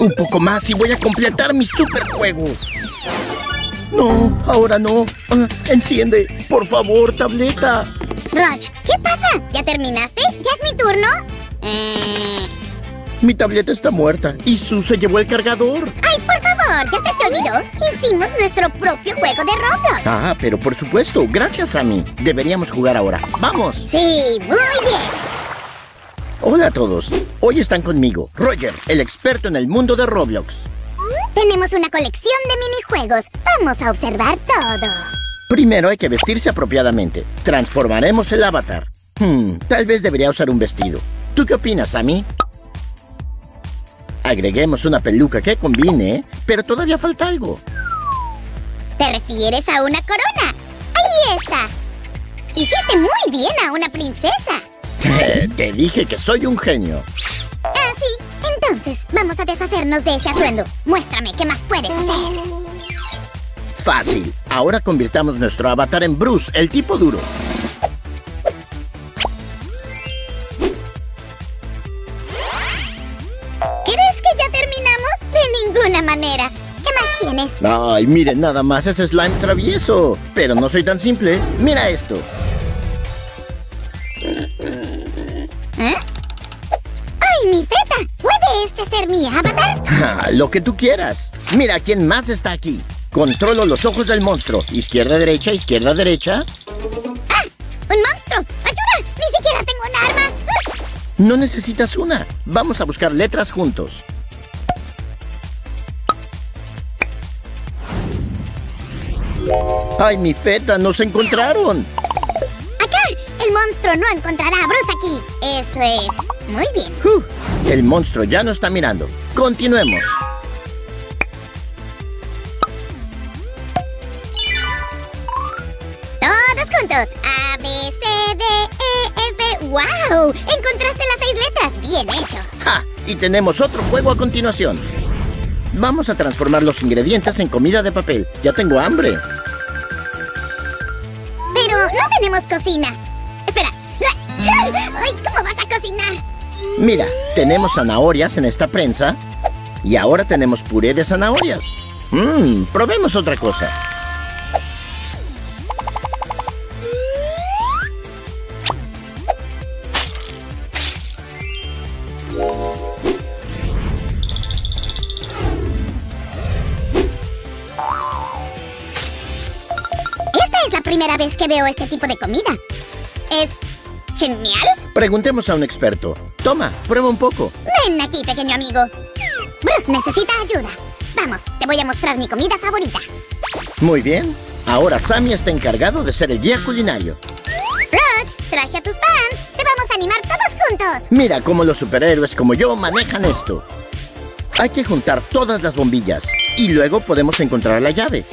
Un poco más y voy a completar mi superjuego. No, ahora no. Ah, enciende, por favor, tableta. Roch, ¿qué pasa? ¿Ya terminaste? ¿Ya es mi turno? Eh... Mi tableta está muerta y Su se llevó el cargador. Ay, por favor, ¿ya se te olvidó? Hicimos nuestro propio juego de Roblox. Ah, pero por supuesto, gracias a mí. Deberíamos jugar ahora. ¡Vamos! Sí, muy bien. Hola a todos. Hoy están conmigo Roger, el experto en el mundo de Roblox. Tenemos una colección de minijuegos. Vamos a observar todo. Primero hay que vestirse apropiadamente. Transformaremos el avatar. Hmm, tal vez debería usar un vestido. ¿Tú qué opinas, Sammy? Agreguemos una peluca que combine, pero todavía falta algo. ¿Te refieres a una corona? Ahí está. Hiciste muy bien a una princesa. Te dije que soy un genio. Ah, sí. Entonces, vamos a deshacernos de ese atuendo. Muéstrame qué más puedes hacer. Fácil. Ahora convirtamos nuestro avatar en Bruce, el tipo duro. ¿Crees que ya terminamos? De ninguna manera. ¿Qué más tienes? Ay, miren nada más ese slime travieso. Pero no soy tan simple. Mira esto. ¿Eh? ¡Ay, mi feta! ¿Puede este ser mi avatar? Ja, lo que tú quieras. Mira quién más está aquí. Controlo los ojos del monstruo. Izquierda, derecha, izquierda, derecha. ¡Ah! ¡Un monstruo! ¡Ayuda! ¡Ni siquiera tengo un arma! No necesitas una. Vamos a buscar letras juntos. ¡Ay, mi feta! ¡Nos encontraron! Monstruo no encontrará a Bruce aquí. Eso es. Muy bien. El monstruo ya no está mirando. Continuemos. Todos juntos. A, B, C, D, E, F. ¡Wow! Encontraste las seis letras. Bien hecho. ¡Ja! Y tenemos otro juego a continuación. Vamos a transformar los ingredientes en comida de papel. Ya tengo hambre. Pero no tenemos cocina. Espera. ¡Ay! ¿Cómo vas a cocinar? Mira, tenemos zanahorias en esta prensa y ahora tenemos puré de zanahorias. Mmm, probemos otra cosa. Esta es la primera vez que veo este tipo de comida. Genial. Preguntemos a un experto. Toma, prueba un poco. Ven aquí, pequeño amigo. Bruce necesita ayuda. Vamos, te voy a mostrar mi comida favorita. Muy bien. Ahora Sammy está encargado de ser el guía culinario. Roach, traje a tus fans. Te vamos a animar todos juntos. Mira cómo los superhéroes como yo manejan esto. Hay que juntar todas las bombillas y luego podemos encontrar la llave.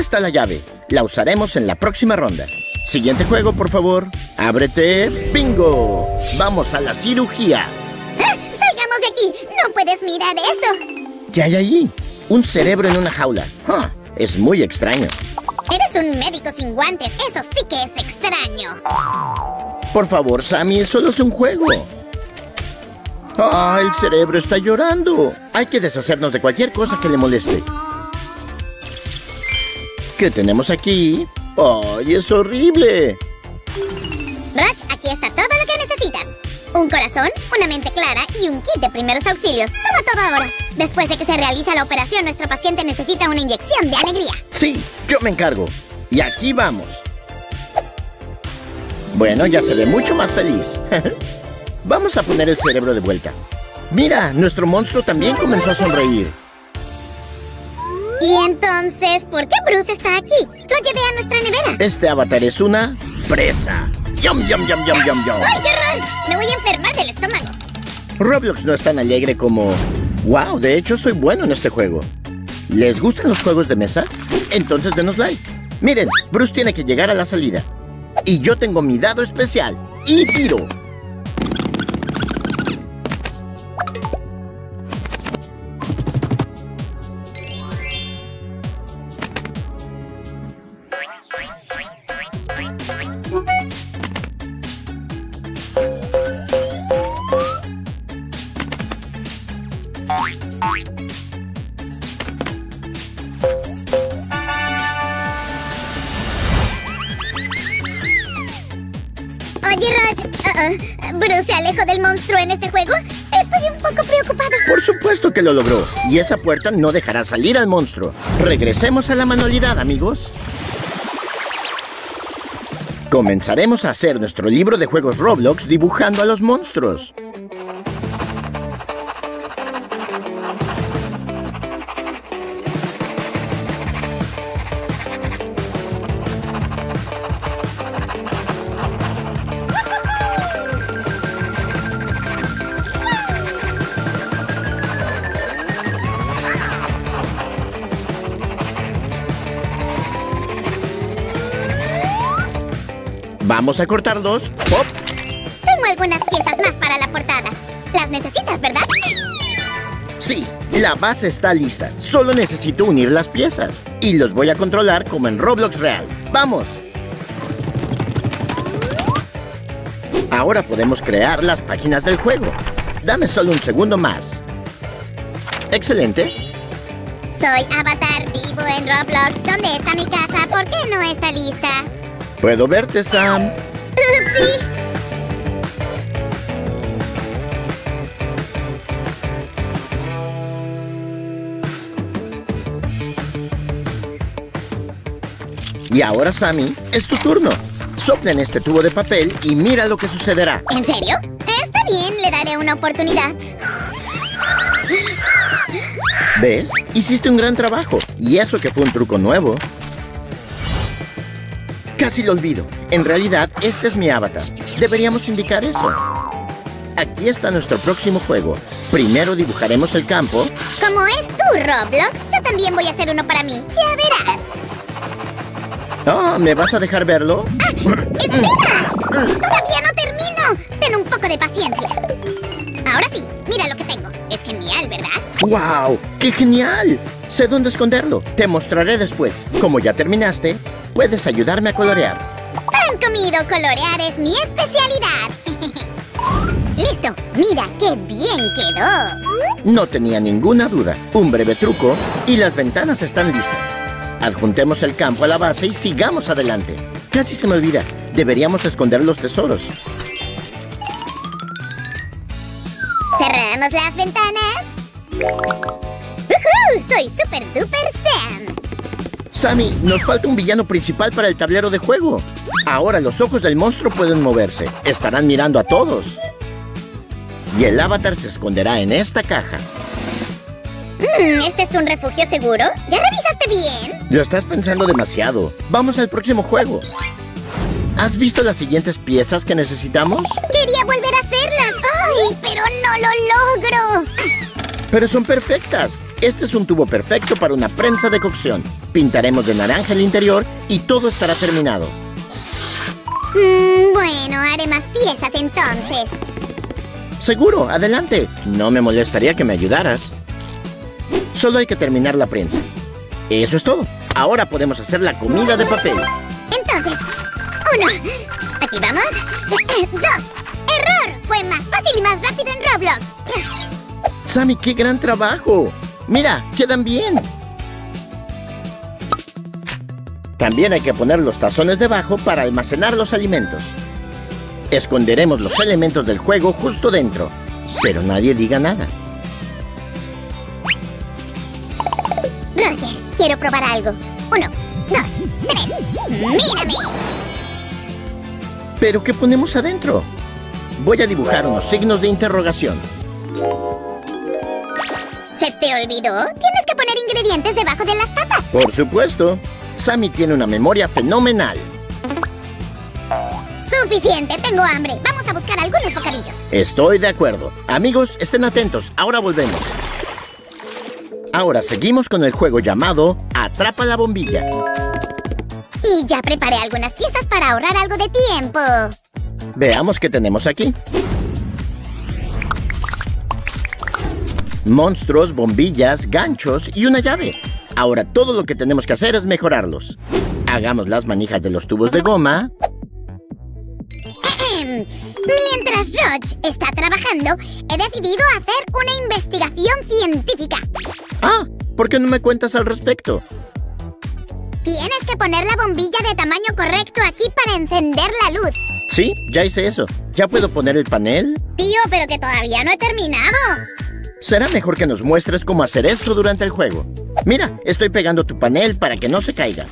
Está la llave. La usaremos en la próxima ronda. Siguiente juego, por favor. Ábrete. ¡Bingo! Vamos a la cirugía. ¡Ah! ¡Salgamos de aquí! ¡No puedes mirar eso! ¿Qué hay allí? Un cerebro en una jaula. Es muy extraño. Eres un médico sin guantes. Eso sí que es extraño. Por favor, Sammy, solo es un juego. Ah, el cerebro está llorando. Hay que deshacernos de cualquier cosa que le moleste. ¿Qué tenemos aquí? ¡Ay, es horrible! Roach, aquí está todo lo que necesitas. Un corazón, una mente clara y un kit de primeros auxilios. Toma todo ahora. Después de que se realiza la operación, nuestro paciente necesita una inyección de alegría. Sí, yo me encargo. Y aquí vamos. Bueno, ya se ve mucho más feliz. vamos a poner el cerebro de vuelta. Mira, nuestro monstruo también comenzó a sonreír. ¿Y entonces por qué Bruce está aquí? Lo llevé a nuestra nevera. Este avatar es una presa. ¡Yum, yum, yum, yum, yum, yum! ¡Ay, qué horror! Me voy a enfermar del estómago. Roblox no es tan alegre como... ¡Wow! De hecho, soy bueno en este juego. ¿Les gustan los juegos de mesa? Entonces denos like. Miren, Bruce tiene que llegar a la salida. Y yo tengo mi dado especial. Y tiro. Que lo logró. Y esa puerta no dejará salir al monstruo. Regresemos a la manualidad, amigos. Comenzaremos a hacer nuestro libro de juegos Roblox dibujando a los monstruos. Vamos a cortar dos. ¡Pop! Tengo algunas piezas más para la portada. Las necesitas, ¿verdad? Sí, la base está lista. Solo necesito unir las piezas. Y los voy a controlar como en Roblox Real. ¡Vamos! Ahora podemos crear las páginas del juego. Dame solo un segundo más. Excelente. Soy Avatar vivo en Roblox. ¿Dónde está mi casa? ¿Por qué no está lista? Puedo verte, Sam. ¡Upsi! Y ahora, Sammy, es tu turno. Sopla en este tubo de papel y mira lo que sucederá. ¿En serio? Está bien, le daré una oportunidad. ¿Ves? Hiciste un gran trabajo. Y eso que fue un truco nuevo. Casi lo olvido. En realidad, este es mi avatar. Deberíamos indicar eso. Aquí está nuestro próximo juego. Primero dibujaremos el campo. Como es tu Roblox, yo también voy a hacer uno para mí. Ya verás. Oh, ¿me vas a dejar verlo? ¡Espera! ¡Todavía no termino! Ten un poco de paciencia. Ahora sí, mira lo que tengo. Es genial, ¿verdad? ¡Wow! ¡Qué genial! Sé dónde esconderlo. Te mostraré después. Como ya terminaste, puedes ayudarme a colorear. Pan comido, colorear es mi especialidad. ¡Listo! ¡Mira qué bien quedó! No tenía ninguna duda. Un breve truco y las ventanas están listas. Adjuntemos el campo a la base y sigamos adelante. Casi se me olvida. Deberíamos esconder los tesoros. ¿Cerramos las ventanas? ¡Soy Super Duper Sam! Sammy, nos falta un villano principal para el tablero de juego. Ahora los ojos del monstruo pueden moverse. Estarán mirando a todos. Y el avatar se esconderá en esta caja. Mm, ¿Este es un refugio seguro? ¿Ya revisaste bien? Lo estás pensando demasiado. Vamos al próximo juego. ¿Has visto las siguientes piezas que necesitamos? Quería volver a hacerlas. ¡Ay, pero no lo logro! Pero son perfectas. Este es un tubo perfecto para una prensa de cocción. Pintaremos de naranja el interior y todo estará terminado. Mm, bueno, haré más piezas entonces. Seguro, adelante. No me molestaría que me ayudaras. Solo hay que terminar la prensa. Eso es todo. Ahora podemos hacer la comida de papel. Entonces, uno. Aquí vamos. Dos. ¡Error! Fue más fácil y más rápido en Roblox. Sammy, qué gran trabajo. Mira, quedan bien. También hay que poner los tazones debajo para almacenar los alimentos. Esconderemos los elementos del juego justo dentro, pero nadie diga nada. Roger, quiero probar algo. Uno, dos, tres. ¡Mírame! ¿Pero qué ponemos adentro? Voy a dibujar unos signos de interrogación. ¿Se te olvidó? Tienes que poner ingredientes debajo de las tapas. Por supuesto. Sammy tiene una memoria fenomenal. Suficiente, tengo hambre. Vamos a buscar algunos bocadillos. Estoy de acuerdo. Amigos, estén atentos. Ahora volvemos. Ahora seguimos con el juego llamado Atrapa la bombilla. Y ya preparé algunas piezas para ahorrar algo de tiempo. Veamos qué tenemos aquí. Monstruos, bombillas, ganchos y una llave. Ahora todo lo que tenemos que hacer es mejorarlos. Hagamos las manijas de los tubos de goma. Mientras Roach está trabajando, he decidido hacer una investigación científica. Ah, ¿por qué no me cuentas al respecto? Tienes que poner la bombilla de tamaño correcto aquí para encender la luz. Sí, ya hice eso. ¿Ya puedo poner el panel? Tío, pero que todavía no he terminado. Será mejor que nos muestres cómo hacer esto durante el juego. Mira, estoy pegando tu panel para que no se caiga.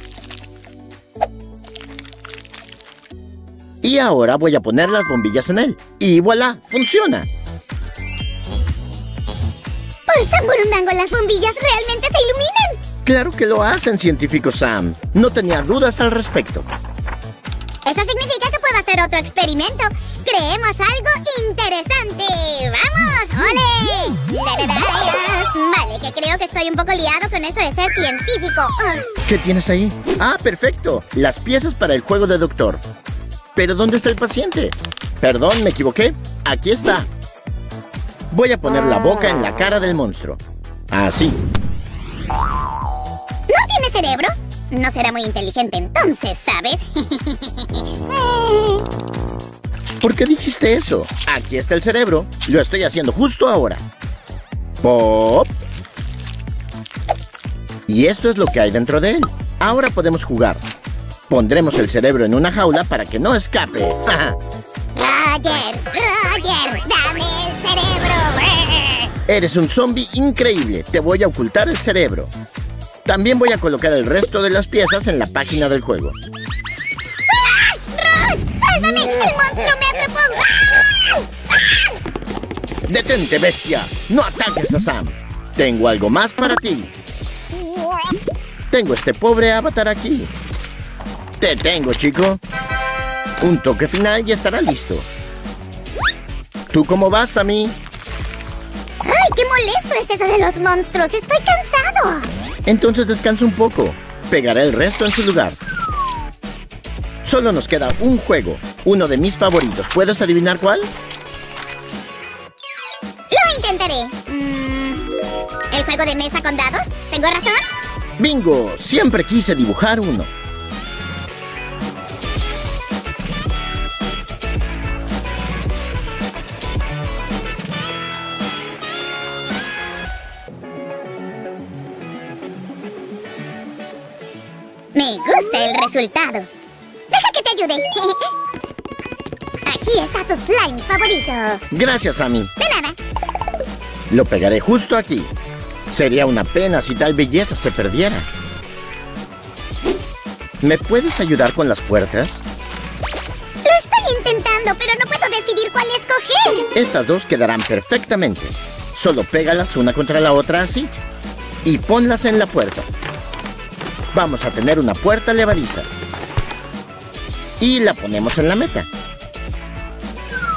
Y ahora voy a poner las bombillas en él. Y voilà, funciona. Por San Burundango, las bombillas realmente se iluminan. Claro que lo hacen, científico Sam. No tenía dudas al respecto. Eso significa hacer otro experimento. Creemos algo interesante. ¡Vamos! ¡Ole! Vale, que creo que estoy un poco liado con eso de ser científico. ¿Qué tienes ahí? Ah, perfecto. Las piezas para el juego de doctor. ¿Pero dónde está el paciente? Perdón, me equivoqué. Aquí está. Voy a poner la boca en la cara del monstruo. Así. ¿No tiene cerebro? No será muy inteligente entonces, ¿sabes? ¿Por qué dijiste eso? Aquí está el cerebro. Lo estoy haciendo justo ahora. Pop. Y esto es lo que hay dentro de él. Ahora podemos jugar. Pondremos el cerebro en una jaula para que no escape. Roger, Roger, dame el cerebro. Eres un zombie increíble. Te voy a ocultar el cerebro. También voy a colocar el resto de las piezas en la página del juego. ¡Sálvame! ¡El monstruo me atrapó! ¡Ah! ¡Detente, bestia! ¡No ataques a Sam! Tengo algo más para ti. Tengo este pobre avatar aquí. Te tengo, chico. Un toque final y estará listo. ¿Tú cómo vas, Sammy? ¡Ay, qué molesto es eso de los monstruos! ¡Estoy cansado! Entonces descansa un poco. Pegaré el resto en su lugar. Solo nos queda un juego. Uno de mis favoritos. ¿Puedes adivinar cuál? Lo intentaré. Mm, ¿El juego de mesa con dados? ¿Tengo razón? ¡Bingo! Siempre quise dibujar uno. Me gusta el resultado. Deja que te ayude. Aquí está tu slime favorito. Gracias, Sammy. De nada. Lo pegaré justo aquí. Sería una pena si tal belleza se perdiera. ¿Me puedes ayudar con las puertas? Lo estoy intentando, pero no puedo decidir cuál escoger. Estas dos quedarán perfectamente. Solo pégalas una contra la otra así. Y ponlas en la puerta. Vamos a tener una puerta levadiza. Y la ponemos en la meta.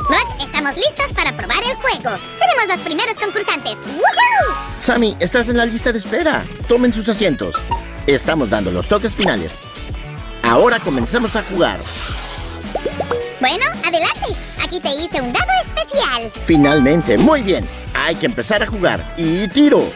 Rog, estamos listos para probar el juego. Seremos los primeros concursantes. ¡Woohoo! Sammy, estás en la lista de espera. Tomen sus asientos. Estamos dando los toques finales. Ahora comencemos a jugar. Bueno, adelante. Aquí te hice un dado especial. Finalmente, muy bien. Hay que empezar a jugar. Y tiro.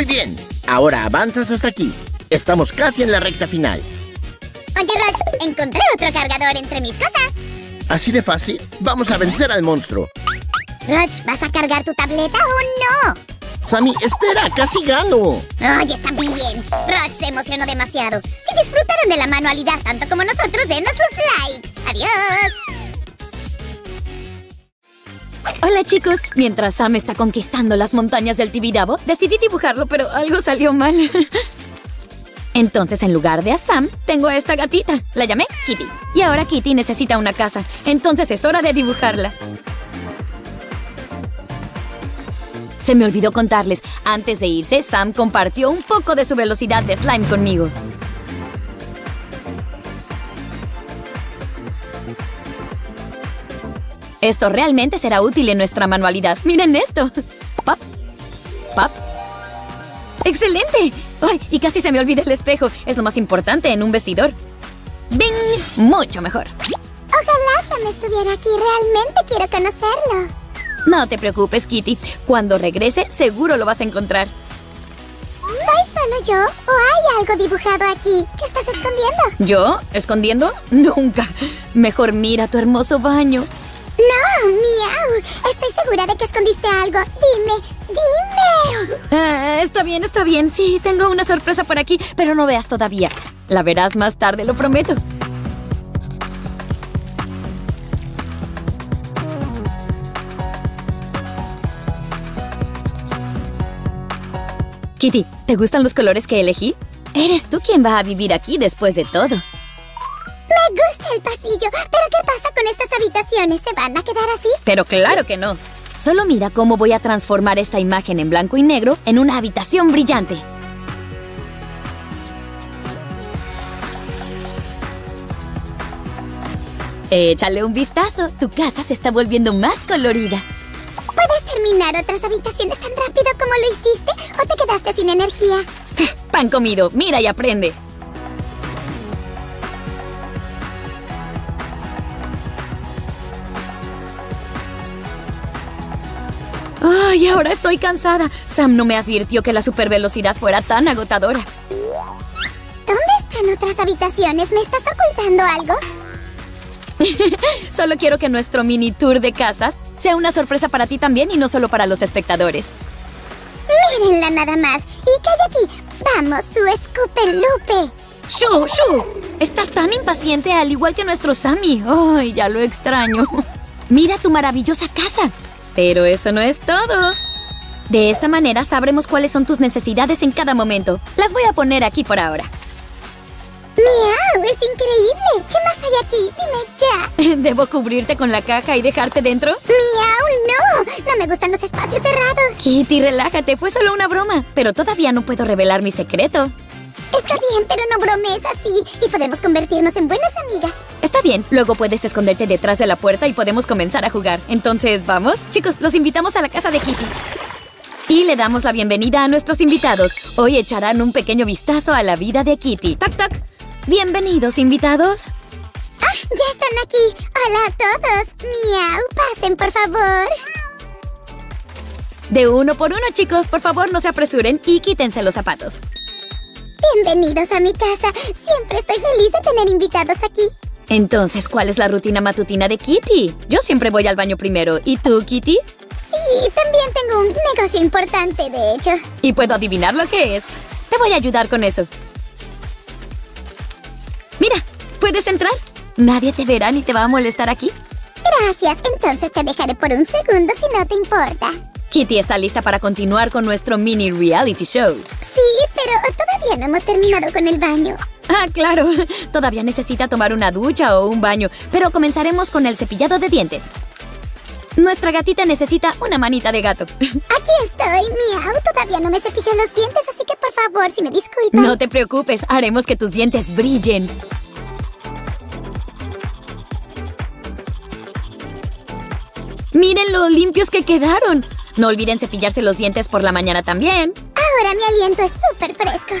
Muy bien. Ahora avanzas hasta aquí. Estamos casi en la recta final. Oye, Rog, encontré otro cargador entre mis cosas. ¿Así de fácil? Vamos a vencer al monstruo. Rog, ¿vas a cargar tu tableta o no? Sammy, espera, casi gano. Oye, está bien. Rog se emocionó demasiado. Si disfrutaron de la manualidad tanto como nosotros, denos sus likes. ¡Adiós! Hola chicos, mientras Sam está conquistando las montañas del Tibidabo, decidí dibujarlo, pero algo salió mal. Entonces, en lugar de a Sam, tengo a esta gatita. La llamé Kitty. Y ahora Kitty necesita una casa. Entonces es hora de dibujarla. Se me olvidó contarles, antes de irse, Sam compartió un poco de su velocidad de slime conmigo. Esto realmente será útil en nuestra manualidad. ¡Miren esto! ¡Pop! ¡Pop! ¡Excelente! ¡Ay! Y casi se me olvida el espejo. Es lo más importante en un vestidor. ¡Bing! Mucho mejor. Ojalá Sam estuviera aquí. Realmente quiero conocerlo. No te preocupes, Kitty. Cuando regrese, seguro lo vas a encontrar. ¿Soy solo yo o hay algo dibujado aquí? ¿Qué estás escondiendo? ¿Yo? ¿Escondiendo? Nunca. Mejor mira tu hermoso baño. No, miau. Estoy segura de que escondiste algo. Dime, dime. Ah, está bien, está bien. Sí, tengo una sorpresa por aquí, pero no veas todavía. La verás más tarde, lo prometo. Kitty, ¿te gustan los colores que elegí? Eres tú quien va a vivir aquí después de todo. Me gusta el pasillo, pero ¿qué pasa con estas habitaciones? ¿Se van a quedar así? Pero claro que no. Solo mira cómo voy a transformar esta imagen en blanco y negro en una habitación brillante. Échale un vistazo. Tu casa se está volviendo más colorida. ¿Puedes terminar otras habitaciones tan rápido como lo hiciste o te quedaste sin energía? Pan comido. Mira y aprende. Ay, ahora estoy cansada. Sam no me advirtió que la supervelocidad fuera tan agotadora. ¿Dónde están otras habitaciones? ¿Me estás ocultando algo? Solo quiero que nuestro mini tour de casas sea una sorpresa para ti también y no solo para los espectadores. Mírenla nada más. ¿Y qué hay aquí? Vamos, su escupelupe. ¡Shu, Shu! Estás tan impaciente al igual que nuestro Sammy. ¡Ay, ya lo extraño! Mira tu maravillosa casa. Pero eso no es todo. De esta manera sabremos cuáles son tus necesidades en cada momento. Las voy a poner aquí por ahora. ¡Miau! ¡Es increíble! ¿Qué más hay aquí? Dime ya. ¿Debo cubrirte con la caja y dejarte dentro? ¡Miau! ¡No! No me gustan los espacios cerrados. Kitty, relájate. Fue solo una broma. Pero todavía no puedo revelar mi secreto. Está bien, pero no bromees así. Y podemos convertirnos en buenas amigas. Está bien. Luego puedes esconderte detrás de la puerta y podemos comenzar a jugar. Entonces, ¿vamos? Chicos, los invitamos a la casa de Kitty. Y le damos la bienvenida a nuestros invitados. Hoy echarán un pequeño vistazo a la vida de Kitty. ¡Tac, tac! Bienvenidos, invitados. ¡Ah! ¡Ya están aquí! ¡Hola a todos! ¡Miau! Pasen, por favor. De uno por uno, chicos. Por favor, no se apresuren y quítense los zapatos. Bienvenidos a mi casa. Siempre estoy feliz de tener invitados aquí. Entonces, ¿cuál es la rutina matutina de Kitty? Yo siempre voy al baño primero. ¿Y tú, Kitty? Sí, también tengo un negocio importante, de hecho. Y puedo adivinar lo que es. Te voy a ayudar con eso. Mira, ¿puedes entrar? Nadie te verá ni te va a molestar aquí. Gracias. Entonces te dejaré por un segundo si no te importa. Kitty está lista para continuar con nuestro mini reality show. Sí, pero todavía no hemos terminado con el baño. Ah, claro. Todavía necesita tomar una ducha o un baño, pero comenzaremos con el cepillado de dientes. Nuestra gatita necesita una manita de gato. Aquí estoy, miau. Todavía no me cepillo los dientes, así que por favor, si me disculpan. No te preocupes, haremos que tus dientes brillen. ¡Miren lo limpios que quedaron! No olviden cepillarse los dientes por la mañana también. Ahora mi aliento es súper fresco.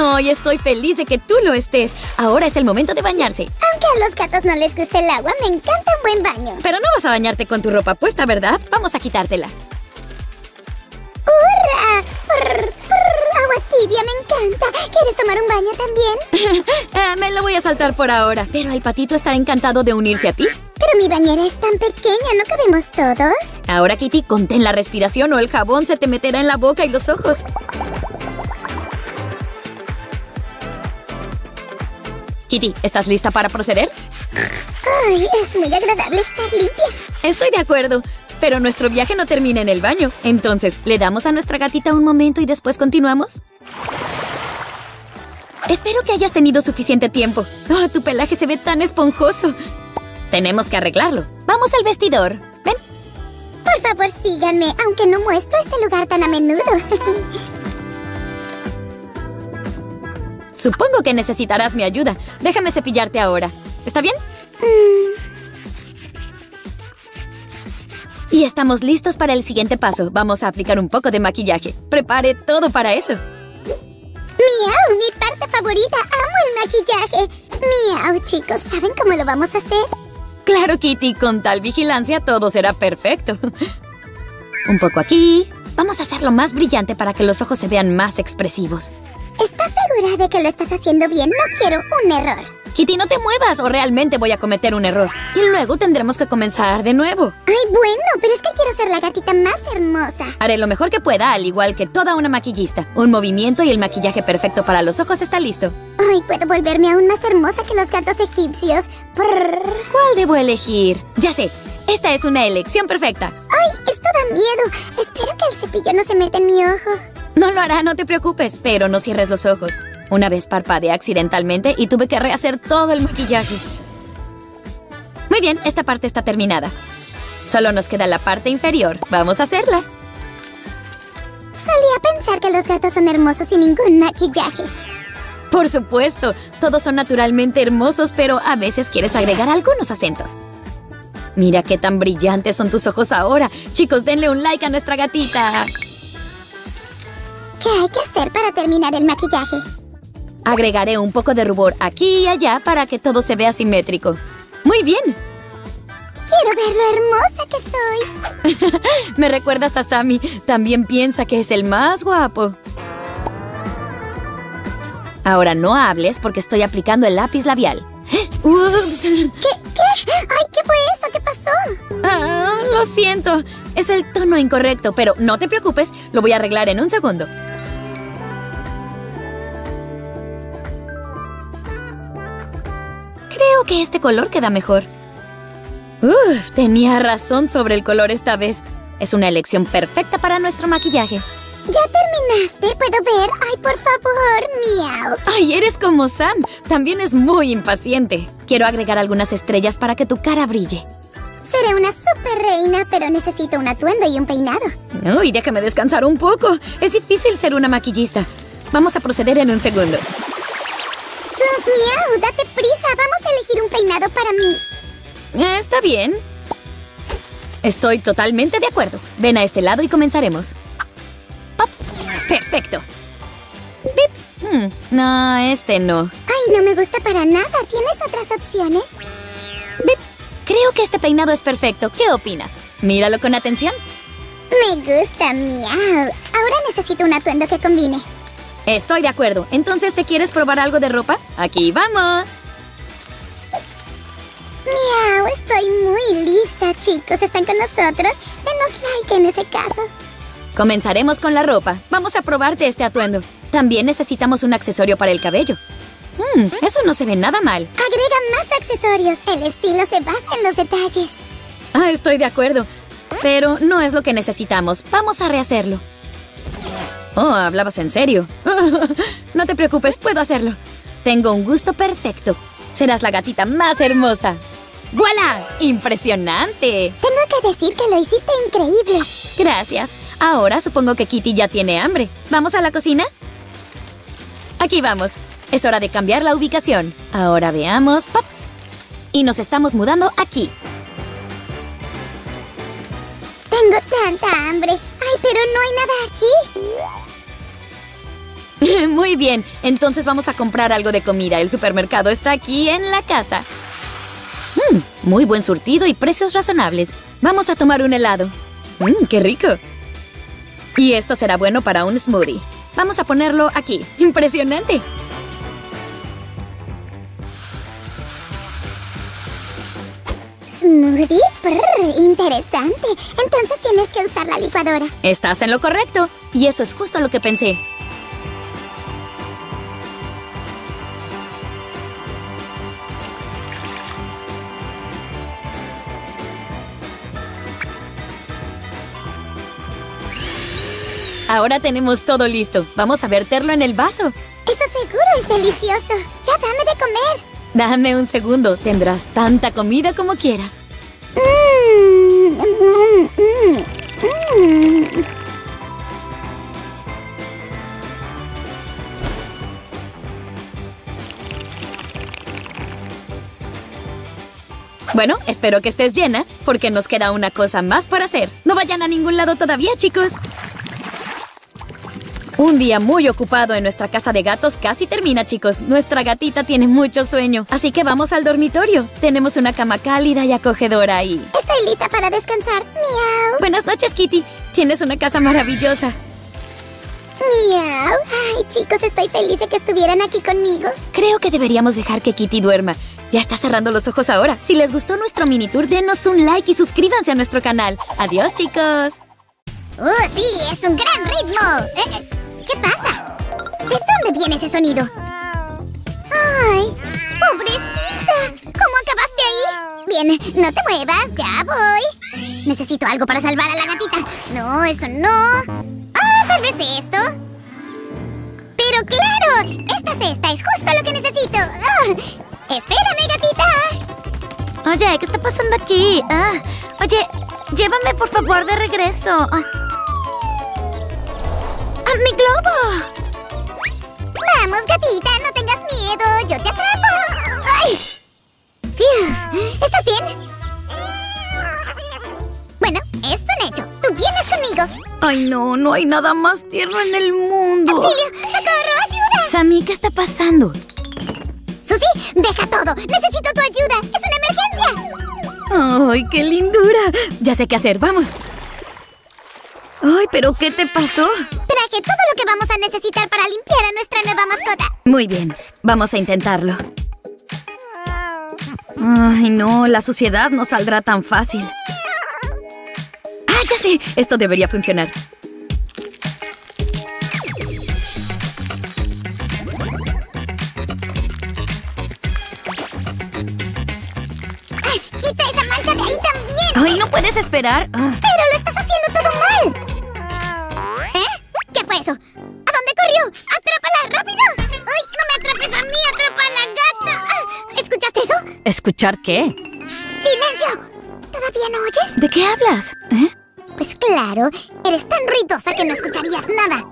Hoy estoy feliz de que tú lo estés. Ahora es el momento de bañarse. Aunque a los gatos no les guste el agua, me encanta un buen baño. Pero no vas a bañarte con tu ropa puesta, ¿verdad? Vamos a quitártela. ¡Hurra! Agua tibia, me encanta. ¿Quieres tomar un baño también? Ah, me lo voy a saltar por ahora. Pero el patito está encantado de unirse a ti. Pero mi bañera es tan pequeña, ¿no cabemos todos? Ahora, Kitty, contén la respiración o el jabón se te meterá en la boca y los ojos. Kitty, ¿estás lista para proceder? Ay, es muy agradable estar limpia. Estoy de acuerdo, pero nuestro viaje no termina en el baño. Entonces, ¿le damos a nuestra gatita un momento y después continuamos? Espero que hayas tenido suficiente tiempo. Oh, tu pelaje se ve tan esponjoso. Tenemos que arreglarlo. Vamos al vestidor. Ven. Por favor, síganme, aunque no muestro este lugar tan a menudo. Supongo que necesitarás mi ayuda. Déjame cepillarte ahora. ¿Está bien? Y estamos listos para el siguiente paso. Vamos a aplicar un poco de maquillaje. Prepare todo para eso. ¡Miau! Mi parte favorita. Amo el maquillaje. ¡Miau, chicos! ¿Saben cómo lo vamos a hacer? Claro, Kitty. Con tal vigilancia todo será perfecto. un poco aquí. Vamos a hacerlo más brillante para que los ojos se vean más expresivos. ¿Estás segura de que lo estás haciendo bien? No quiero un error. Kitty, no te muevas o realmente voy a cometer un error. Y luego tendremos que comenzar de nuevo. Ay, bueno, pero es que quiero ser la gatita más hermosa. Haré lo mejor que pueda, al igual que toda una maquillista. Un movimiento y el maquillaje perfecto para los ojos está listo. Ay, puedo volverme aún más hermosa que los gatos egipcios. ¿Cuál debo elegir? Ya sé, esta es una elección perfecta. ¡Ay! Esto da miedo. Espero que el cepillo no se meta en mi ojo. No lo hará, no te preocupes, pero no cierres los ojos. Una vez parpadeé accidentalmente y tuve que rehacer todo el maquillaje. Muy bien, esta parte está terminada. Solo nos queda la parte inferior. Vamos a hacerla. Solía pensar que los gatos son hermosos sin ningún maquillaje. Por supuesto, todos son naturalmente hermosos, pero a veces quieres agregar algunos acentos. Mira qué tan brillantes son tus ojos ahora. Chicos, denle un like a nuestra gatita. ¿Qué hay que hacer para terminar el maquillaje? Agregaré un poco de rubor aquí y allá para que todo se vea simétrico. ¡Muy bien! Quiero ver lo hermosa que soy. Me recuerdas a Sammy. También piensa que es el más guapo. Ahora no hables porque estoy aplicando el lápiz labial. ¿Qué? ¿Qué? ¡Ay, qué fue eso! ¿Qué pasó? Ah, lo siento. Es el tono incorrecto, pero no te preocupes. Lo voy a arreglar en un segundo. Creo que este color queda mejor. Uf, tenía razón sobre el color esta vez. Es una elección perfecta para nuestro maquillaje. ¿Ya terminaste? ¿Puedo ver? ¡Ay, por favor! ¡Miau! ¡Ay, eres como Sam! También es muy impaciente. Quiero agregar algunas estrellas para que tu cara brille. Seré una super reina, pero necesito un atuendo y un peinado. Uy, déjame descansar un poco. Es difícil ser una maquillista. Vamos a proceder en un segundo. Su, miau, date prisa. Vamos a elegir un peinado para mí. Está bien. Estoy totalmente de acuerdo. Ven a este lado y comenzaremos. ¡Perfecto! ¡Pip! Hmm, no, este no. Ay, no me gusta para nada. ¿Tienes otras opciones? ¡Pip! Creo que este peinado es perfecto. ¿Qué opinas? Míralo con atención. Me gusta, miau. Ahora necesito un atuendo que combine. Estoy de acuerdo. Entonces, ¿te quieres probar algo de ropa? Aquí vamos. Miau, estoy muy lista, chicos. ¿Están con nosotros? Denos like en ese caso. Comenzaremos con la ropa. Vamos a probarte este atuendo. También necesitamos un accesorio para el cabello. Hmm, eso no se ve nada mal. Agrega más accesorios. El estilo se basa en los detalles. Ah, estoy de acuerdo. Pero no es lo que necesitamos. Vamos a rehacerlo. Oh, hablabas en serio. no te preocupes, puedo hacerlo. Tengo un gusto perfecto. Serás la gatita más hermosa. ¡Voilá! ¡Impresionante! Tengo que decir que lo hiciste increíble. Gracias. Ahora supongo que Kitty ya tiene hambre. ¿Vamos a la cocina? Aquí vamos. Es hora de cambiar la ubicación. Ahora veamos. ¡Pop! Y nos estamos mudando aquí. Tengo tanta hambre. Ay, pero no hay nada aquí. Muy bien, entonces vamos a comprar algo de comida. El supermercado está aquí en la casa. Mm, muy buen surtido y precios razonables. Vamos a tomar un helado. Mmm, qué rico. Y esto será bueno para un smoothie. Vamos a ponerlo aquí. ¡Impresionante! Smoothie. Prr, interesante. Entonces tienes que usar la licuadora. Estás en lo correcto. Y eso es justo lo que pensé. Ahora tenemos todo listo. Vamos a verterlo en el vaso. Eso seguro es delicioso. Ya dame de comer. Dame un segundo. Tendrás tanta comida como quieras. Bueno, espero que estés llena, porque nos queda una cosa más por hacer. No vayan a ningún lado todavía, chicos. Un día muy ocupado en nuestra casa de gatos casi termina, chicos. Nuestra gatita tiene mucho sueño, así que vamos al dormitorio. Tenemos una cama cálida y acogedora ahí. Estoy lista para descansar. Miau. Buenas noches, Kitty. Tienes una casa maravillosa. Miau. Ay, chicos, estoy feliz de que estuvieran aquí conmigo. Creo que deberíamos dejar que Kitty duerma. Ya está cerrando los ojos ahora. Si les gustó nuestro mini tour, denos un like y suscríbanse a nuestro canal. Adiós, chicos. ¡Oh, sí! ¡Es un gran ritmo! Eh, eh, ¿Qué pasa? ¿De dónde viene ese sonido? ¡Ay! ¡Pobrecita! ¿Cómo acabaste ahí? Bien, no te muevas, ya voy. Necesito algo para salvar a la gatita. No, eso no. Ah, tal vez esto. Pero claro, esta cesta es justo lo que necesito. Ah, espérame, gatita. Oye, ¿qué está pasando aquí? Ah, oye, llévame por favor de regreso. Ah. ¡Ah, ¡Mi globo! Vamos, gatita, no tengas miedo. Yo te atrapo. ¡Ay! Fiu, ¿Estás bien? Bueno, es un hecho. Tú vienes conmigo. Ay, no, no hay nada más tierno en el mundo. ¡Auxilio! ¡Socorro! ¡Ayuda! Sammy, ¿qué está pasando? Susi, deja todo. Necesito tu ayuda. Es una emergencia. ¡Ay, qué lindura! Ya sé qué hacer, vamos. Ay, pero ¿qué te pasó? Traje todo lo que vamos a necesitar para limpiar a nuestra nueva mascota. Muy bien, vamos a intentarlo. Ay, no, la suciedad no saldrá tan fácil. ¡Ah, ya sé! Esto debería funcionar. ¡Ay, ¡Quita esa mancha de ahí también! ¡Ay, no puedes esperar! Ah, ¡Pero lo estás haciendo todo mal! ¿Escuchar qué? ¡Silencio! ¿Todavía no oyes? ¿De qué hablas? ¿Eh? Pues claro, eres tan ruidosa que no escucharías nada.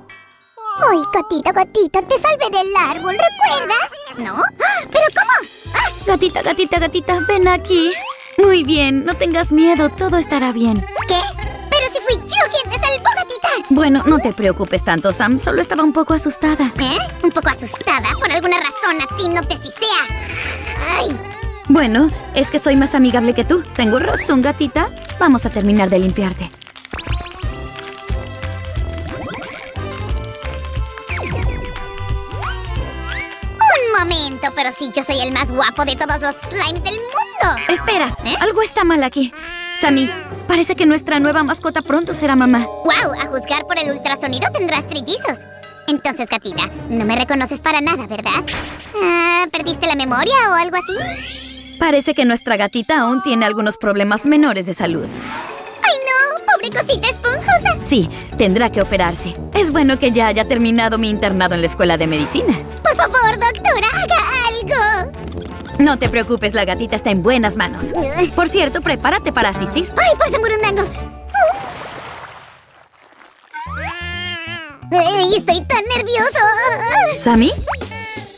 ¡Ay, gatita, gatita! ¡Te salvé del árbol! ¿Recuerdas? ¿No? ¡Ah! ¿Pero cómo? ¡Ah! Gatita, gatita, gatita, ven aquí. Muy bien, no tengas miedo, todo estará bien. ¿Qué? ¡Pero si fui yo quien te salvó, gatita! Bueno, no te preocupes tanto, Sam, solo estaba un poco asustada. ¿Eh? ¿Un poco asustada? Por alguna razón a ti no te sisea. ¡Ay! Bueno, es que soy más amigable que tú. ¿Tengo razón, gatita? Vamos a terminar de limpiarte. Un momento, pero si yo soy el más guapo de todos los slimes del mundo. Espera, ¿Eh? algo está mal aquí. Sammy, parece que nuestra nueva mascota pronto será mamá. ¡Wow! A juzgar por el ultrasonido tendrás trillizos. Entonces, gatita, no me reconoces para nada, ¿verdad? Ah, ¿Perdiste la memoria o algo así? Parece que nuestra gatita aún tiene algunos problemas menores de salud. ¡Ay, no! ¡Pobre cosita esponjosa! Sí, tendrá que operarse. Es bueno que ya haya terminado mi internado en la escuela de medicina. Por favor, doctora, haga algo. No te preocupes, la gatita está en buenas manos. Por cierto, prepárate para asistir. ¡Ay, por Samurundango! ¡Ay, estoy tan nervioso! ¿Sammy?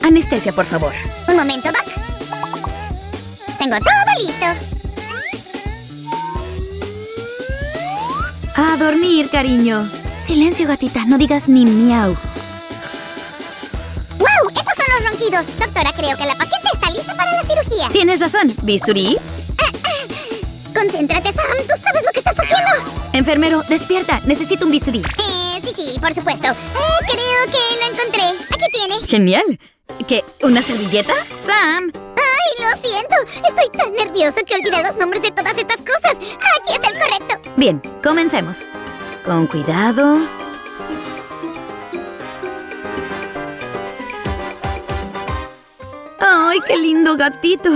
Anestesia, por favor. Un momento, Doc. Tengo todo listo. A dormir, cariño. Silencio, gatita, no digas ni miau. ¡Wow! Esos son los ronquidos. Doctora, creo que la paciente está lista para la cirugía. Tienes razón. ¿Bisturí? Concéntrate, Sam. Tú sabes lo que estás haciendo. Enfermero, despierta. Necesito un bisturí. Eh, sí, sí, por supuesto. Eh, creo que lo encontré. Aquí tiene. Genial. ¿Qué? ¿Una servilleta? Sam. Lo siento. Estoy tan nervioso que olvidé los nombres de todas estas cosas. Aquí está el correcto. Bien, comencemos. Con cuidado. ¡Ay, qué lindo gatito!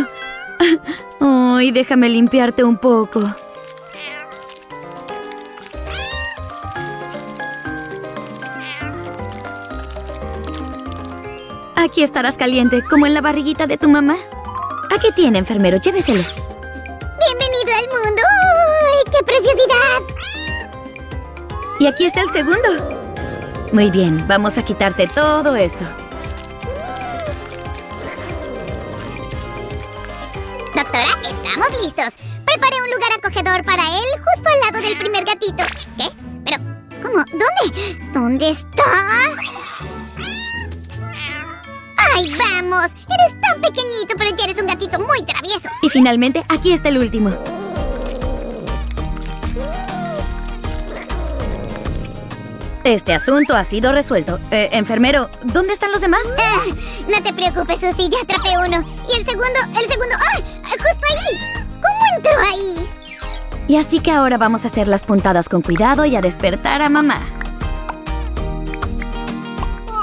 ¡Ay, déjame limpiarte un poco! Aquí estarás caliente, como en la barriguita de tu mamá. Aquí tiene, enfermero, lléveselo. Bienvenido al mundo. ¡Ay, qué preciosidad! Y aquí está el segundo. Muy bien, vamos a quitarte todo esto. Doctora, estamos listos. Preparé un lugar acogedor para él justo al lado del primer gatito. ¿Qué? Pero, ¿cómo? ¿Dónde? ¿Dónde está? ¡Ay, vamos! Eres tan pequeñito, pero ya eres un gatito muy travieso. Y finalmente, aquí está el último. Este asunto ha sido resuelto. Eh, enfermero, ¿dónde están los demás? Ah, no te preocupes, Susie, ya atrapé uno. Y el segundo, el segundo... ¡Ah! ¡Justo ahí! ¿Cómo entró ahí? Y así que ahora vamos a hacer las puntadas con cuidado y a despertar a mamá.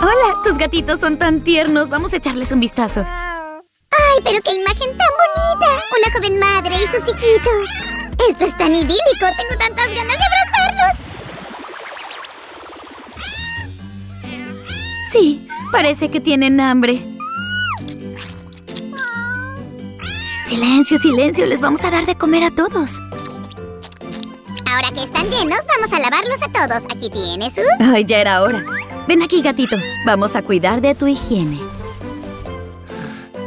Hola, tus gatitos son tan tiernos. Vamos a echarles un vistazo. ¡Ay, pero qué imagen tan bonita! Una joven madre y sus hijitos. Esto es tan idílico. Tengo tantas ganas de abrazarlos. Sí, parece que tienen hambre. Silencio, silencio. Les vamos a dar de comer a todos. Ahora que están llenos, vamos a lavarlos a todos. Aquí tienes, su... Ay, ya era hora. Ven aquí, gatito. Vamos a cuidar de tu higiene.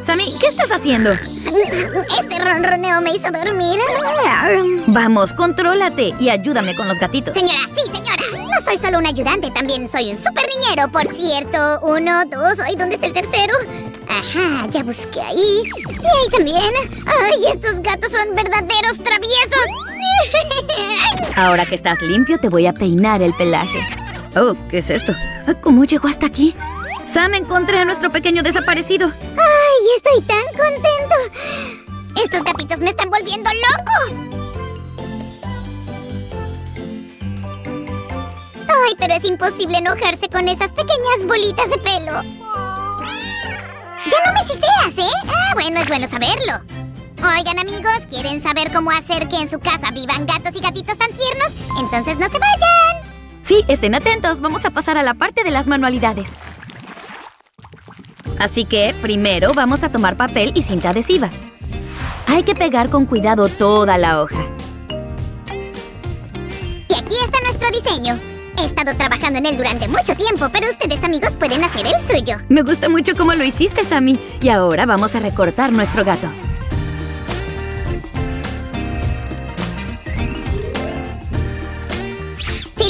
Sammy, ¿qué estás haciendo? Este ronroneo me hizo dormir. Vamos, contrólate y ayúdame con los gatitos. Señora, sí, señora. No soy solo un ayudante, también soy un super niñero, por cierto. Uno, dos, ay, ¿dónde está el tercero? Ajá, ya busqué ahí. Y ahí también. Ay, estos gatos son verdaderos traviesos. Ahora que estás limpio, te voy a peinar el pelaje. Oh, ¿qué es esto? ¿Cómo llegó hasta aquí? Sam, encontré a nuestro pequeño desaparecido. ¡Ay, estoy tan contento! Estos gatitos me están volviendo loco. Ay, pero es imposible enojarse con esas pequeñas bolitas de pelo. Ya no me ciseas, ¿eh? Ah, bueno, es bueno saberlo. Oigan, amigos, ¿quieren saber cómo hacer que en su casa vivan gatos y gatitos tan tiernos? Entonces no se vayan. Sí, estén atentos. Vamos a pasar a la parte de las manualidades. Así que, primero vamos a tomar papel y cinta adhesiva. Hay que pegar con cuidado toda la hoja. Y aquí está nuestro diseño. He estado trabajando en él durante mucho tiempo, pero ustedes, amigos, pueden hacer el suyo. Me gusta mucho cómo lo hiciste, Sammy. Y ahora vamos a recortar nuestro gato.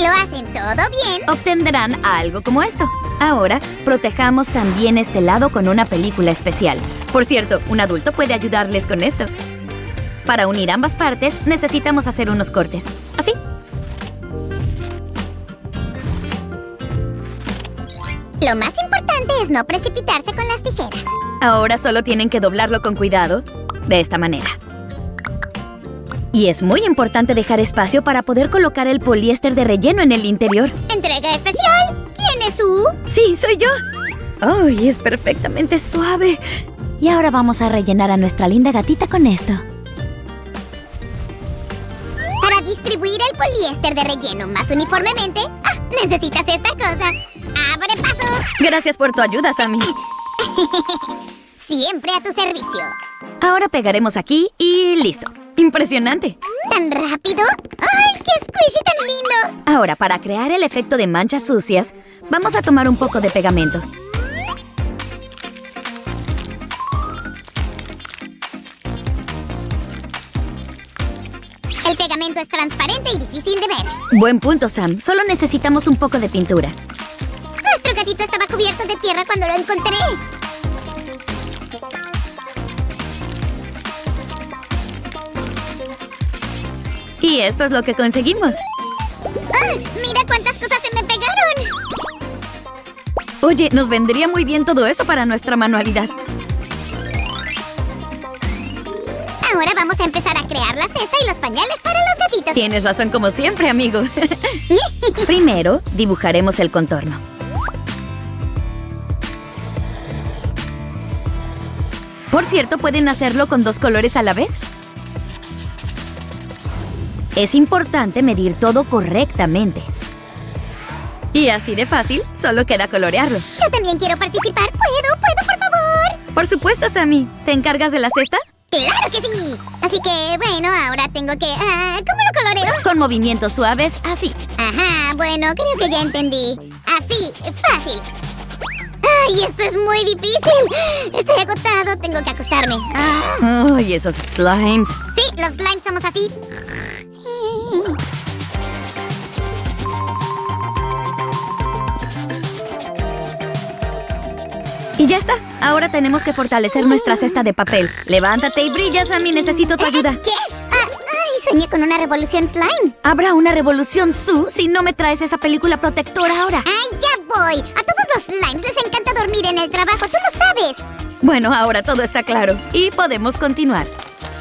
Lo hacen todo bien, Obtendrán algo como esto. Ahora, protejamos también este lado con una película especial. Por cierto, un adulto puede ayudarles con esto. Para unir ambas partes, necesitamos hacer unos cortes. Así. lo más importante es no precipitarse con las tijeras. Ahora solo tienen que doblarlo con cuidado, de esta manera. Y es muy importante dejar espacio para poder colocar el poliéster de relleno en el interior. Entrega especial. ¿Quién es su? Sí, soy yo. ¡Ay, es perfectamente suave! Y ahora vamos a rellenar a nuestra linda gatita con esto. Para distribuir el poliéster de relleno más uniformemente, ah, necesitas esta cosa. ¡Abre paso! Gracias por tu ayuda, Sammy. Siempre a tu servicio. Ahora pegaremos aquí y listo. ¡Impresionante! ¿Tan rápido? ¡Ay, qué squishy tan lindo! Ahora, para crear el efecto de manchas sucias, vamos a tomar un poco de pegamento. El pegamento es transparente y difícil de ver. Buen punto, Sam. Solo necesitamos un poco de pintura. Nuestro gatito estaba cubierto de tierra cuando lo encontré. Y esto es lo que conseguimos. ¡Ah! ¡Mira cuántas cosas se me pegaron! Oye, nos vendría muy bien todo eso para nuestra manualidad. Ahora vamos a empezar a crear la cesta y los pañales para los gatitos. Tienes razón como siempre, amigo. Primero, dibujaremos el contorno. Por cierto, pueden hacerlo con dos colores a la vez. Es importante medir todo correctamente. Y así de fácil, solo queda colorearlo. Yo también quiero participar. ¿Puedo? ¿Puedo, por favor? Por supuesto, Sammy. ¿Te encargas de la cesta? ¡Claro que sí! Así que, bueno, ahora tengo que... ah, ¿Cómo lo coloreo? Con movimientos suaves, así. Ajá, bueno, creo que ya entendí. Así, fácil. ¡Ay, esto es muy difícil! Estoy agotado, tengo que acostarme. Ah. Ay, esos slimes. Sí, los slimes somos así. Y ya está. Ahora tenemos que fortalecer nuestra cesta de papel. Levántate y brilla, Sammy. Necesito tu ayuda. ¿Qué? Ah, ¡Ay, soñé con una revolución slime! Habrá una revolución, Sue, si no me traes esa película protectora ahora. ¡Ay, ya voy! A todos los slimes les encanta dormir en el trabajo, tú lo sabes. Bueno, ahora todo está claro. Y podemos continuar.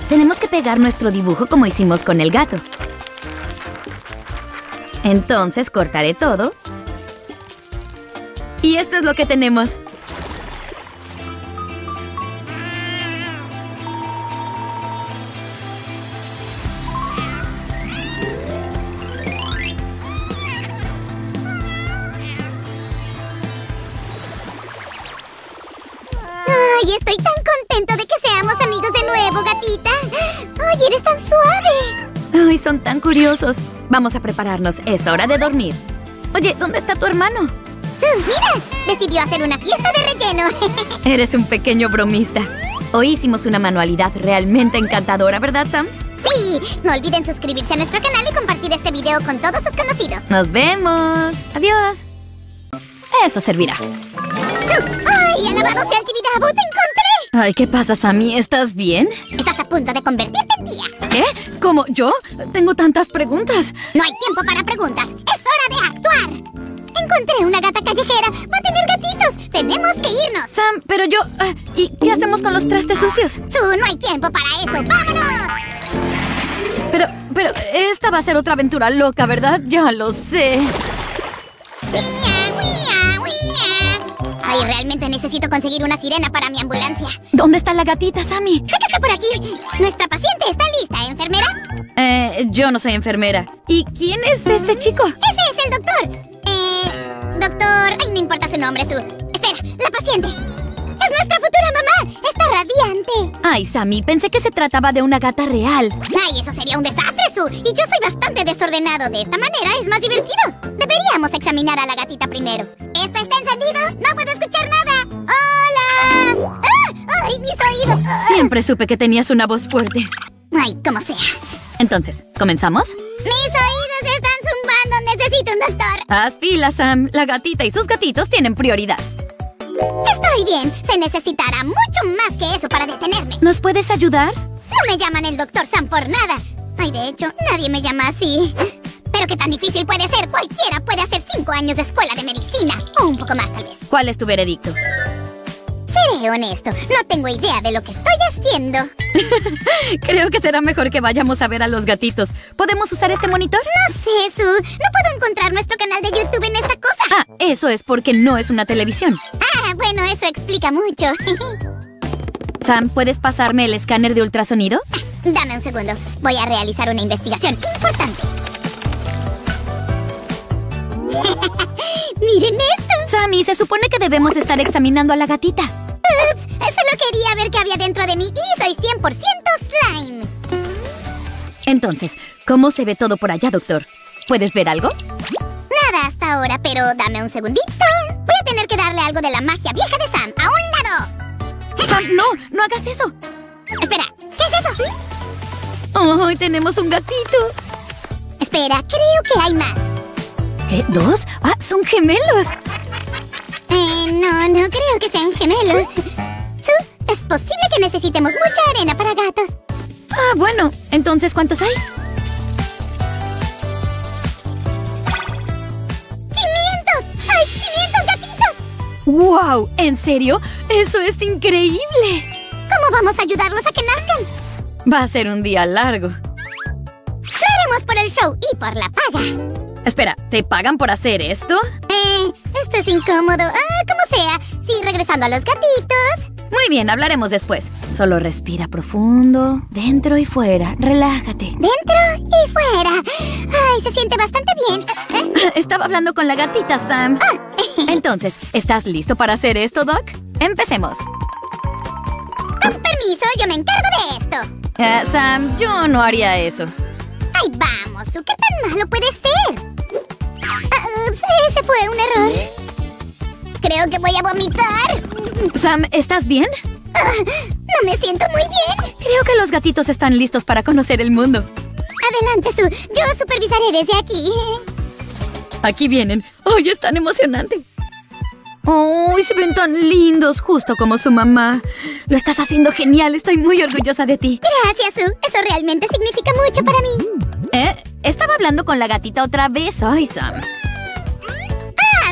Tenemos que pegar nuestro dibujo como hicimos con el gato. Entonces cortaré todo. Y esto es lo que tenemos. ¡Ay, estoy tan contento de que seamos amigos de nuevo, gatita! ¡Ay, eres tan suave! Ay, son tan curiosos. Vamos a prepararnos. Es hora de dormir. Oye, ¿dónde está tu hermano? ¡Su, mira! Decidió hacer una fiesta de relleno. Eres un pequeño bromista. Hoy hicimos una manualidad realmente encantadora, ¿verdad, Sam? ¡Sí! No olviden suscribirse a nuestro canal y compartir este video con todos sus conocidos. Nos vemos. Adiós. Esto servirá. ¡Su! ¡Ay, alabado sea el Tibidabo! ¡Te encontré! Ay, ¿qué pasa, Sammy? ¿Estás bien? Estás a punto de convertirte en tía. ¿Qué? ¿Cómo? ¿Yo? Tengo tantas preguntas. No hay tiempo para preguntas. ¡Es hora de actuar! Encontré una gata callejera. ¡Va a tener gatitos! ¡Tenemos que irnos! Sam, pero yo... ah, ¿Y qué hacemos con los trastes sucios? ¡Su! ¡No hay tiempo para eso! ¡Vámonos! Pero, pero, esta va a ser otra aventura loca, ¿verdad? Ya lo sé. ¡Uia, uia, uia! Ay, realmente necesito conseguir una sirena para mi ambulancia. ¿Dónde está la gatita, Sammy? ¡Sé que está por aquí! Nuestra paciente está lista, ¿enfermera? Eh, yo no soy enfermera. ¿Y quién es este chico? ¡Ese es el doctor! Eh... Doctor... Ay, no importa su nombre, su... Espera, la paciente. ¡Es nuestra futura mamá! ¡Está radiante! Ay, Sammy, pensé que se trataba de una gata real. ¡Ay, eso sería un desastre, Su! Y yo soy bastante desordenado. De esta manera es más divertido. Deberíamos examinar a la gatita primero. ¿Esto está encendido? ¡No puedo escuchar nada! ¡Hola! ¡Ah! ¡Ay, mis oídos! ¡Ah! Siempre supe que tenías una voz fuerte. ¡Ay, como sea! Entonces, ¿comenzamos? ¡Mis oídos están zumbando! ¡Necesito un doctor! Haz fila, Sam. La gatita y sus gatitos tienen prioridad. Estoy bien. Se necesitará mucho más que eso para detenerme. ¿Nos puedes ayudar? No me llaman el doctor Sam por nada. Ay, de hecho, nadie me llama así. Pero qué tan difícil puede ser. Cualquiera puede hacer cinco años de escuela de medicina. O un poco más, tal vez. ¿Cuál es tu veredicto? Seré honesto. No tengo idea de lo que estoy haciendo. Creo que será mejor que vayamos a ver a los gatitos. ¿Podemos usar este monitor? No sé, Su. No puedo encontrar nuestro canal eso es porque no es una televisión. Ah, bueno, eso explica mucho. Sam, ¿puedes pasarme el escáner de ultrasonido? Dame un segundo. Voy a realizar una investigación importante. Miren esto. Sammy, se supone que debemos estar examinando a la gatita. Ups, solo quería ver qué había dentro de mí y soy 100% slime. Entonces, ¿cómo se ve todo por allá, doctor? ¿Puedes ver algo? Nada hasta ahora, pero dame un segundito. Voy a tener que darle algo de la magia vieja de Sam. ¡A un lado! Sam, no, no hagas eso. Espera, ¿qué es eso? ¡Ay, tenemos un gatito! Espera, creo que hay más. ¿Qué? ¿Dos? ¡Ah, son gemelos! Eh, no, no creo que sean gemelos. Su, es posible que necesitemos mucha arena para gatos. Ah, bueno. Entonces, ¿cuántos hay? ¡Wow! ¿En serio? ¡Eso es increíble! ¿Cómo vamos a ayudarlos a que nazcan? Va a ser un día largo. Lo haremos por el show y por la paga. Espera, ¿te pagan por hacer esto? Eh, esto es incómodo. Ah, como sea. Sí, regresando a los gatitos. Muy bien, hablaremos después. Solo respira profundo, dentro y fuera. Relájate. Dentro y fuera. Ay, se siente bastante bien. Eh, Estaba hablando con la gatita, Sam. Entonces, ¿estás listo para hacer esto, Doc? Empecemos. Con permiso, yo me encargo de esto. Eh, Sam, yo no haría eso. Ay, vamos, ¿qué tan malo puede ser? Ah, ups, ese fue un error. Creo que voy a vomitar. Sam, ¿estás bien? Ah, no me siento muy bien. Creo que los gatitos están listos para conocer el mundo. Adelante, Su. Yo supervisaré desde aquí. Aquí vienen. ¡Ay, es tan emocionante! ¡Ay, se ven tan lindos! Justo como su mamá. Lo estás haciendo genial. Estoy muy orgullosa de ti. Gracias, Su. Eso realmente significa mucho para mí. ¿Eh? Estaba hablando con la gatita otra vez. ¡Ay, Sam!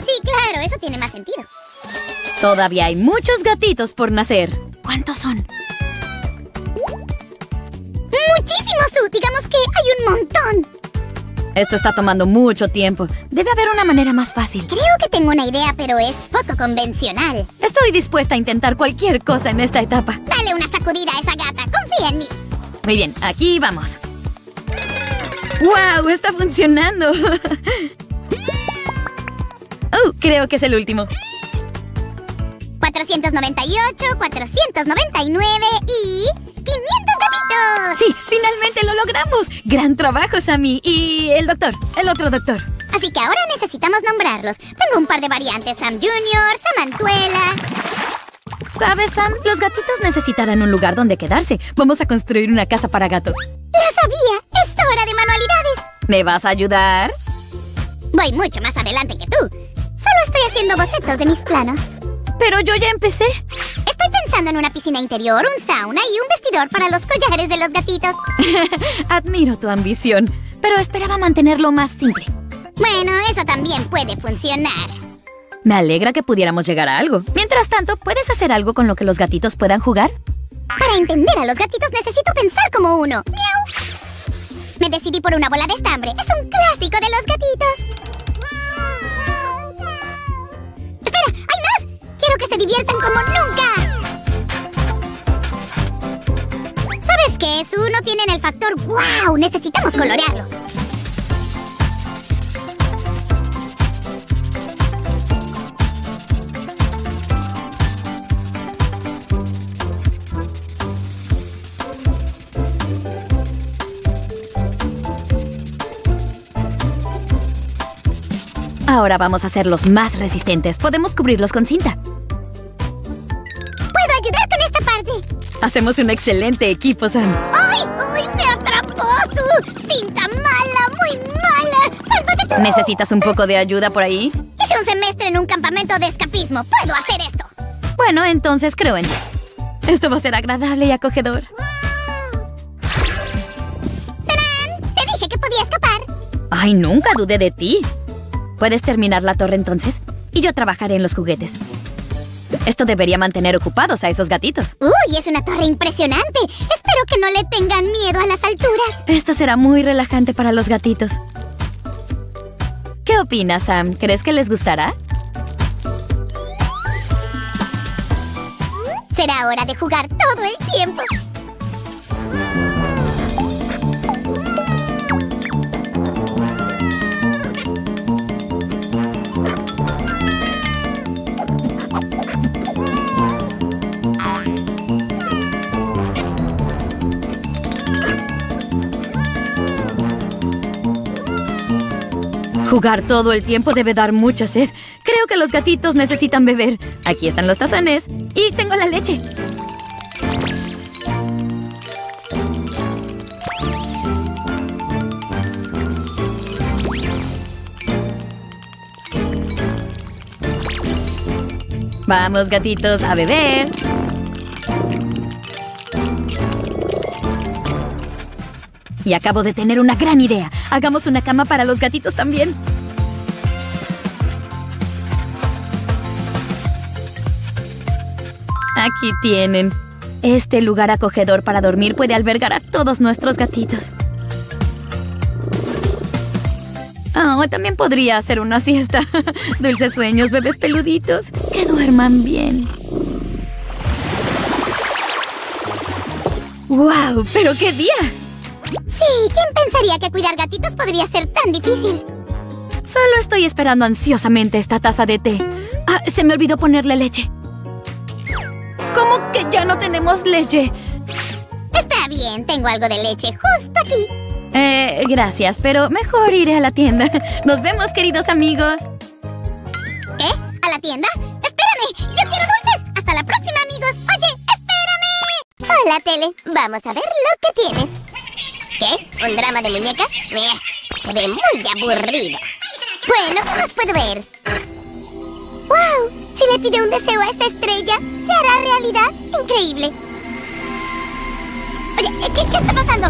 Sí, claro. Eso tiene más sentido. Todavía hay muchos gatitos por nacer. ¿Cuántos son? ¡Muchísimos, Su! Digamos que hay un montón. Esto está tomando mucho tiempo. Debe haber una manera más fácil. Creo que tengo una idea, pero es poco convencional. Estoy dispuesta a intentar cualquier cosa en esta etapa. Dale una sacudida a esa gata. Confía en mí. Muy bien, aquí vamos. ¡Wow! Está funcionando. oh, creo que es el último. 498, 499 y... ¡500 gatitos! Sí, finalmente lo logramos. Gran trabajo, Sammy. Y el doctor, el otro doctor. Así que ahora necesitamos nombrarlos. Tengo un par de variantes. Sam Junior, Samantuela... ¿Sabes, Sam? Los gatitos necesitarán un lugar donde quedarse. Vamos a construir una casa para gatos. ¡Lo sabía! ¡Es hora de manualidades! ¿Me vas a ayudar? Voy mucho más adelante que tú. Solo estoy haciendo bocetos de mis planos. Pero yo ya empecé. Estoy pensando en una piscina interior, un sauna y un vestidor para los collares de los gatitos. Admiro tu ambición, pero esperaba mantenerlo más simple. Bueno, eso también puede funcionar. Me alegra que pudiéramos llegar a algo. Mientras tanto, ¿puedes hacer algo con lo que los gatitos puedan jugar? Para entender a los gatitos necesito pensar como uno. ¡Miau! Me decidí por una bola de estambre. Es un clásico de los gatitos. ¡Espera! ¡Hay más! ¡Quiero que se diviertan como nunca! ¿Sabes qué? Su no tienen el factor ¡Wow! Necesitamos colorearlo. Ahora vamos a hacerlos más resistentes. Podemos cubrirlos con cinta. ¡Puedo ayudar con esta parte! Hacemos un excelente equipo, Sam. ¡Ay! ¡Ay! ¡Me atrapó! ¡Cinta mala! ¡Muy mala! ¡Sálvate tú! ¿Necesitas un poco de ayuda por ahí? Hice un semestre en un campamento de escapismo. ¡Puedo hacer esto! Bueno, entonces creo en ti. Esto va a ser agradable y acogedor. ¡Tarán! Te dije que podía escapar. Ay, nunca dudé de ti. ¿Puedes terminar la torre entonces? Y yo trabajaré en los juguetes. Esto debería mantener ocupados a esos gatitos. ¡Uy! Es una torre impresionante. Espero que no le tengan miedo a las alturas. Esto será muy relajante para los gatitos. ¿Qué opinas, Sam? ¿Crees que les gustará? Será hora de jugar todo el tiempo. Jugar todo el tiempo debe dar mucha sed. Creo que los gatitos necesitan beber. Aquí están los tazones. Y tengo la leche. Vamos, gatitos, a beber. Y acabo de tener una gran idea. Hagamos una cama para los gatitos también. Aquí tienen. Este lugar acogedor para dormir puede albergar a todos nuestros gatitos. Oh, también podría hacer una siesta. Dulces sueños, bebés peluditos. Que duerman bien. ¡Wow! ¡Pero qué día! Sí, ¿quién pensaría que cuidar gatitos podría ser tan difícil? Solo estoy esperando ansiosamente esta taza de té. Ah, se me olvidó ponerle leche. ¿Cómo que ya no tenemos leche? Está bien, tengo algo de leche justo aquí. Eh, gracias, pero mejor iré a la tienda. Nos vemos, queridos amigos. ¿Qué? ¿A la tienda? espérame! ¡Yo quiero dulces! ¡Hasta la próxima, amigos! ¡Oye, espérame! Hola, Tele. Vamos a ver lo que tienes. ¿Qué? ¿Un drama de muñecas? Eh, se ve muy aburrido. Bueno, ¿qué más puedo ver? ¡Wow! Si le pide un deseo a esta estrella, ¿se hará realidad? Increíble. Oye, ¿qué, qué está pasando?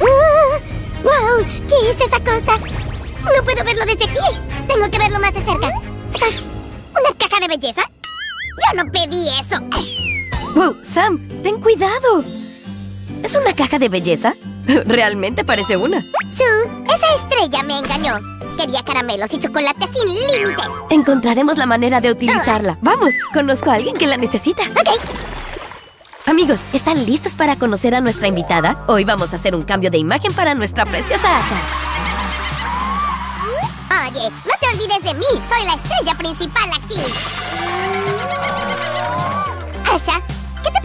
¡Ah! ¡Wow! ¿Qué es esa cosa? No puedo verlo desde aquí. Tengo que verlo más de cerca. ¿Eso es una caja de belleza? Yo no pedí eso. ¡Wow! Sam, ten cuidado. ¿Es una caja de belleza? Realmente parece una. Sue, esa estrella me engañó. Quería caramelos y chocolates sin límites. Encontraremos la manera de utilizarla. Vamos, conozco a alguien que la necesita. Ok. Amigos, ¿están listos para conocer a nuestra invitada? Hoy vamos a hacer un cambio de imagen para nuestra preciosa Asha. Oye, no te olvides de mí. Soy la estrella principal aquí. Asha, ¿qué te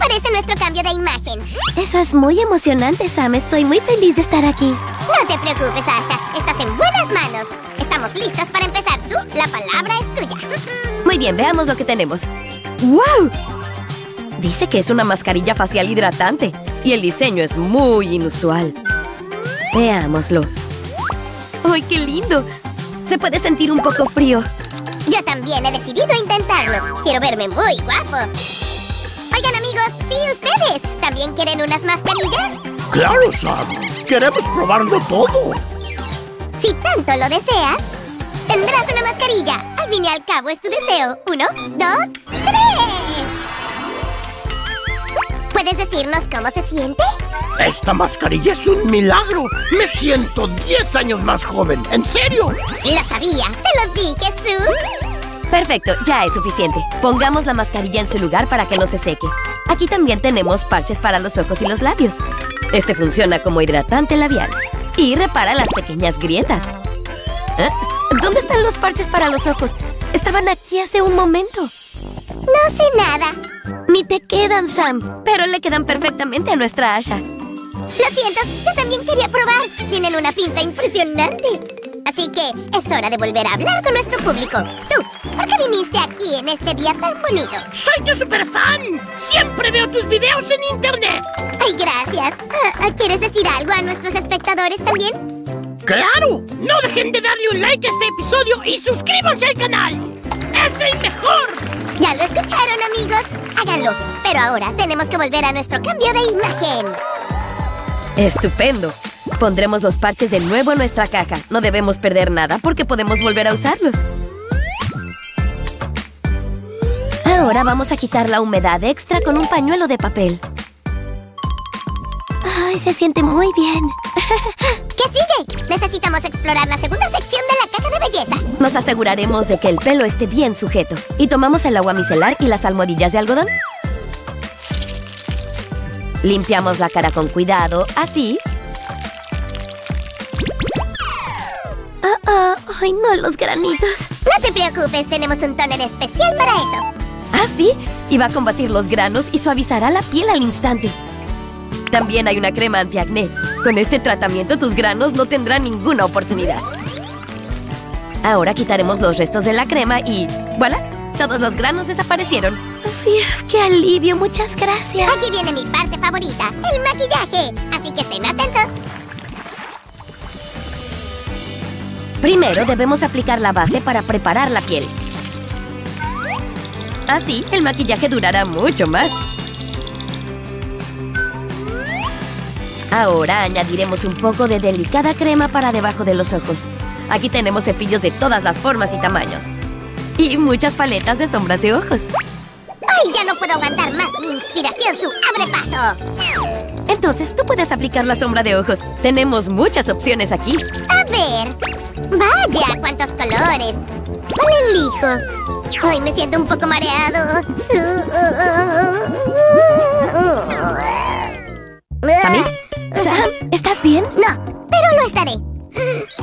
parece nuestro cambio de imagen? Eso es muy emocionante, Sam. Estoy muy feliz de estar aquí. No te preocupes, Asha. Estás en buenas manos. Estamos listos para empezar. Su, la palabra es tuya. Muy bien, veamos lo que tenemos. ¡Wow! Dice que es una mascarilla facial hidratante y el diseño es muy inusual. Veámoslo. ¡Ay, qué lindo! Se puede sentir un poco frío. Yo también he decidido intentarlo. Quiero verme muy guapo. Oigan, amigos, ¿sí ustedes también quieren unas mascarillas? ¡Claro, Sam! ¡Queremos probarlo todo! Si tanto lo deseas, tendrás una mascarilla. Al fin y al cabo es tu deseo. Uno, dos, tres. ¿Puedes decirnos cómo se siente? ¡Esta mascarilla es un milagro! ¡Me siento 10 años más joven! ¿En serio? Lo sabía. Te lo dije, Sue. Perfecto, ya es suficiente. Pongamos la mascarilla en su lugar para que no se seque. Aquí también tenemos parches para los ojos y los labios. Este funciona como hidratante labial y repara las pequeñas grietas. ¿Eh? ¿Dónde están los parches para los ojos? Estaban aquí hace un momento. No sé nada. Ni te quedan, Sam, pero le quedan perfectamente a nuestra Asha. Lo siento, yo también quería probar. Tienen una pinta impresionante. Así que es hora de volver a hablar con nuestro público. Tú, ¿por qué viniste aquí en este día tan bonito? ¡Soy tu superfan! ¡Siempre veo tus videos en internet! Ay, gracias. Ah, ah, ¿Quieres decir algo a nuestros espectadores también? ¡Claro! No dejen de darle un like a este episodio y suscríbanse al canal. ¡Es el mejor! Ya lo escucharon, amigos. Háganlo. Pero ahora tenemos que volver a nuestro cambio de imagen. ¡Estupendo! Pondremos los parches de nuevo en nuestra caja. No debemos perder nada porque podemos volver a usarlos. Ahora vamos a quitar la humedad extra con un pañuelo de papel. ¡Ay, se siente muy bien! ¿Qué sigue? Necesitamos explorar la segunda sección de la caja de belleza. Nos aseguraremos de que el pelo esté bien sujeto. Y tomamos el agua micelar y las almohadillas de algodón. Limpiamos la cara con cuidado, así. Ah, ah, ¡Ay, no, los granitos! No te preocupes, tenemos un toner especial para eso. ¿Ah, sí? Y va a combatir los granos y suavizará la piel al instante. También hay una crema antiacné. Con este tratamiento tus granos no tendrán ninguna oportunidad. Ahora quitaremos los restos de la crema y... ¡Voilà! Todos los granos desaparecieron. Uf, ¡Qué alivio! Muchas gracias. Aquí viene mi parte favorita, el maquillaje. Así que estén atentos. Primero debemos aplicar la base para preparar la piel. Así, el maquillaje durará mucho más. Ahora añadiremos un poco de delicada crema para debajo de los ojos. Aquí tenemos cepillos de todas las formas y tamaños. Y muchas paletas de sombras de ojos. ¡Ay, ya no puedo aguantar más! ¡Mi inspiración, su abre paso! Entonces tú puedes aplicar la sombra de ojos. Tenemos muchas opciones aquí. A ver. ¡Vaya! ¡Cuántos colores! ¿Cuál elijo? Ay, me siento un poco mareado. ¿Sammy? ¿Sam? ¿Estás bien? No, pero lo estaré.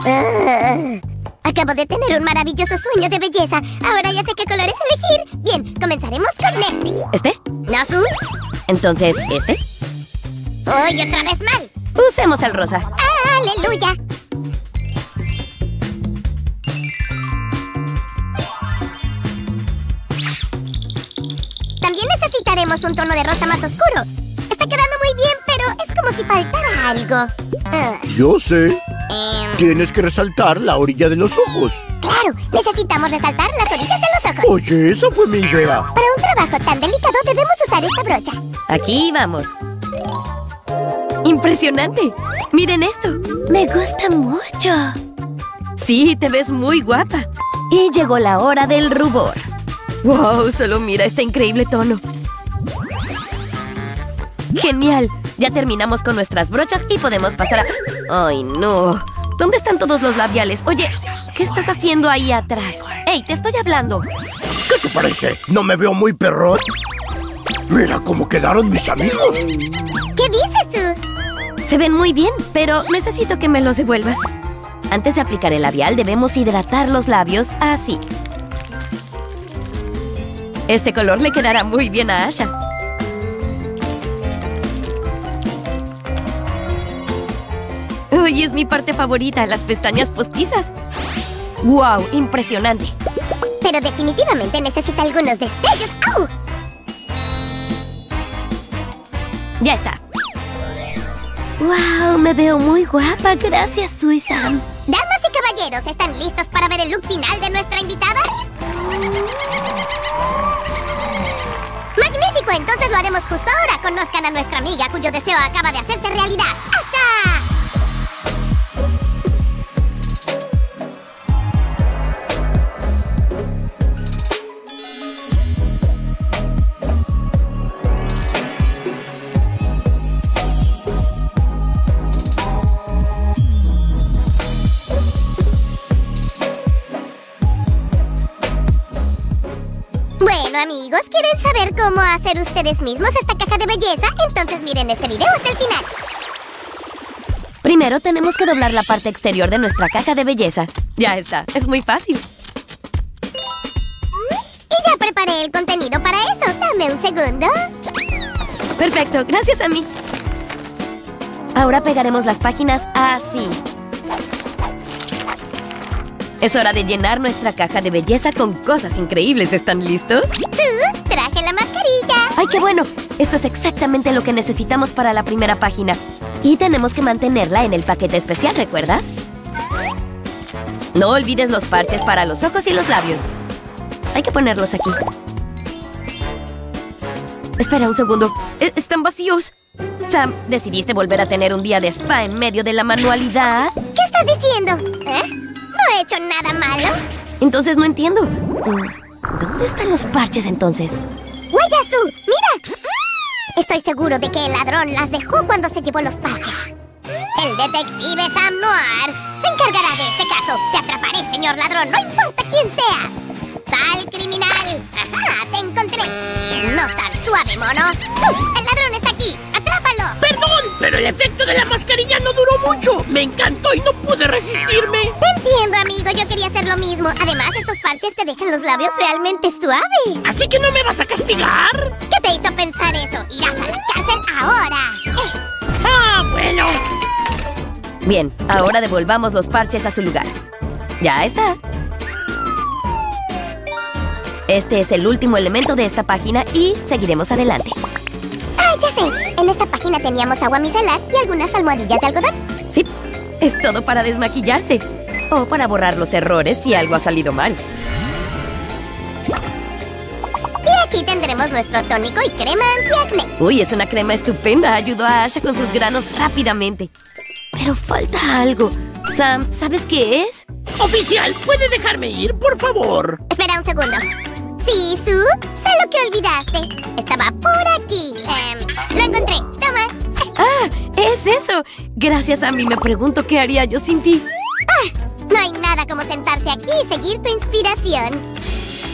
Ah, Acabo de tener un maravilloso sueño de belleza. Ahora ya sé qué colores elegir. Bien, comenzaremos con este. ¿Este? ¿No, Su? Entonces, ¿este? ¡Uy, otra vez mal! Usemos el rosa. ¡Aleluya! Necesitaremos un tono de rosa más oscuro. Está quedando muy bien, pero es como si faltara algo. Ah, Yo sé. em, Tienes que resaltar la orilla de los ojos. claro, necesitamos resaltar las orillas de los ojos. Oye, esa fue mi idea. Para un trabajo tan delicado debemos usar esta brocha. Aquí vamos. ¡Impresionante! Miren esto. Me gusta mucho. Sí, te ves muy guapa. Y llegó la hora del rubor. ¡Wow! Solo mira este increíble tono. ¡Genial! Ya terminamos con nuestras brochas y podemos pasar a... ¡Ay, no! ¿Dónde están todos los labiales? Oye, ¿qué estás haciendo ahí atrás? ¡Ey, te estoy hablando! ¿Qué te parece? ¿No me veo muy perrón? Mira cómo quedaron mis amigos. ¿Qué dices, Sue? Se ven muy bien, pero necesito que me los devuelvas. Antes de aplicar el labial, debemos hidratar los labios así. Este color le quedará muy bien a Asha. Uy, es mi parte favorita, las pestañas postizas. ¡Wow! Impresionante. Pero definitivamente necesita algunos destellos. ¡Au! Ya está. ¡Wow! Me veo muy guapa. Gracias, Suizan. Damas y caballeros, ¿están listos para ver el look final de nuestra invitada? ¡Magnífico! Entonces lo haremos justo ahora. Conozcan a nuestra amiga cuyo deseo acaba de hacerse realidad. ¡Asha! Bueno, amigos, ¿quieren saber cómo hacer ustedes mismos esta caja de belleza? Entonces miren este video hasta el final. Primero tenemos que doblar la parte exterior de nuestra caja de belleza. Ya está, es muy fácil. Y ya preparé el contenido para eso. Dame un segundo. Perfecto, gracias a mí. Ahora pegaremos las páginas así. Es hora de llenar nuestra caja de belleza con cosas increíbles. ¿Están listos? Sue, traje la mascarilla. ¡Ay, qué bueno! Esto es exactamente lo que necesitamos para la primera página. Y tenemos que mantenerla en el paquete especial, ¿recuerdas? No olvides los parches para los ojos y los labios. Hay que ponerlos aquí. Espera un segundo. E- Están vacíos. Sam, ¿decidiste volver a tener un día de spa en medio de la manualidad? ¿Qué estás diciendo? ¿Eh? He hecho nada malo. Entonces no entiendo. ¿Dónde están los parches entonces? ¡Hueyasu! ¡Mira! Estoy seguro de que el ladrón las dejó cuando se llevó los parches. El detective Sam Noir se encargará de este caso. Te atraparé, señor ladrón, no importa quién seas. ¡Sal, criminal! ¡Ajá! ¡Te encontré! No tan suave, mono. ¡El ladrón está aquí! Perdón, pero el efecto de la mascarilla no duró mucho. Me encantó y no pude resistirme. Te entiendo, amigo. Yo quería hacer lo mismo. Además, estos parches te dejan los labios realmente suaves. Así que no me vas a castigar. ¿Qué te hizo pensar eso? Irás a la cárcel ahora. Eh, Ah, bueno. Bien, ahora devolvamos los parches a su lugar. Ya está. Este es el último elemento de esta página y seguiremos adelante. Sé. En esta página teníamos agua micelar y algunas almohadillas de algodón. Sí, es todo para desmaquillarse. O para borrar los errores si algo ha salido mal. Y aquí tendremos nuestro tónico y crema antiacné. Uy, es una crema estupenda. Ayudó a Asha con sus granos rápidamente. Pero falta algo. Sam, ¿sabes qué es? Oficial, ¿puede dejarme ir, por favor? Espera un segundo. Sí, Su, sé lo que olvidaste. Estaba por aquí. Em, lo encontré. Toma. ¡Ah! ¡Es eso! Gracias a mí me pregunto qué haría yo sin ti. No hay nada como sentarse aquí y seguir tu inspiración.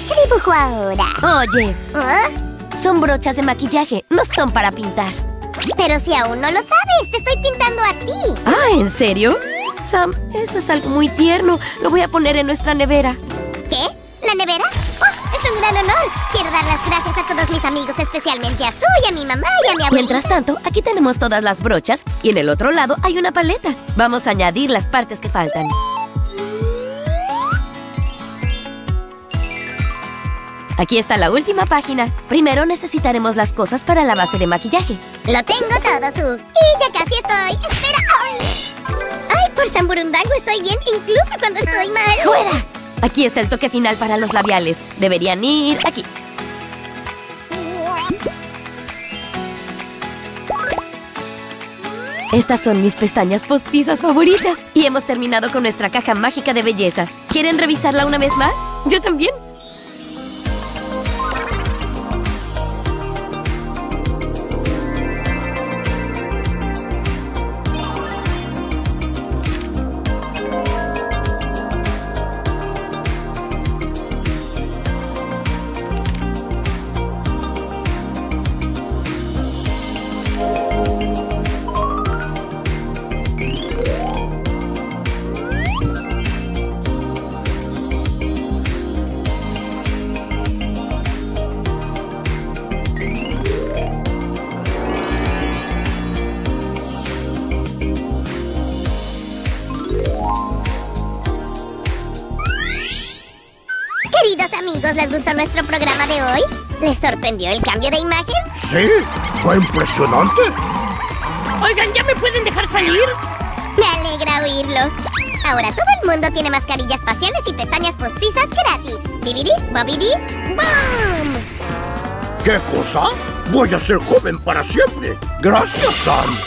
¿Qué dibujo ahora? Oye, ¿Ah? son brochas de maquillaje, no son para pintar. Pero si aún no lo sabes, te estoy pintando a ti. Ah, ¿en serio? Sam, eso es algo muy tierno. Lo voy a poner en nuestra nevera. ¿Qué? ¿La nevera? ¡Oh, un gran honor! Quiero dar las gracias a todos mis amigos, especialmente a Su y a mi mamá y a mi abuelita. Mientras tanto, aquí tenemos todas las brochas y en el otro lado hay una paleta. Vamos a añadir las partes que faltan. Aquí está la última página. Primero necesitaremos las cosas para la base de maquillaje. Lo tengo todo, Su. Y ya casi estoy. ¡Espera! ¡Ay! ¡Ay, por San Burundanga estoy bien, incluso cuando estoy mal! ¡Fuera! Aquí está el toque final para los labiales. Deberían ir aquí. Estas son mis pestañas postizas favoritas. Y hemos terminado con nuestra caja mágica de belleza. ¿Quieren revisarla una vez más? Yo también. Sorprendió el cambio de imagen? Sí, fue impresionante. Oigan, ¿ya me pueden dejar salir? Me alegra oírlo. Ahora todo el mundo tiene mascarillas faciales y pestañas postizas gratis. Bibidi, bobidi, boom. ¿Qué cosa? Voy a ser joven para siempre. Gracias, Sam.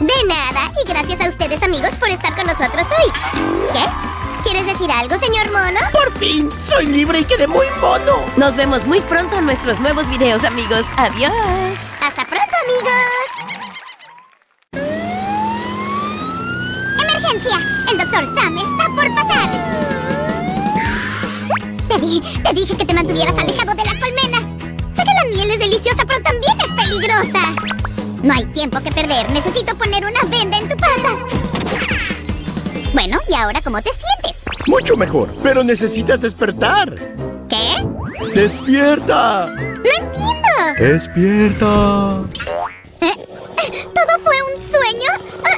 De nada, y gracias a ustedes amigos por estar con nosotros hoy. ¿Qué? ¿Quieres decir algo, señor mono? ¡Por fin! ¡Soy libre y quedé muy mono! Nos vemos muy pronto en nuestros nuevos videos, amigos. ¡Adiós! ¡Hasta pronto, amigos! ¡Emergencia! El doctor Sam está por pasar. Te, di, te dije que te mantuvieras alejado de la colmena. Sé que la miel es deliciosa, pero también es peligrosa. No hay tiempo que perder. Necesito poner una venda en tu pata. Bueno, ¿y ahora cómo te sientes? Mucho mejor, pero necesitas despertar. ¿Qué? ¡Despierta! ¡No entiendo! ¡Despierta! ¿Eh? ¿Todo fue un sueño? Ah,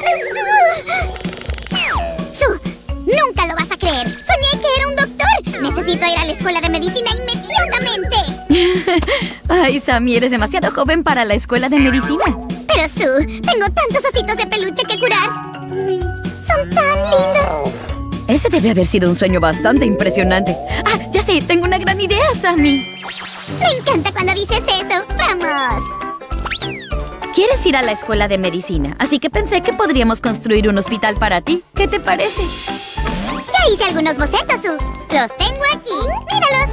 Su... Su, nunca lo vas a creer. Soñé que era un doctor. Necesito ir a la escuela de medicina inmediatamente. Ay, Sammy, eres demasiado joven para la escuela de medicina. Pero Su, tengo tantos ositos de peluche Ese debe haber sido un sueño bastante impresionante. Ah, ya sé, tengo una gran idea, Sammy. Me encanta cuando dices eso. ¡Vamos! Quieres ir a la escuela de medicina, así que pensé que podríamos construir un hospital para ti. ¿Qué te parece? Ya hice algunos bocetos, Su. Los tengo aquí. ¡Míralos!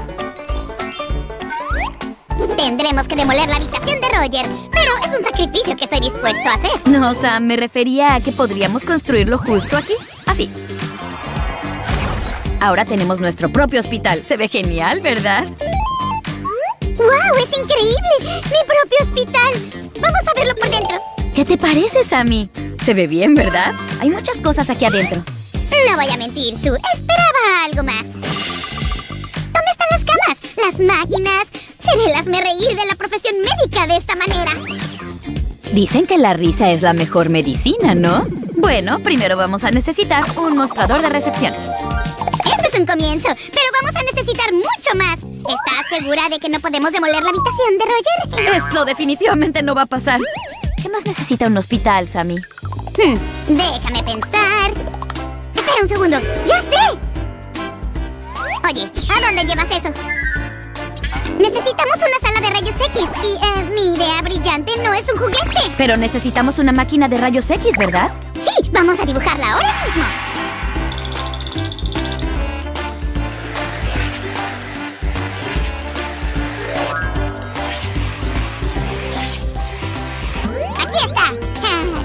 Tendremos que demoler la habitación de Roger, pero es un sacrificio que estoy dispuesto a hacer. No, Sam, me refería a que podríamos construirlo justo aquí. Así. Ahora tenemos nuestro propio hospital. Se ve genial, ¿verdad? ¡Wow! ¡Es increíble! ¡Mi propio hospital! Vamos a verlo por dentro. ¿Qué te parece, Sammy? Se ve bien, ¿verdad? Hay muchas cosas aquí adentro. No voy a mentir, Sue. Esperaba algo más. ¿Dónde están las camas? ¿Las máquinas? Seré el hazme reír de la profesión médica de esta manera. Dicen que la risa es la mejor medicina, ¿no? Bueno, primero vamos a necesitar un mostrador de recepción. Un comienzo, pero vamos a necesitar mucho más. ¿Estás segura de que no podemos demoler la habitación de Roger? Eso definitivamente no va a pasar. ¿Qué más necesita un hospital, Sammy? Hmm, déjame pensar. Espera un segundo. ¡Ya sé! Oye, ¿a dónde llevas eso? Necesitamos una sala de rayos X y eh, mi idea brillante no es un juguete. Pero necesitamos una máquina de rayos X, ¿verdad? Sí, vamos a dibujarla ahora mismo.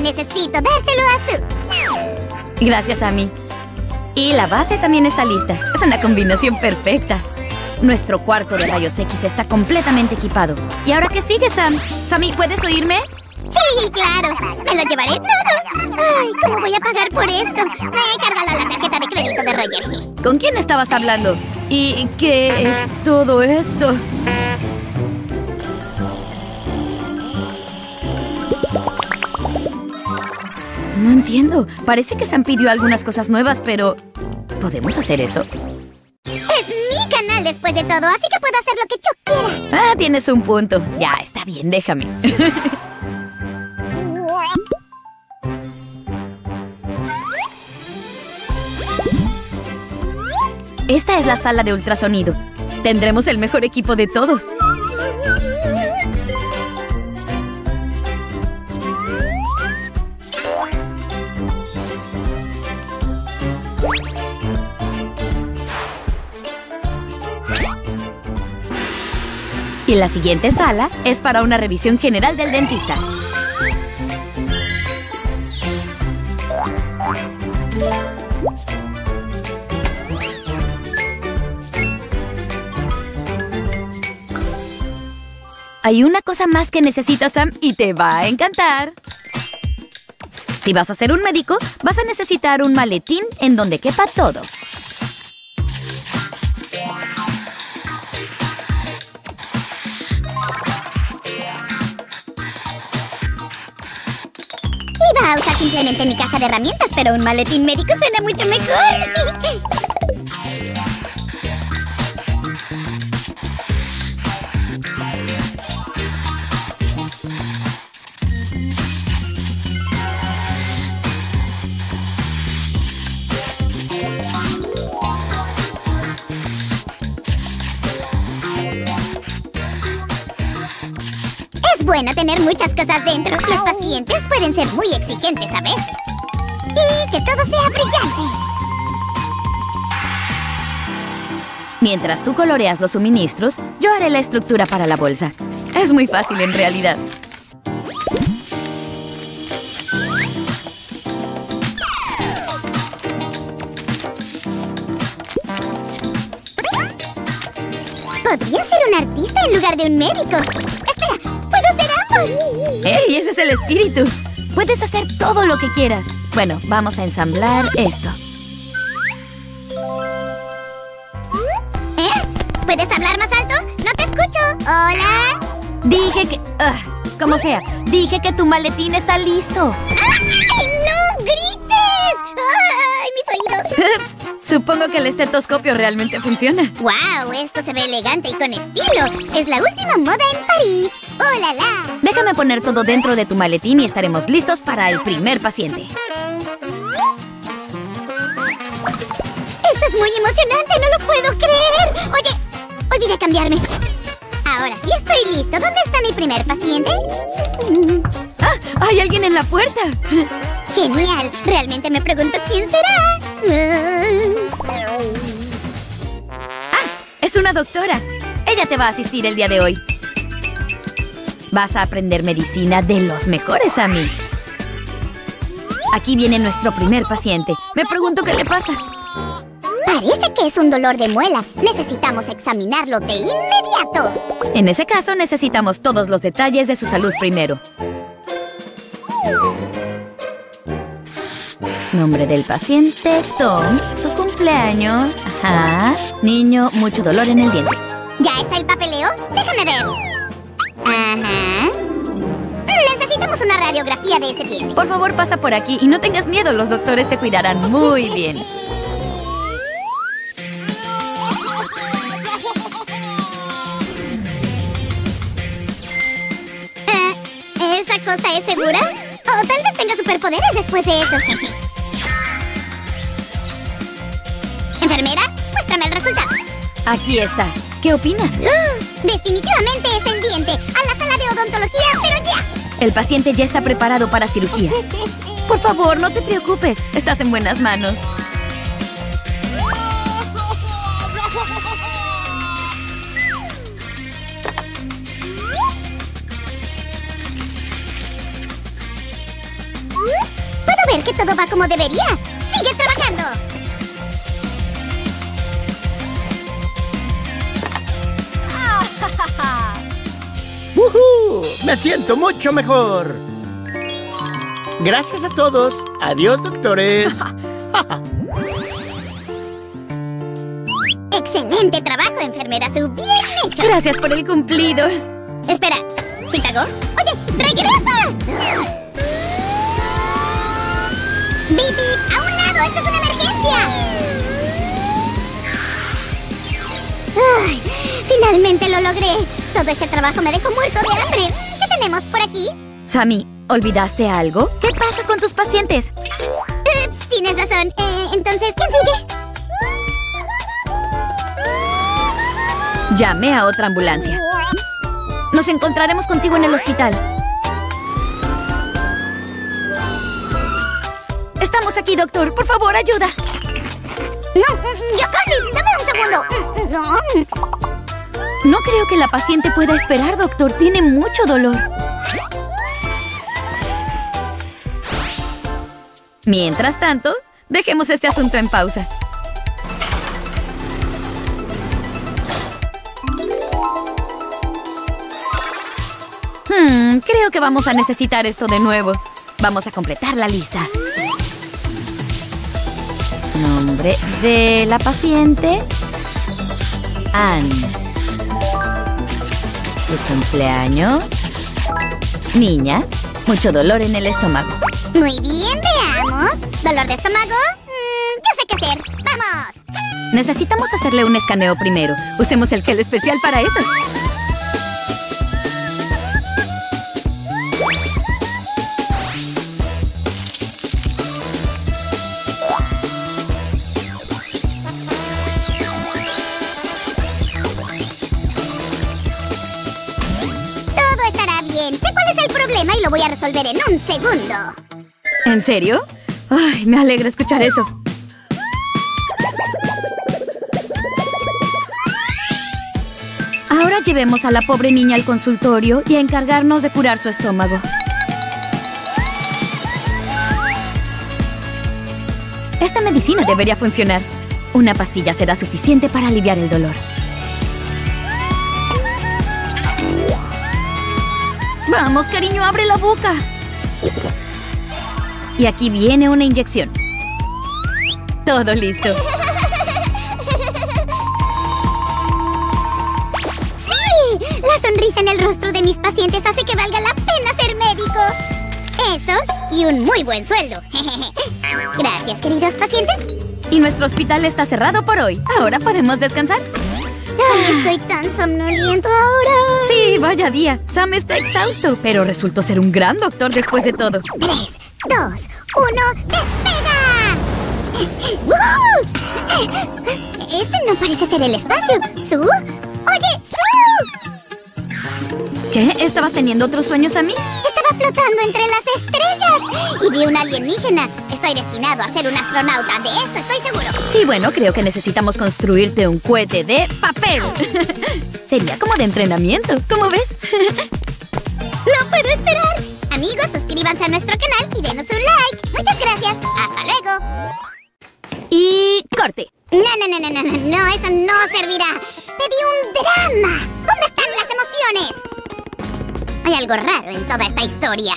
Necesito dárselo a Sue. Gracias, Sammy. Y la base también está lista. Es una combinación perfecta. Nuestro cuarto de rayos X está completamente equipado. ¿Y ahora qué sigue, Sam? Sammy, ¿puedes oírme? Sí, claro. Me lo llevaré todo. Ay, ¿cómo voy a pagar por esto? Eh, cárgalo a la tarjeta de crédito de Roger. ¿Con quién estabas hablando? ¿Y qué es todo esto? No entiendo. Parece que Sam pidió algunas cosas nuevas, pero... ¿Podemos hacer eso? Es mi canal después de todo, así que puedo hacer lo que yo quiera. Ah, tienes un punto. Ya, está bien, déjame. Esta es la sala de ultrasonido. Tendremos el mejor equipo de todos. Y la siguiente sala es para una revisión general del dentista. Hay una cosa más que necesitas, Sam, y te va a encantar. Si vas a ser un médico, vas a necesitar un maletín en donde quepa todo. A usar simplemente mi caja de herramientas, pero un maletín médico suena mucho mejor. bueno tener muchas cosas dentro. Los pacientes pueden ser muy exigentes a veces. Y que todo sea brillante. Mientras tú coloreas los suministros, yo haré la estructura para la bolsa. Es muy fácil en realidad. Podría ser un artista en lugar de un médico. ¡Ey! Ese es el espíritu. Puedes hacer todo lo que quieras. Bueno, vamos a ensamblar esto. ¿Eh? ¿Puedes hablar más alto? No te escucho. Hola. Dije que... Ugh, como sea, dije que tu maletín está listo. ¡Ay, Ups, supongo que el estetoscopio realmente funciona. ¡Wow! Esto se ve elegante y con estilo. Es la última moda en París. ¡Oh, la, la! Déjame poner todo dentro de tu maletín y estaremos listos para el primer paciente. Esto es muy emocionante, no lo puedo creer. Oye, olvidé cambiarme. Ahora sí estoy listo. ¿Dónde está mi primer paciente? ¡Ah! ¡Hay alguien en la puerta! Genial. Realmente me pregunto quién será. ¡Ah! Es una doctora. Ella te va a asistir el día de hoy. Vas a aprender medicina de los mejores a mí. Aquí viene nuestro primer paciente. Me pregunto qué le pasa. Parece que es un dolor de muela. Necesitamos examinarlo de inmediato. En ese caso, necesitamos todos los detalles de su salud primero. Nombre del paciente, Tom. Su cumpleaños. Ajá. Niño, mucho dolor en el diente. ¿Ya está el papeleo? Déjame ver. Ajá. Necesitamos una radiografía de ese diente. Por favor, pasa por aquí y no tengas miedo. Los doctores te cuidarán muy bien. Eh, ¿Esa cosa es segura? O tal vez tenga superpoderes después de eso. Enfermera, muéstrame el resultado. Aquí está. ¿Qué opinas? Definitivamente es el diente. A la sala de odontología, pero ya. El paciente ya está preparado para cirugía. Por favor, no te preocupes. Estás en buenas manos. Puedo ver que todo va como debería. ¡Sigue trabajando! ¡Woohoo! Me siento mucho mejor. Gracias a todos. Adiós, doctores. Excelente trabajo, enfermera Sue. Bien hecho. Gracias por el cumplido. Espera, ¿sí pagó? Oye, regresa. Bip, bip, a un lado. Esto es una emergencia. Ay, finalmente lo logré. Todo ese trabajo me dejó muerto de hambre. ¿Qué tenemos por aquí? Sammy, ¿olvidaste algo? ¿Qué pasa con tus pacientes? Ups, tienes razón. Eh, entonces, ¿quién sigue? Llame a otra ambulancia. Nos encontraremos contigo en el hospital. Estamos aquí, doctor. Por favor, ayuda. No, ya casi. Dame un segundo. No. No creo que la paciente pueda esperar, doctor. Tiene mucho dolor. Mientras tanto, dejemos este asunto en pausa. Hmm, creo que vamos a necesitar esto de nuevo. Vamos a completar la lista. Nombre de la paciente. Anne. Su cumpleaños. Niña. Mucho dolor en el estómago. Muy bien, veamos. ¿Dolor de estómago? Mm, yo sé qué hacer. ¡Vamos! Necesitamos hacerle un escaneo primero. Usemos el gel especial para eso. Resolver en un segundo. ¿En serio? Ay, me alegra escuchar eso. Ahora llevemos a la pobre niña al consultorio y a encargarnos de curar su estómago. Esta medicina debería funcionar. Una pastilla será suficiente para aliviar el dolor. Vamos, cariño, abre la boca. Y aquí viene una inyección. Todo listo. ¡Sí! La sonrisa en el rostro de mis pacientes hace que valga la pena ser médico. Eso y un muy buen sueldo. Gracias, queridos pacientes. Y nuestro hospital está cerrado por hoy. Ahora podemos descansar. Ay, estoy tan somnoliento ahora. Sí, vaya día. Sam está exhausto, pero resultó ser un gran doctor después de todo. Tres, dos, uno, ¡despega! ¡Woo! Este no parece ser el espacio. ¿Su? ¿Qué? ¿Estabas teniendo otros sueños a mí? Estaba flotando entre las estrellas y vi un alienígena. Estoy destinado a ser un astronauta, de eso estoy seguro. Sí, bueno, creo que necesitamos construirte un cohete de papel. Sería como de entrenamiento, ¿cómo ves? ¡No puedo esperar! Amigos, suscríbanse a nuestro canal y denos un like. Muchas gracias. Hasta luego. y corte. No, no, no, no, no, no, no, eso no servirá. Pedí un drama. ¿Dónde están las emociones? Hay algo raro en toda esta historia.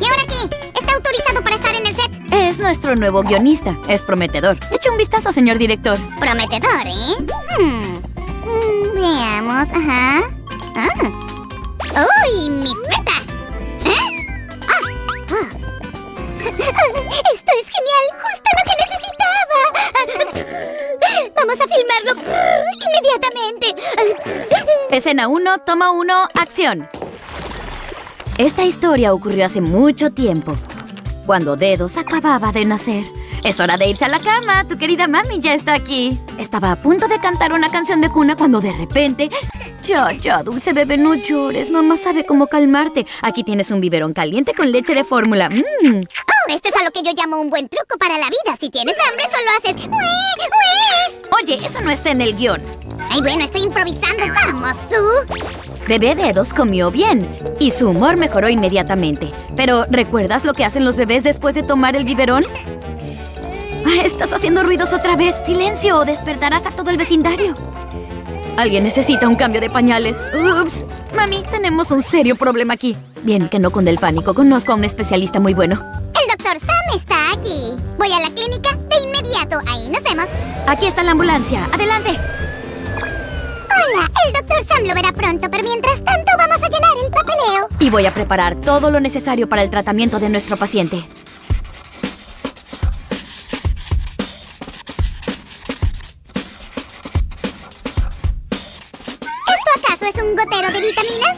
¿Y ahora qué? ¿Está autorizado para estar en el set? Es nuestro nuevo guionista. Es prometedor. Eche un vistazo, señor director. Prometedor, ¿eh? Hmm. Mm, veamos, ajá. Ah. ¡Uy, mi feta! ¿Eh? Ah, ah. Esto es genial, justo lo que necesitaba. Vamos a filmarlo inmediatamente. Escena 1, toma 1, acción. Esta historia ocurrió hace mucho tiempo, cuando Dedos acababa de nacer. Es hora de irse a la cama, tu querida mami ya está aquí. Estaba a punto de cantar una canción de cuna cuando de repente... Ya, ya, dulce bebé, no llores. Mamá sabe cómo calmarte. Aquí tienes un biberón caliente con leche de fórmula. Mmm. Oh, esto es a lo que yo llamo un buen truco para la vida. Si tienes hambre, solo haces... Oye, eso no está en el guion. Ay, bueno, estoy improvisando. Vamos, Su. Bebé Dedos comió bien y su humor mejoró inmediatamente. Pero, ¿recuerdas lo que hacen los bebés después de tomar el biberón? Ah, Estás haciendo ruidos otra vez. Silencio o despertarás a todo el vecindario. Alguien necesita un cambio de pañales. Ups. Mami, tenemos un serio problema aquí. Bien, que no con el pánico. Conozco a un especialista muy bueno. El doctor Sam está aquí. Voy a la clínica de inmediato. Ahí nos vemos. Aquí está la ambulancia. Adelante. Hola, el doctor Sam lo verá pronto, pero mientras tanto vamos a llenar el papeleo. Y voy a preparar todo lo necesario para el tratamiento de nuestro paciente. de vitaminas?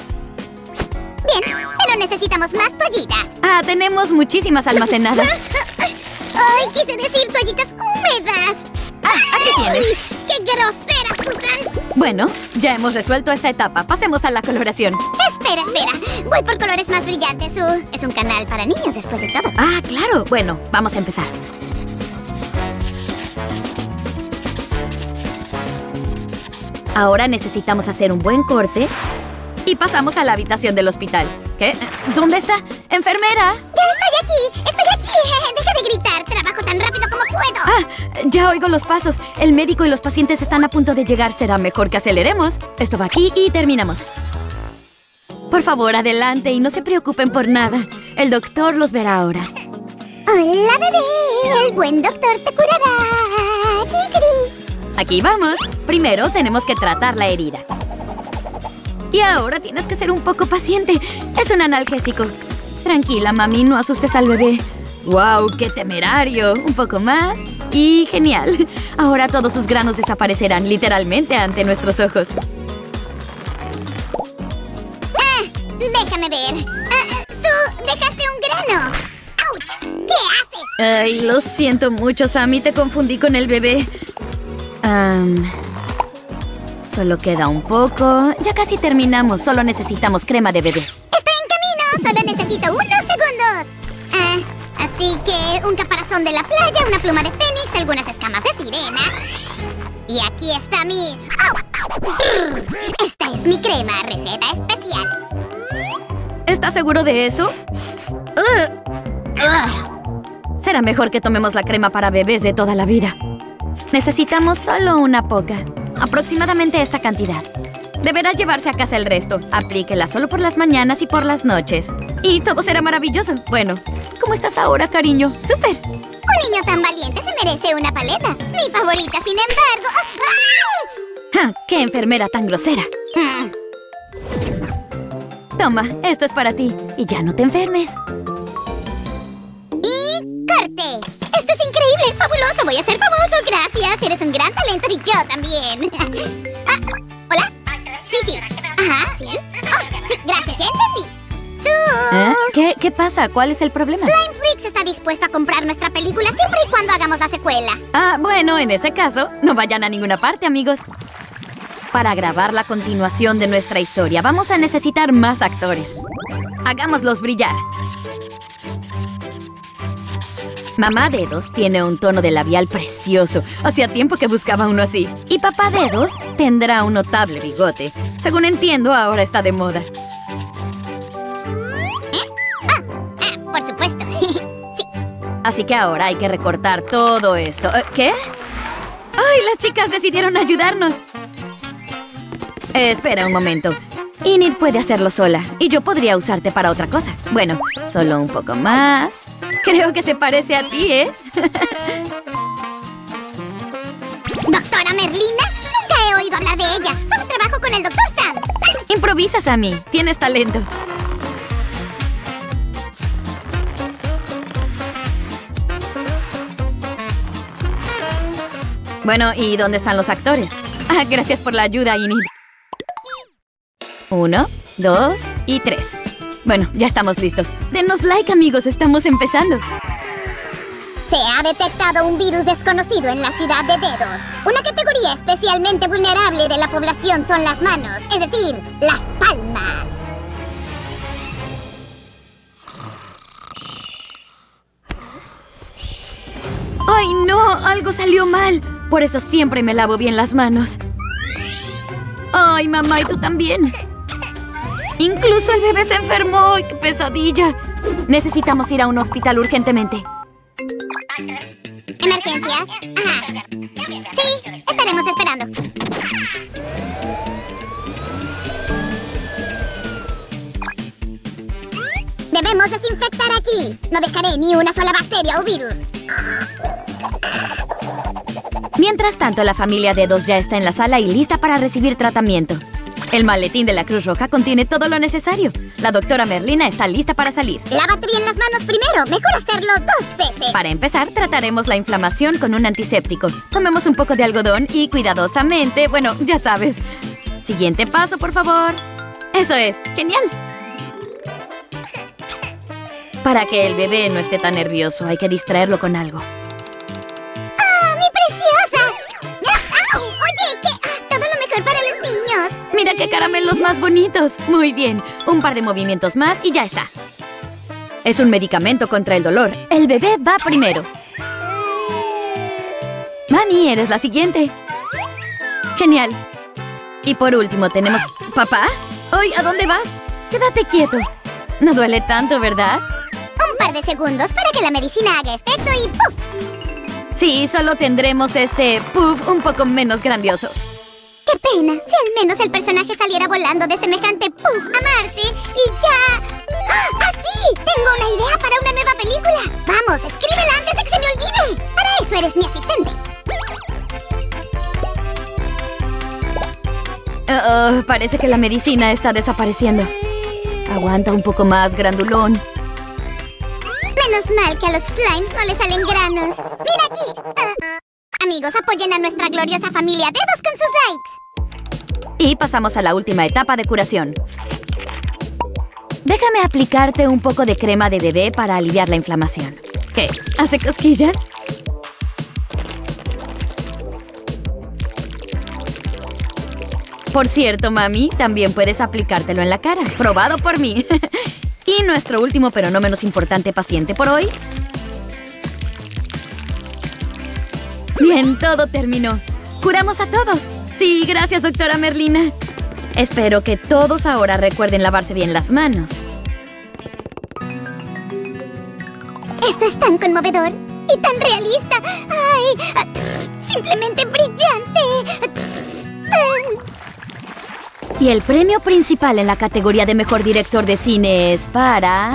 Bien, pero necesitamos más toallitas. Ah, tenemos muchísimas almacenadas. ¡Ay, quise decir toallitas húmedas! Ah, aquí tienes. ¡Qué grosera, Susan! Bueno, ya hemos resuelto esta etapa. Pasemos a la coloración. Espera, espera. Voy por colores más brillantes, Sue. Es un canal para niños después de todo. Ah, claro. Bueno, vamos a empezar. Ahora necesitamos hacer un buen corte y pasamos a la habitación del hospital. ¿Qué? ¿Dónde está? ¡Enfermera! ¡Ya estoy aquí! ¡Estoy aquí! ¡Deja de gritar! ¡Trabajo tan rápido como puedo! Ah, ya oigo los pasos. El médico y los pacientes están a punto de llegar. Será mejor que aceleremos. Esto va aquí y terminamos. Por favor, adelante y no se preocupen por nada. El doctor los verá ahora. ¡Hola, bebé! El buen doctor te curará. ¡Kikiri! Aquí vamos. Primero tenemos que tratar la herida. Y ahora tienes que ser un poco paciente. Es un analgésico. Tranquila, mami, no asustes al bebé. ¡Wow! ¡Qué temerario! Un poco más. Y genial. Ahora todos sus granos desaparecerán literalmente ante nuestros ojos. Ah, déjame ver. Ah, Sue, dejaste un grano. ¡Auch! ¿Qué haces? Ay, lo siento mucho, Sammy. Te confundí con el bebé. Am, solo queda un poco. Ya casi terminamos. Solo necesitamos crema de bebé. ¡Estoy en camino! Solo necesito unos segundos. Ah, así que un caparazón de la playa, una pluma de fénix, algunas escamas de sirena. Y aquí está mi... ¡Oh! Esta es mi crema, receta especial. ¿Estás seguro de eso? Ugh. Ugh. Será mejor que tomemos la crema para bebés de toda la vida. Necesitamos solo una poca. Aproximadamente esta cantidad. Deberá llevarse a casa el resto. Aplíquela solo por las mañanas y por las noches. Y todo será maravilloso. Bueno, ¿cómo estás ahora, cariño? ¡Súper! Un niño tan valiente se merece una paleta. Mi favorita, sin embargo... ¡Ah! ¡Ja! ¡Qué enfermera tan grosera! Toma, esto es para ti. Y ya no te enfermes. Y corte. Esto es increíble, fabuloso. Voy a ser famoso. Gracias. Eres un gran talento y yo también. Ah, ¿Hola? Sí, sí. Ajá, sí. Oh, sí, gracias. Ya entendí. ¿Eh? ¿Qué, ¿Qué pasa? ¿Cuál es el problema? Slime Flix está dispuesto a comprar nuestra película siempre y cuando hagamos la secuela. Ah, bueno, en ese caso, no vayan a ninguna parte, amigos. Para grabar la continuación de nuestra historia, vamos a necesitar más actores. Hagámoslos brillar. Mamá Dedos tiene un tono de labial precioso. Hacía tiempo que buscaba uno así. Y Papá Dedos tendrá un notable bigote. Según entiendo, ahora está de moda. Ah, por supuesto. sí. Así que ahora hay que recortar todo esto. Eh, ¿Qué? ¡Ay, las chicas decidieron ayudarnos! Eh, espera un momento. Enid puede hacerlo sola y yo podría usarte para otra cosa. Bueno, solo un poco más. Creo que se parece a ti, ¿eh? ¿Doctora Merlina? Nunca he oído hablar de ella. Solo trabajo con el doctor Sam. Improvisas a mí. Tienes talento. Bueno, ¿y dónde están los actores? Ah, gracias por la ayuda, Enid. Uno, dos y tres. Bueno, ya estamos listos. Denos like, amigos. Estamos empezando. Se ha detectado un virus desconocido en la ciudad de Dedos. Una categoría especialmente vulnerable de la población son las manos, es decir, las palmas. ¡Ay, no! Algo salió mal. Por eso siempre me lavo bien las manos. ¡Ay, mamá! ¿Y tú también? Incluso el bebé se enfermó. ¡Ay, qué pesadilla! Necesitamos ir a un hospital urgentemente. ¿Emergencias? Ajá. Sí, estaremos esperando. Debemos desinfectar aquí. No dejaré ni una sola bacteria o virus. Mientras tanto, la familia Dedos ya está en la sala y lista para recibir tratamiento. El maletín de la Cruz Roja contiene todo lo necesario. La doctora Merlina está lista para salir. Lávate bien las manos primero. Mejor hacerlo dos veces. Para empezar, trataremos la inflamación con un antiséptico. Tomemos un poco de algodón y cuidadosamente, bueno, ya sabes. Siguiente paso, por favor. Eso es, genial. Para que el bebé no esté tan nervioso, hay que distraerlo con algo. Qué caramelos más bonitos. Muy bien, un par de movimientos más y ya está. Es un medicamento contra el dolor. El bebé va primero. Mami, eres la siguiente. Genial. Y por último tenemos... ¿Papá? ¿Hoy a dónde vas? Quédate quieto. No duele tanto, ¿verdad? Un par de segundos para que la medicina haga efecto y ¡puf! Sí, solo tendremos este puff un poco menos grandioso. ¡Qué pena! Si al menos el personaje saliera volando de semejante puff a Marte y ya... ¡Ah, ¡Ah, sí! Tengo una idea para una nueva película. Vamos, escríbela antes de que se me olvide. Para eso eres mi asistente. Uh, uh, parece que la medicina está desapareciendo. Aguanta un poco más, grandulón. Menos mal que a los slimes no les salen granos. ¡Mira aquí! Ah. Amigos, apoyen a nuestra gloriosa familia Dedos con sus likes. Y pasamos a la última etapa de curación. Déjame aplicarte un poco de crema de bebé para aliviar la inflamación. ¿Qué? ¿Hace cosquillas? Por cierto, mami, también puedes aplicártelo en la cara. Probado por mí. y nuestro último, pero no menos importante paciente por hoy. Bien, todo terminó. Curamos a todos. Sí, gracias, doctora Merlina. Espero que todos ahora recuerden lavarse bien las manos. Esto es tan conmovedor y tan realista. ¡Ay! ¡Simplemente brillante! Y el premio principal en la categoría de mejor director de cine es para...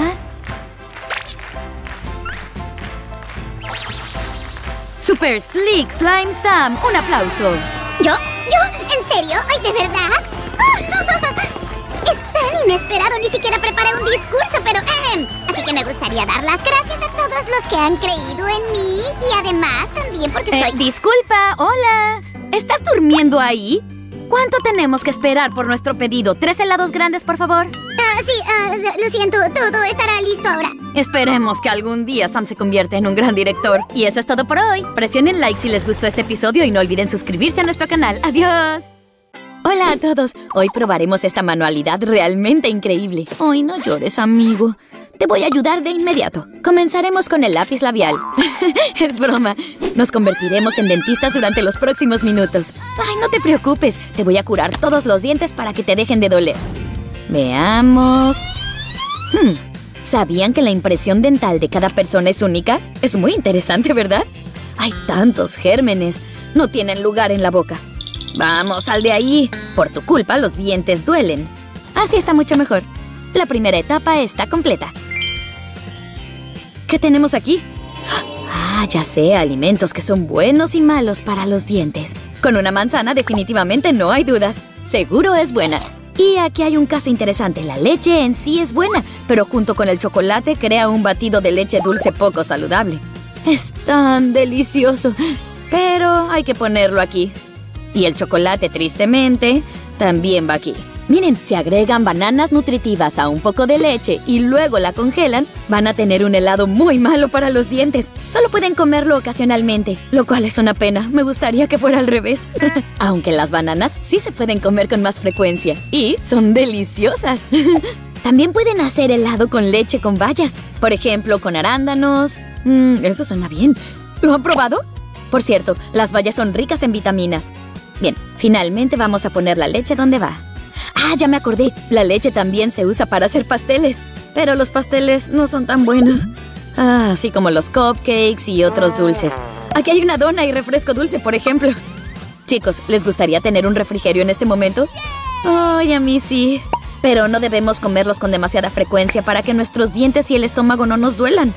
Super Slick Slime Sam. Un aplauso. ¿Yo? ¿Yo? ¿En serio? ¿Ay, de verdad? Es tan inesperado, ni siquiera preparé un discurso, pero... ehem. Así que me gustaría dar las gracias a todos los que han creído en mí y además también porque Eh, soy... disculpa, hola. ¿Estás durmiendo ahí? ¿Cuánto tenemos que esperar por nuestro pedido? ¿Tres helados grandes, por favor? Ah, sí, ah, lo siento, todo estará listo ahora. Esperemos que algún día Sam se convierta en un gran director. Y eso es todo por hoy. Presionen like si les gustó este episodio y no olviden suscribirse a nuestro canal. ¡Adiós! Hola a todos. Hoy probaremos esta manualidad realmente increíble. Hoy no llores, amigo. Te voy a ayudar de inmediato. Comenzaremos con el lápiz labial. es broma. Nos convertiremos en dentistas durante los próximos minutos. Ay, no te preocupes. Te voy a curar todos los dientes para que te dejen de doler. Veamos. Hmm, ¿Sabían que la impresión dental de cada persona es única? Es muy interesante, ¿verdad? Hay tantos gérmenes. No tienen lugar en la boca. Vamos, sal de ahí. Por tu culpa, los dientes duelen. Así está mucho mejor. La primera etapa está completa. ¿Qué tenemos aquí? Ah, ya sé, alimentos que son buenos y malos para los dientes. Con una manzana definitivamente no hay dudas. Seguro es buena. Y aquí hay un caso interesante. La leche en sí es buena, pero junto con el chocolate crea un batido de leche dulce poco saludable. Es tan delicioso. Pero hay que ponerlo aquí. Y el chocolate, tristemente, también va aquí. Miren, si agregan bananas nutritivas a un poco de leche y luego la congelan, van a tener un helado muy malo para los dientes. Solo pueden comerlo ocasionalmente, lo cual es una pena. Me gustaría que fuera al revés. Aunque las bananas sí se pueden comer con más frecuencia y son deliciosas. También pueden hacer helado con leche con bayas, por ejemplo, con arándanos. Mm, eso suena bien. ¿Lo han probado? Por cierto, las bayas son ricas en vitaminas. Bien, finalmente vamos a poner la leche donde va. Ah, ya me acordé. La leche también se usa para hacer pasteles. Pero los pasteles no son tan buenos. Ah, así como los cupcakes y otros dulces. Aquí hay una dona y refresco dulce, por ejemplo. Chicos, ¿les gustaría tener un refrigerio en este momento? Ay, a mí sí. Pero no debemos comerlos con demasiada frecuencia para que nuestros dientes y el estómago no nos duelan.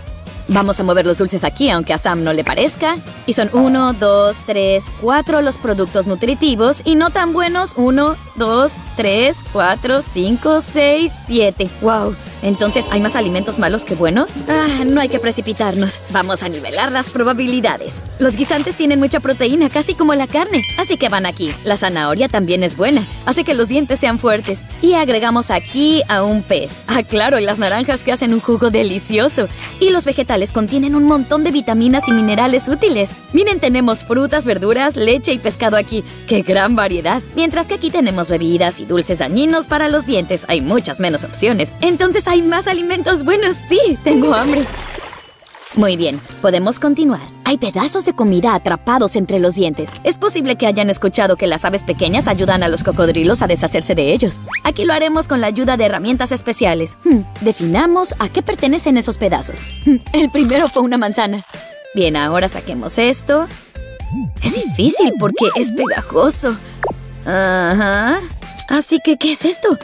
Vamos a mover los dulces aquí, aunque a Sam no le parezca. Y son uno, dos, tres, cuatro los productos nutritivos y no tan buenos. Uno, dos, tres, cuatro, cinco, seis, siete. ¡Wow! Entonces, ¿hay más alimentos malos que buenos? Ah, no hay que precipitarnos. Vamos a nivelar las probabilidades. Los guisantes tienen mucha proteína, casi como la carne. Así que van aquí. La zanahoria también es buena. Hace que los dientes sean fuertes. Y agregamos aquí a un pez. Ah, claro, y las naranjas que hacen un jugo delicioso. Y los vegetales contienen un montón de vitaminas y minerales útiles. Miren, tenemos frutas, verduras, leche y pescado aquí. ¡Qué gran variedad! Mientras que aquí tenemos bebidas y dulces dañinos para los dientes. Hay muchas menos opciones. Entonces hay más alimentos buenos. Sí, tengo hambre. Muy bien, podemos continuar. Hay pedazos de comida atrapados entre los dientes. Es posible que hayan escuchado que las aves pequeñas ayudan a los cocodrilos a deshacerse de ellos. Aquí lo haremos con la ayuda de herramientas especiales. Hmm, definamos a qué pertenecen esos pedazos. Hmm, el primero fue una manzana. Bien, ahora saquemos esto. Es difícil porque es pegajoso. Ajá. Así que, ¿qué es esto?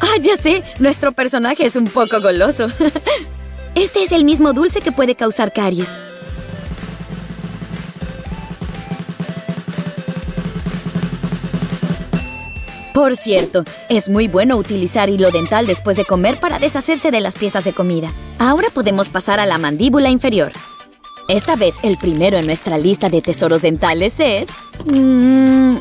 ¡Ah, ya sé! Nuestro personaje es un poco goloso. Este es el mismo dulce que puede causar caries. Por cierto, es muy bueno utilizar hilo dental después de comer para deshacerse de las piezas de comida. Ahora podemos pasar a la mandíbula inferior. Esta vez el primero en nuestra lista de tesoros dentales es... Mm,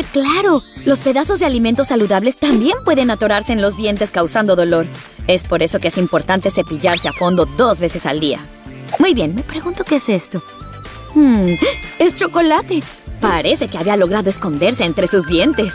¡Ah, claro! Los pedazos de alimentos saludables también pueden atorarse en los dientes causando dolor. Es por eso que es importante cepillarse a fondo dos veces al día. Muy bien, me pregunto qué es esto. Hmm, ¡Es chocolate! Parece que había logrado esconderse entre sus dientes.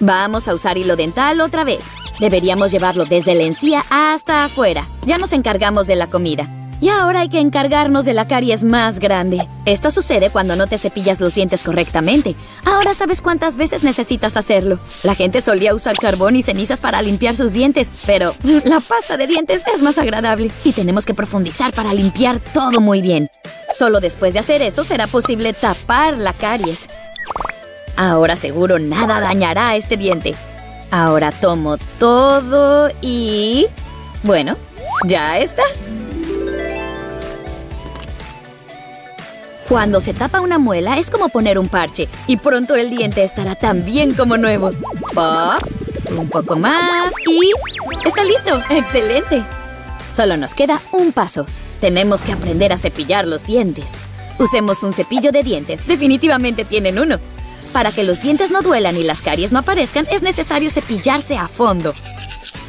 Vamos a usar hilo dental otra vez. Deberíamos llevarlo desde la encía hasta afuera. Ya nos encargamos de la comida. Y ahora hay que encargarnos de la caries más grande. Esto sucede cuando no te cepillas los dientes correctamente. Ahora sabes cuántas veces necesitas hacerlo. La gente solía usar carbón y cenizas para limpiar sus dientes, pero la pasta de dientes es más agradable. Y tenemos que profundizar para limpiar todo muy bien. Solo después de hacer eso será posible tapar la caries. Ahora seguro nada dañará este diente. Ahora tomo todo y... Bueno, ya está. Cuando se tapa una muela es como poner un parche y pronto el diente estará tan bien como nuevo. Un poco más y... ¡Está listo! ¡Excelente! Solo nos queda un paso. Tenemos que aprender a cepillar los dientes. Usemos un cepillo de dientes. Definitivamente tienen uno. Para que los dientes no duelan y las caries no aparezcan, es necesario cepillarse a fondo.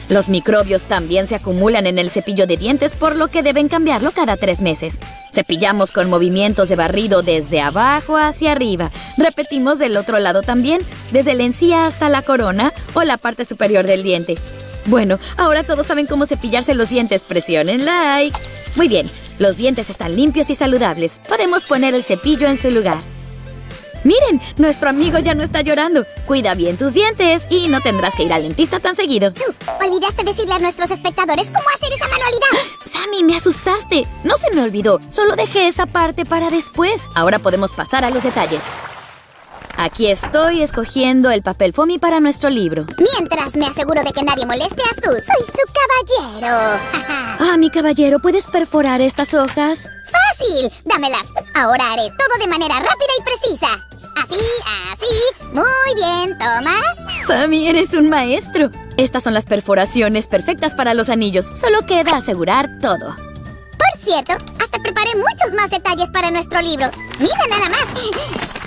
Los microbios también se acumulan en el cepillo de dientes, por lo que deben cambiarlo cada tres meses. Cepillamos con movimientos de barrido desde abajo hacia arriba. Repetimos del otro lado también, desde la encía hasta la corona o la parte superior del diente. Bueno, ahora todos saben cómo cepillarse los dientes. Presionen like. Muy bien, los dientes están limpios y saludables. Podemos poner el cepillo en su lugar. Miren, nuestro amigo ya no está llorando. Cuida bien tus dientes y no tendrás que ir al dentista tan seguido. Su, olvidaste decirle a nuestros espectadores cómo hacer esa manualidad. Sammy, me asustaste. No se me olvidó. Solo dejé esa parte para después. Ahora podemos pasar a los detalles. Aquí estoy escogiendo el papel foamy para nuestro libro. Mientras me aseguro de que nadie moleste a Su. Soy su caballero. Ah, mi caballero, ¿puedes perforar estas hojas? ¡Fácil! Dámelas. Ahora haré todo de manera rápida y precisa. Así, así. Muy bien, toma. Sammy, eres un maestro. Estas son las perforaciones perfectas para los anillos. Solo queda asegurar todo. Cierto, hasta preparé muchos más detalles para nuestro libro. Mira nada más.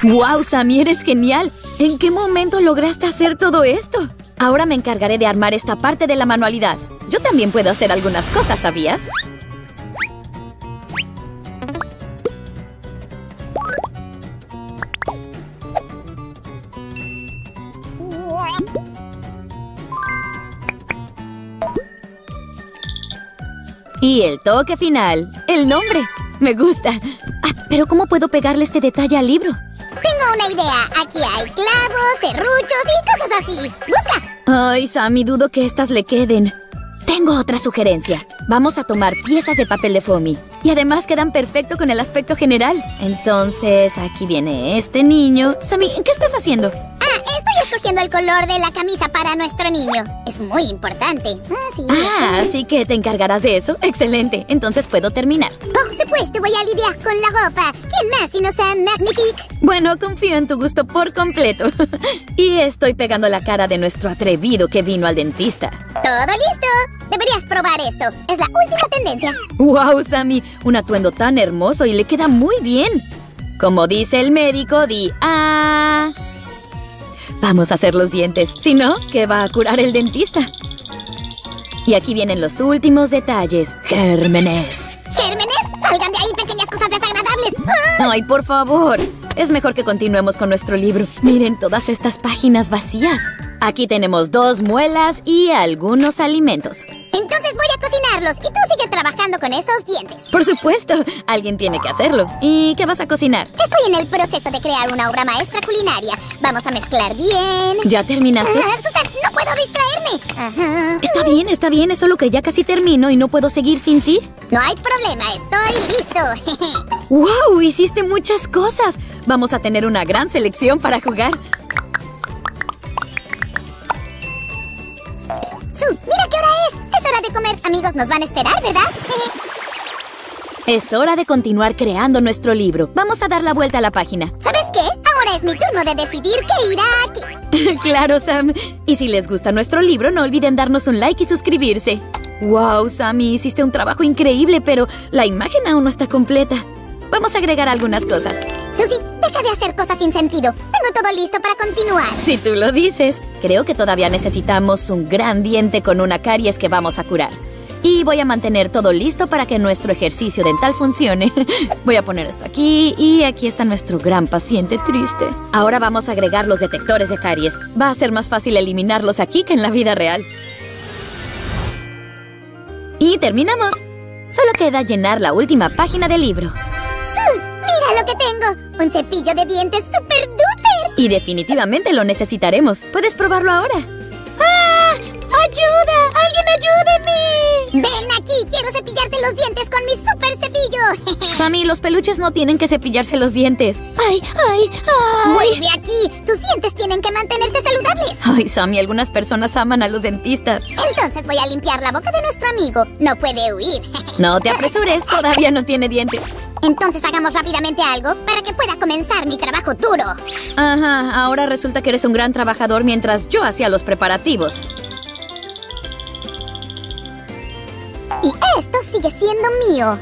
¡Wow, Sammy, eres genial! ¿En qué momento lograste hacer todo esto? Ahora me encargaré de armar esta parte de la manualidad. Yo también puedo hacer algunas cosas, ¿sabías? Y el toque final, el nombre. Me gusta. Ah, pero ¿cómo puedo pegarle este detalle al libro? Tengo una idea. Aquí hay clavos, serruchos y cosas así. ¡Busca! Ay, Sammy, dudo que estas le queden. Tengo otra sugerencia. Vamos a tomar piezas de papel de foamy. Y además quedan perfecto con el aspecto general. Entonces, aquí viene este niño. Sammy, ¿qué estás haciendo? Escogiendo el color de la camisa para nuestro niño. Es muy importante. Ah, sí. Ah, así que te encargarás de eso. Excelente. Entonces puedo terminar. Por supuesto, voy a lidiar con la ropa. ¿Quién más si no Sam Magnifique? Bueno, confío en tu gusto por completo. y estoy pegando la cara de nuestro atrevido que vino al dentista. Todo listo. Deberías probar esto. Es la última tendencia. ¡Wow, Sammy! Un atuendo tan hermoso y le queda muy bien. Como dice el médico, di ah. Vamos a hacer los dientes. Si no, ¿qué va a curar el dentista? Y aquí vienen los últimos detalles. Gérmenes. ¿Gérmenes? ¡Salgan de ahí, pequeñas cosas desagradables! ¡Ah! Ay, por favor. Es mejor que continuemos con nuestro libro. Miren todas estas páginas vacías. Aquí tenemos dos muelas y algunos alimentos. Entonces voy a cocinarlos y tú sigue trabajando con esos dientes. Por supuesto, alguien tiene que hacerlo. ¿Y qué vas a cocinar? Estoy en el proceso de crear una obra maestra culinaria. Vamos a mezclar bien. ¿Ya terminaste? Ah, Susan, no puedo distraerme. Ajá. Está bien, está bien, es solo que ya casi termino y no puedo seguir sin ti. No hay problema, estoy listo. ¡Wow! Hiciste muchas cosas. Vamos a tener una gran selección para jugar. Su, mira qué hora es. Es hora de comer. Amigos, nos van a esperar, ¿verdad? Es hora de continuar creando nuestro libro. Vamos a dar la vuelta a la página. ¿Sabes qué? Ahora es mi turno de decidir qué irá aquí. claro, Sam. Y si les gusta nuestro libro, no olviden darnos un like y suscribirse. ¡Wow, Sammy! Hiciste un trabajo increíble, pero la imagen aún no está completa. Vamos a agregar algunas cosas. Susie, deja de hacer cosas sin sentido. Tengo todo listo para continuar. Si tú lo dices, creo que todavía necesitamos un gran diente con una caries que vamos a curar. Y voy a mantener todo listo para que nuestro ejercicio dental funcione. Voy a poner esto aquí y aquí está nuestro gran paciente triste. Ahora vamos a agregar los detectores de caries. Va a ser más fácil eliminarlos aquí que en la vida real. Y terminamos. Solo queda llenar la última página del libro. Mira lo que tengo. Un cepillo de dientes super duper. Y definitivamente lo necesitaremos. Puedes probarlo ahora. ¡Ah! ¡Ayuda! ¡Alguien ayúdeme! Ven aquí, quiero cepillarte los dientes con mi super cepillo. Sammy, los peluches no tienen que cepillarse los dientes. ¡Ay, ay, ay! Vuelve aquí. Tus dientes tienen que mantenerse saludables. Ay, Sammy, algunas personas aman a los dentistas. Entonces voy a limpiar la boca de nuestro amigo. No puede huir. No te apresures, todavía no tiene dientes. Entonces hagamos rápidamente algo para que pueda comenzar mi trabajo duro. Ajá, ahora resulta que eres un gran trabajador mientras yo hacía los preparativos. Y esto sigue siendo mío.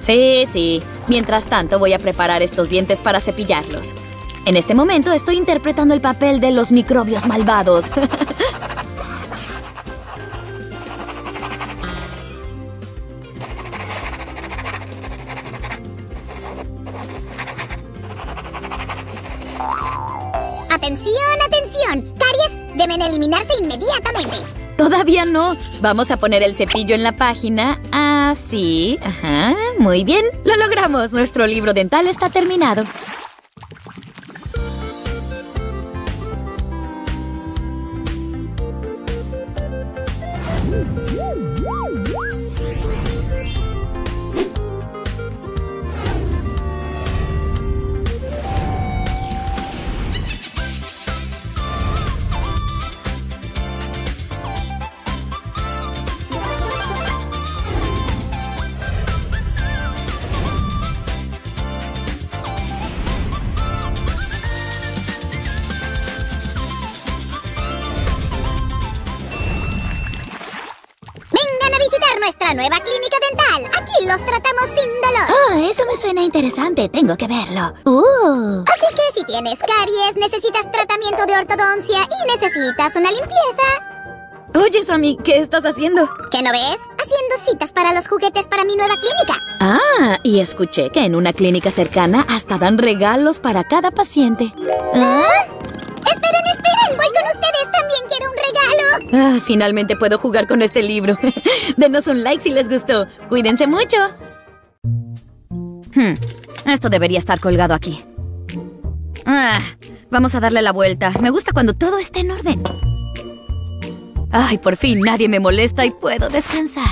Sí, sí. Mientras tanto, voy a preparar estos dientes para cepillarlos. En este momento estoy interpretando el papel de los microbios malvados. Atención, atención. Caries deben eliminarse inmediatamente. Todavía no. Vamos a poner el cepillo en la página. Así. Ajá. Muy bien. Lo logramos. Nuestro libro dental está terminado. Suena interesante. Tengo que verlo. Uh. Así que si tienes caries, necesitas tratamiento de ortodoncia y necesitas una limpieza. Oye, Sammy, ¿qué estás haciendo? ¿Qué no ves? Haciendo citas para los juguetes para mi nueva clínica. Ah, y escuché que en una clínica cercana hasta dan regalos para cada paciente. ¿Ah? Esperen, esperen, voy con ustedes. También quiero un regalo. Ah, finalmente puedo jugar con este libro. Denos un like si les gustó. Cuídense mucho. Hmm, esto debería estar colgado aquí. Ah, vamos a darle la vuelta. Me gusta cuando todo está en orden. Ay, por fin nadie me molesta y puedo descansar.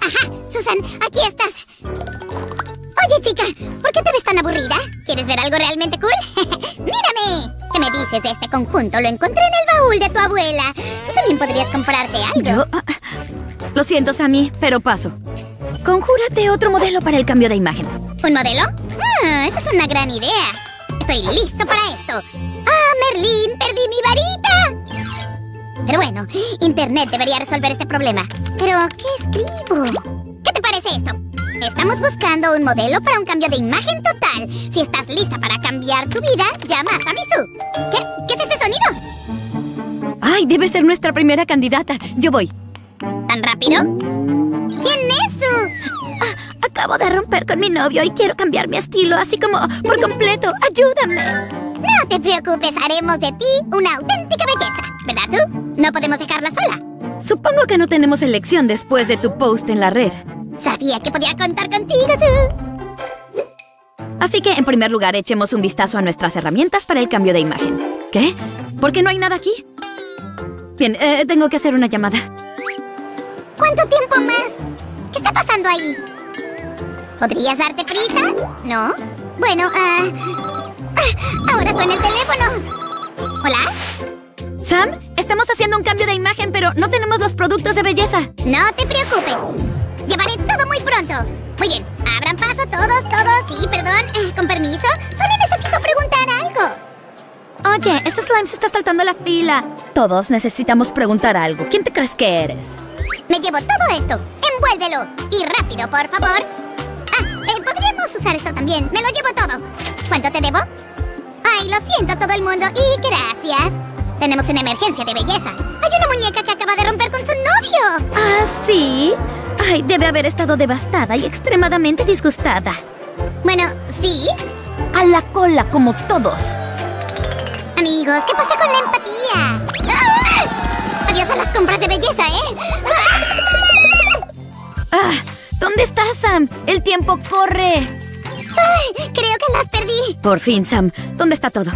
Ajá, Susan, aquí estás. Oye, chica, ¿por qué te ves tan aburrida? ¿Quieres ver algo realmente cool? ¡Mírame! ¿Qué me dices de este conjunto? Lo encontré en el baúl de tu abuela. Tú también podrías comprarte algo. Yo... ah, Lo siento, Sammy, pero paso. Conjúrate otro modelo para el cambio de imagen. ¿Un modelo? Ah, esa es una gran idea. Estoy listo para esto. ¡Ah, Merlín! ¡Perdí mi varita! Pero bueno, Internet debería resolver este problema. Pero, ¿qué escribo? ¿Qué te parece esto? Estamos buscando un modelo para un cambio de imagen total. Si estás lista para cambiar tu vida, llama a. ¿Qué? ¿Qué es ese sonido? ¡Ay, debe ser nuestra primera candidata! Yo voy. ¿Tan rápido? Acabo de romper con mi novio y quiero cambiar mi estilo, así como por completo. ¡Ayúdame! No te preocupes, haremos de ti una auténtica belleza. ¿Verdad tú? No podemos dejarla sola. Supongo que no tenemos elección después de tu post en la red. Sabía que podía contar contigo, tú. Así que, en primer lugar, echemos un vistazo a nuestras herramientas para el cambio de imagen. ¿Qué? ¿Por qué no hay nada aquí? Bien, eh, tengo que hacer una llamada. ¿Cuánto tiempo más? ¿Qué está pasando ahí? ¿Podrías darte prisa? ¿No? Bueno, ah... ah, ahora suena el teléfono. ¿Hola? Sam, estamos haciendo un cambio de imagen, pero no tenemos los productos de belleza. No te preocupes. Llevaré todo muy pronto. Muy bien, abran paso todos, todos. Sí, perdón. Eh, con permiso. Solo necesito preguntar algo. Oye, ese slime se está saltando la fila. Todos necesitamos preguntar algo. ¿Quién te crees que eres? Me llevo todo esto. Envuélvelo. Y rápido, por favor. Podríamos usar esto también. Me lo llevo todo. ¿Cuánto te debo? Ay, lo siento todo el mundo. Y gracias. Tenemos una emergencia de belleza. Hay una muñeca que acaba de romper con su novio. ¿Ah, sí? Ay, debe haber estado devastada y extremadamente disgustada. Bueno, sí. A la cola, como todos. Amigos, ¿qué pasa con la empatía? ¡Ah! Adiós a las compras de belleza, ¿eh? ¡Ah! Ah, ¿dónde estás, Sam? El tiempo corre. Ay, creo que las perdí. Por fin, Sam. ¿Dónde está todo?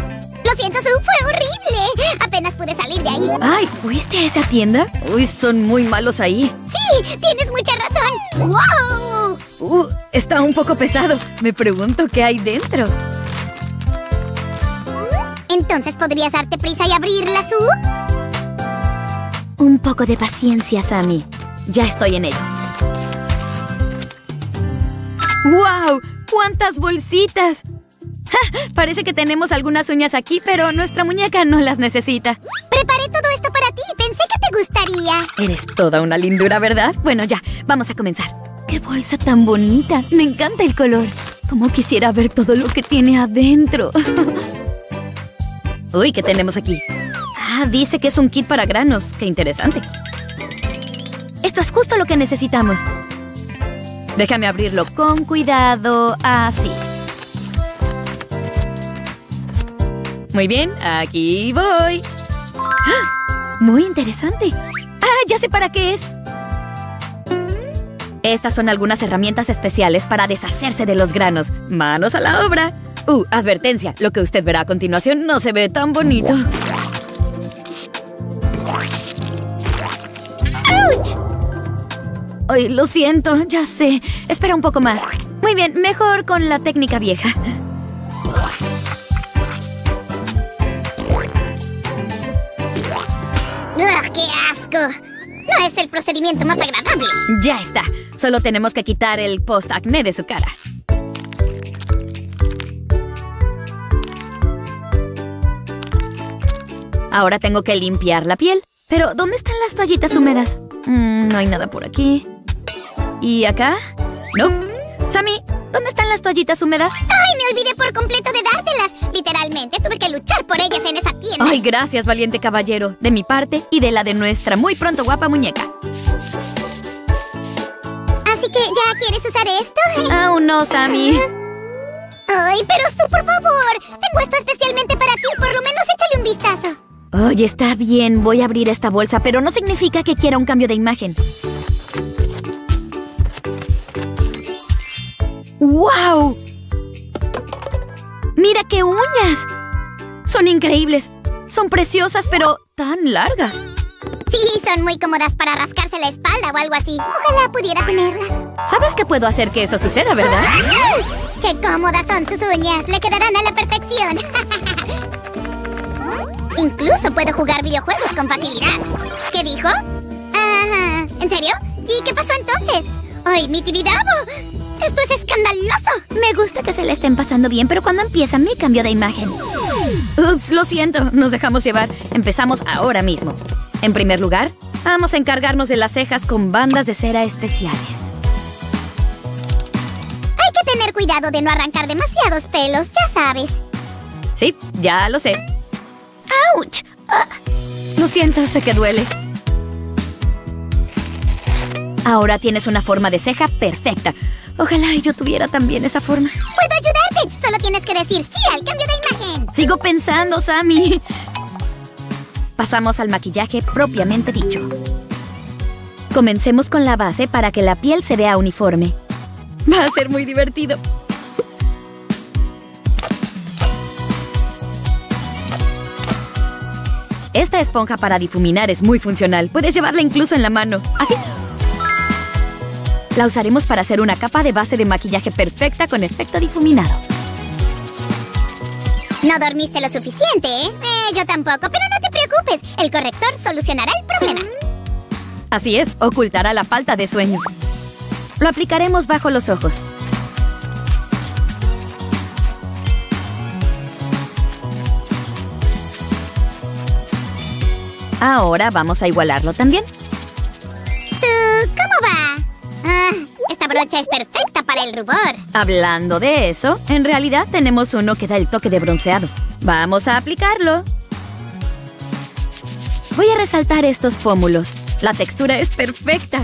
Lo siento, Sue, fue horrible. Apenas pude salir de ahí. Ay, ¿fuiste a esa tienda? Uy, son muy malos ahí. Sí, tienes mucha razón. ¡Wow! Uh, está un poco pesado. Me pregunto qué hay dentro. Entonces, ¿podrías darte prisa y abrirla, Sue? Un poco de paciencia, Sammy. Ya estoy en ello. ¡Wow! ¡Cuántas bolsitas! ¡Ja! Parece que tenemos algunas uñas aquí, pero nuestra muñeca no las necesita. Preparé todo esto para ti. Pensé que te gustaría. Eres toda una lindura, ¿verdad? Bueno, ya, vamos a comenzar. ¡Qué bolsa tan bonita! Me encanta el color. Como quisiera ver todo lo que tiene adentro. Uy, ¿qué tenemos aquí? Ah, dice que es un kit para granos. ¡Qué interesante! Esto es justo lo que necesitamos. Déjame abrirlo con cuidado. Así. Muy bien, aquí voy. ¡Ah! Muy interesante. ¡Ah, ya sé para qué es! Estas son algunas herramientas especiales para deshacerse de los granos. ¡Manos a la obra! Uh, advertencia. Lo que usted verá a continuación no se ve tan bonito. Ay, lo siento, ya sé. Espera un poco más. Muy bien, mejor con la técnica vieja. ¡Ugh, qué asco! No es el procedimiento más agradable. Ya está. Solo tenemos que quitar el post-acné de su cara. Ahora tengo que limpiar la piel. Pero, ¿dónde están las toallitas húmedas? Mm, no hay nada por aquí. ¿Y acá? No. Sammy, ¿dónde están las toallitas húmedas? ¡Ay, me olvidé por completo de dártelas! Literalmente tuve que luchar por ellas en esa tienda. Ay, gracias, valiente caballero. De mi parte y de la de nuestra muy pronto guapa muñeca. Así que, ¿ya quieres usar esto? Aún no, Sammy. Ay, pero Su, por favor. Tengo esto especialmente para ti. Por lo menos échale un vistazo. Oye, está bien, voy a abrir esta bolsa, pero no significa que quiera un cambio de imagen. ¡Wow! ¡Mira qué uñas! Son increíbles. Son preciosas, pero tan largas. Sí, son muy cómodas para rascarse la espalda o algo así. Ojalá pudiera tenerlas. ¿Sabes que puedo hacer que eso suceda, verdad? ¡Qué cómodas son sus uñas! ¡Le quedarán a la perfección! Incluso puedo jugar videojuegos con facilidad. ¿Qué dijo? Ajá. ¿En serio? ¿Y qué pasó entonces? ¡Ay, mi tibidabo! ¡Esto es escandaloso! Me gusta que se le estén pasando bien, pero cuando empieza me cambio de imagen. Ups, lo siento, nos dejamos llevar. Empezamos ahora mismo. En primer lugar, vamos a encargarnos de las cejas con bandas de cera especiales. Hay que tener cuidado de no arrancar demasiados pelos, ya sabes. Sí, ya lo sé. ¡Auch! Ah, lo siento, sé que duele. Ahora tienes una forma de ceja perfecta. Ojalá yo tuviera también esa forma. ¡Puedo ayudarte! Solo tienes que decir sí al cambio de imagen. Sigo pensando, Sammy. Pasamos al maquillaje propiamente dicho. Comencemos con la base para que la piel se vea uniforme. Va a ser muy divertido. Esta esponja para difuminar es muy funcional. Puedes llevarla incluso en la mano. Así. La usaremos para hacer una capa de base de maquillaje perfecta con efecto difuminado. No dormiste lo suficiente, ¿eh? Eh, Yo tampoco, pero no te preocupes. El corrector solucionará el problema. Así es, ocultará la falta de sueño. Lo aplicaremos bajo los ojos. Ahora vamos a igualarlo también. ¿Tú cómo va? Ah, esta brocha es perfecta para el rubor. Hablando de eso, en realidad tenemos uno que da el toque de bronceado. Vamos a aplicarlo. Voy a resaltar estos pómulos. La textura es perfecta.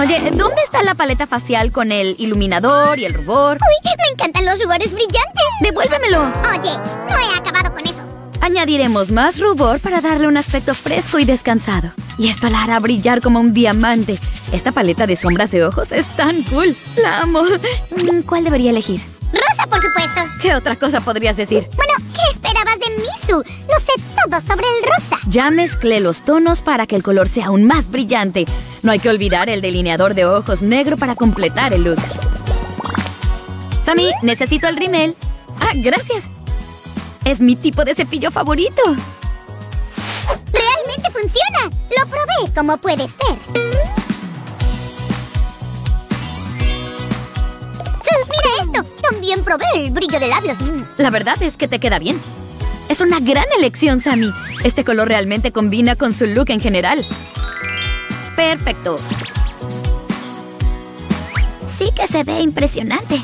Oye, ¿dónde está la paleta facial con el iluminador y el rubor? ¡Uy! Me encantan los rubores brillantes. ¡Devuélvemelo! Oye, no he acabado con eso. Añadiremos más rubor para darle un aspecto fresco y descansado. Y esto la hará brillar como un diamante. Esta paleta de sombras de ojos es tan cool. La amo. Mm, ¿Cuál debería elegir? Rosa, por supuesto. ¿Qué otra cosa podrías decir? Bueno, ¿qué esperabas de Misu? Lo sé todo sobre el rosa. Ya mezclé los tonos para que el color sea aún más brillante. No hay que olvidar el delineador de ojos negro para completar el look. Sammy, necesito el rímel. Ah, gracias. Es mi tipo de cepillo favorito. Realmente funciona. Lo probé, como puedes ver. Mira esto. También probé el brillo de labios. Mm. La verdad es que te queda bien. Es una gran elección, Sammy. Este color realmente combina con su look en general. Perfecto. Sí que se ve impresionante.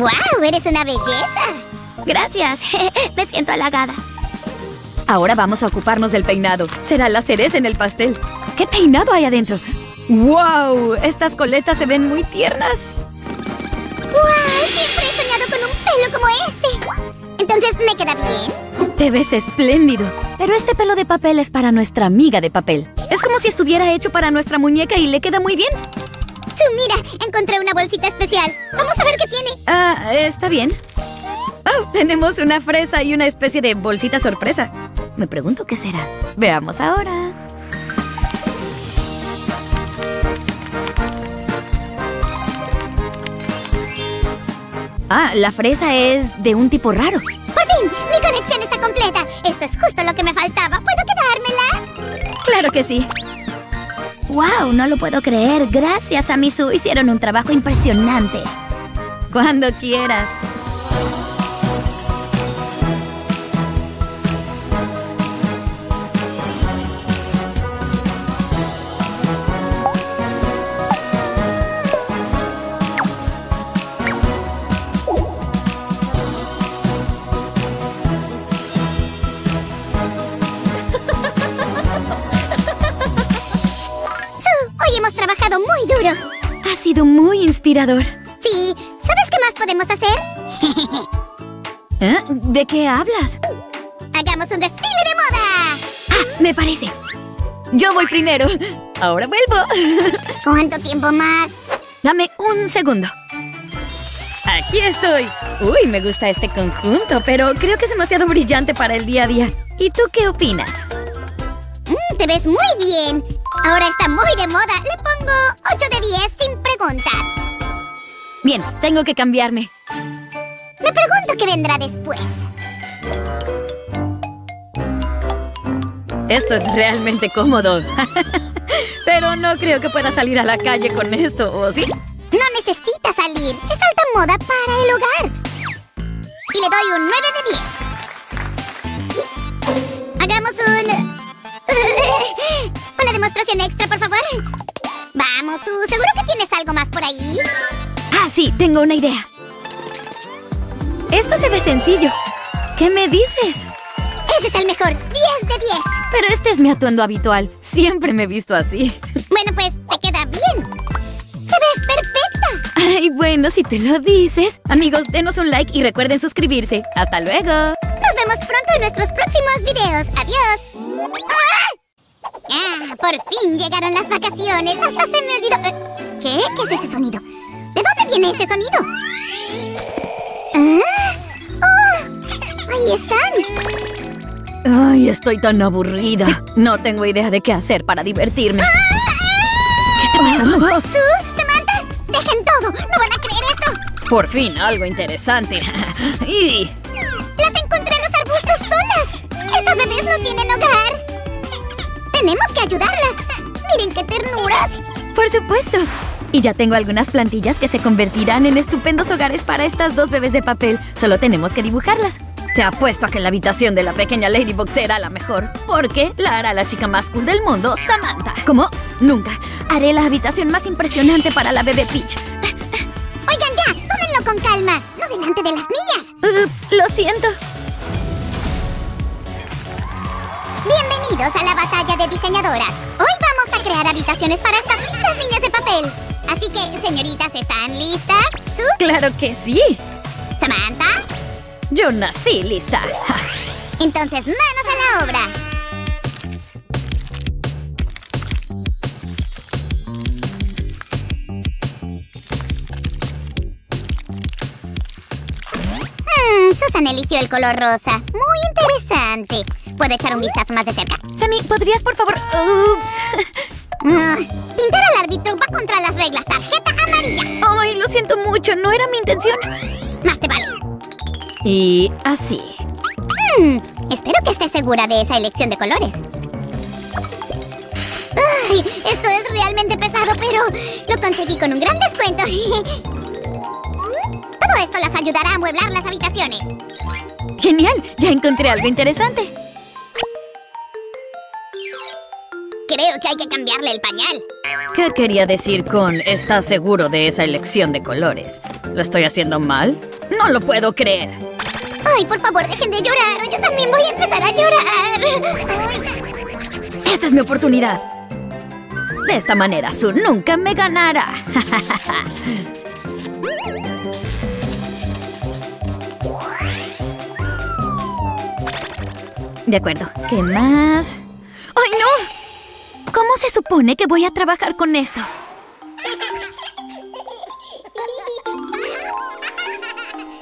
¡Wow! ¡Eres una belleza! Gracias. Me siento halagada. Ahora vamos a ocuparnos del peinado. Será la cereza en el pastel. ¿Qué peinado hay adentro? ¡Wow! Estas coletas se ven muy tiernas. ¡Wow! Siempre he soñado con un pelo como ese. Entonces, ¿me queda bien? Te ves espléndido. Pero este pelo de papel es para nuestra amiga de papel. Es como si estuviera hecho para nuestra muñeca y le queda muy bien. Su, mira, encontré una bolsita especial. Vamos a ver qué tiene. Ah, está bien. Oh, tenemos una fresa y una especie de bolsita sorpresa. Me pregunto qué será. Veamos ahora. Ah, la fresa es de un tipo raro. Por fin, mi colección está completa. Esto es justo lo que me faltaba. ¿Puedo quedármela? Claro que sí. ¡Wow! No lo puedo creer. Gracias a Misu. Hicieron un trabajo impresionante. Cuando quieras. Ha sido muy inspirador. Sí, ¿sabes qué más podemos hacer? ¿Eh? ¿De qué hablas? Hagamos un desfile de moda. Ah, me parece. Yo voy primero. Ahora vuelvo. ¿Cuánto tiempo más? Dame un segundo. Aquí estoy. Uy, me gusta este conjunto, pero creo que es demasiado brillante para el día a día. ¿Y tú qué opinas? Mm, te ves muy bien. Ahora está muy de moda. Le pongo 8 de 10 sin preguntas. Bien, tengo que cambiarme. Me pregunto qué vendrá después. Esto es realmente cómodo. Pero no creo que pueda salir a la calle con esto, ¿o sí? No necesita salir. Es alta moda para el hogar. Y le doy un 9 de 10. Hagamos un... Demostración extra, por favor. Vamos. ¿Seguro que tienes algo más por ahí? Ah, sí, tengo una idea. Esto se ve sencillo. ¿Qué me dices? Ese es el mejor. 10 de 10. Pero este es mi atuendo habitual. Siempre me he visto así. Bueno, pues te queda bien. Te ves perfecta. Ay, bueno, si te lo dices. Amigos, denos un like y recuerden suscribirse. ¡Hasta luego! Nos vemos pronto en nuestros próximos videos. ¡Adiós! ¡Ah! Ah, por fin llegaron las vacaciones. Hasta se me olvidó. Eh, ¿Qué? ¿Qué es ese sonido? ¿De dónde viene ese sonido? ¿Ah? ¡Oh! ¡Ahí están! Ay, estoy tan aburrida. No tengo idea de qué hacer para divertirme. ¿Qué está pasando? ¡Su! ¡Samantha! ¡Dejen todo! ¡No van a creer esto! Por fin, algo interesante. y... ¡Las encontré en los arbustos solas! ¡Estas bebés no tienen hogar! ¡Tenemos que ayudarlas! ¡Miren qué ternuras! Por supuesto. Y ya tengo algunas plantillas que se convertirán en estupendos hogares para estas dos bebés de papel. Solo tenemos que dibujarlas. Te apuesto a que la habitación de la pequeña Ladybug será la mejor, porque la hará la chica más cool del mundo, Samantha. ¿Cómo? Nunca. Haré la habitación más impresionante para la bebé Peach. Oigan ya, tómenlo con calma, no delante de las niñas. Ups, lo siento. Bienvenidos a la batalla de diseñadoras. Hoy vamos a crear habitaciones para estas lindas niñas de papel. Así que, señoritas, ¿están listas? ¿Su? Claro que sí. ¿Samantha? Yo nací lista. Entonces, manos a la obra. Hmm, Susan eligió el color rosa. Muy interesante. ¿Puedo echar un vistazo más de cerca? Sammy, ¿podrías por favor? Ups. Pintar al árbitro va contra las reglas. Tarjeta amarilla. Ay, lo siento mucho, no era mi intención. Más te vale. Y así. Hmm, espero que estés segura de esa elección de colores. Ay, esto es realmente pesado, pero lo conseguí con un gran descuento. Todo esto las ayudará a amueblar las habitaciones. Genial, ya encontré algo interesante. Creo que hay que cambiarle el pañal. ¿Qué quería decir con ¿estás seguro de esa elección de colores? ¿Lo estoy haciendo mal? No lo puedo creer. Ay, por favor, dejen de llorar. Yo también voy a empezar a llorar. Esta es mi oportunidad. De esta manera, Su nunca me ganará. De acuerdo. ¿Qué más? ¡Ay, no! ¿Cómo se supone que voy a trabajar con esto?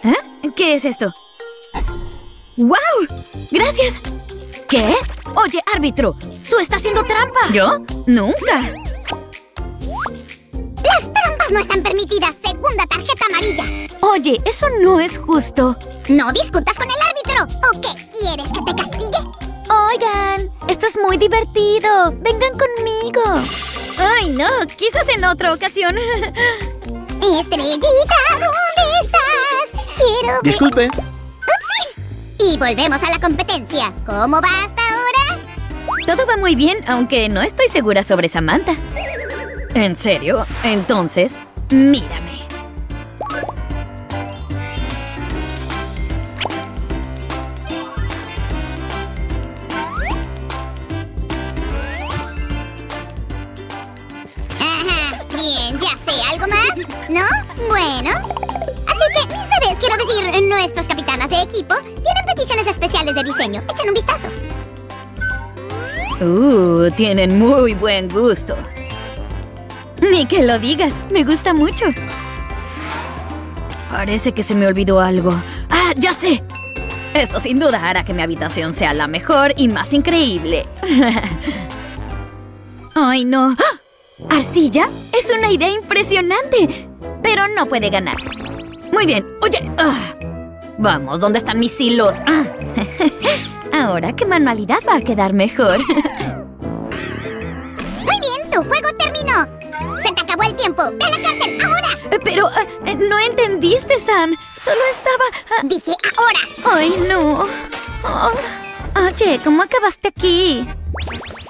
¿Eh? ¿Qué es esto? ¡Wow! ¡Gracias! ¿Qué? Oye, árbitro, Su está haciendo trampa. ¿Yo? Nunca. Las trampas no están permitidas. Segunda tarjeta amarilla. Oye, eso no es justo. No discutas con el árbitro. ¿O qué? ¿Quieres que te castigue? Es muy divertido. Vengan conmigo. Ay, no, quizás en otra ocasión. Estrellita, ¿dónde estás? Quiero ver... Disculpe. ¡Upsi! Y volvemos a la competencia. ¿Cómo va hasta ahora? Todo va muy bien, aunque no estoy segura sobre Samantha. ¿En serio? Entonces, mírame. Tienen muy buen gusto. Ni que lo digas, me gusta mucho. Parece que se me olvidó algo. ¡Ah, ya sé! Esto sin duda hará que mi habitación sea la mejor y más increíble. ¡Ay, no! ¡Ah! ¿Arcilla? Es una idea impresionante, pero no puede ganar. Muy bien. Oye, ah. vamos, ¿dónde están mis hilos? Ah. Ahora, ¿qué manualidad va a quedar mejor? entendiste, Sam. Solo estaba... ah, Dije ahora. ¡Ay, no! Oh. Oye, ¿cómo acabaste aquí?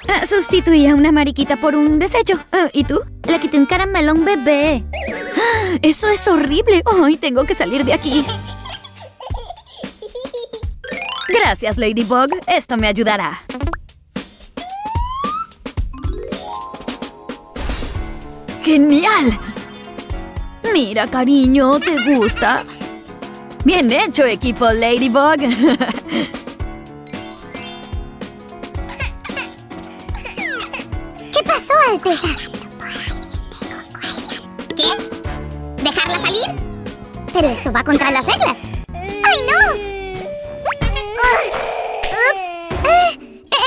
Ah, Sustituí a una mariquita por un desecho. Ah, ¿Y tú? Le quité un caramelo a un bebé. Ah, ¡Eso es horrible! ¡Ay, tengo que salir de aquí! Gracias, Ladybug. Esto me ayudará. ¡Genial! Mira, cariño, ¿te gusta? Bien hecho, equipo Ladybug. ¿Qué pasó, Alteza? ¿Qué? ¿Dejarla salir? Pero esto va contra las reglas. ¡Ay, no! Ugh. ¡Ups! Ah,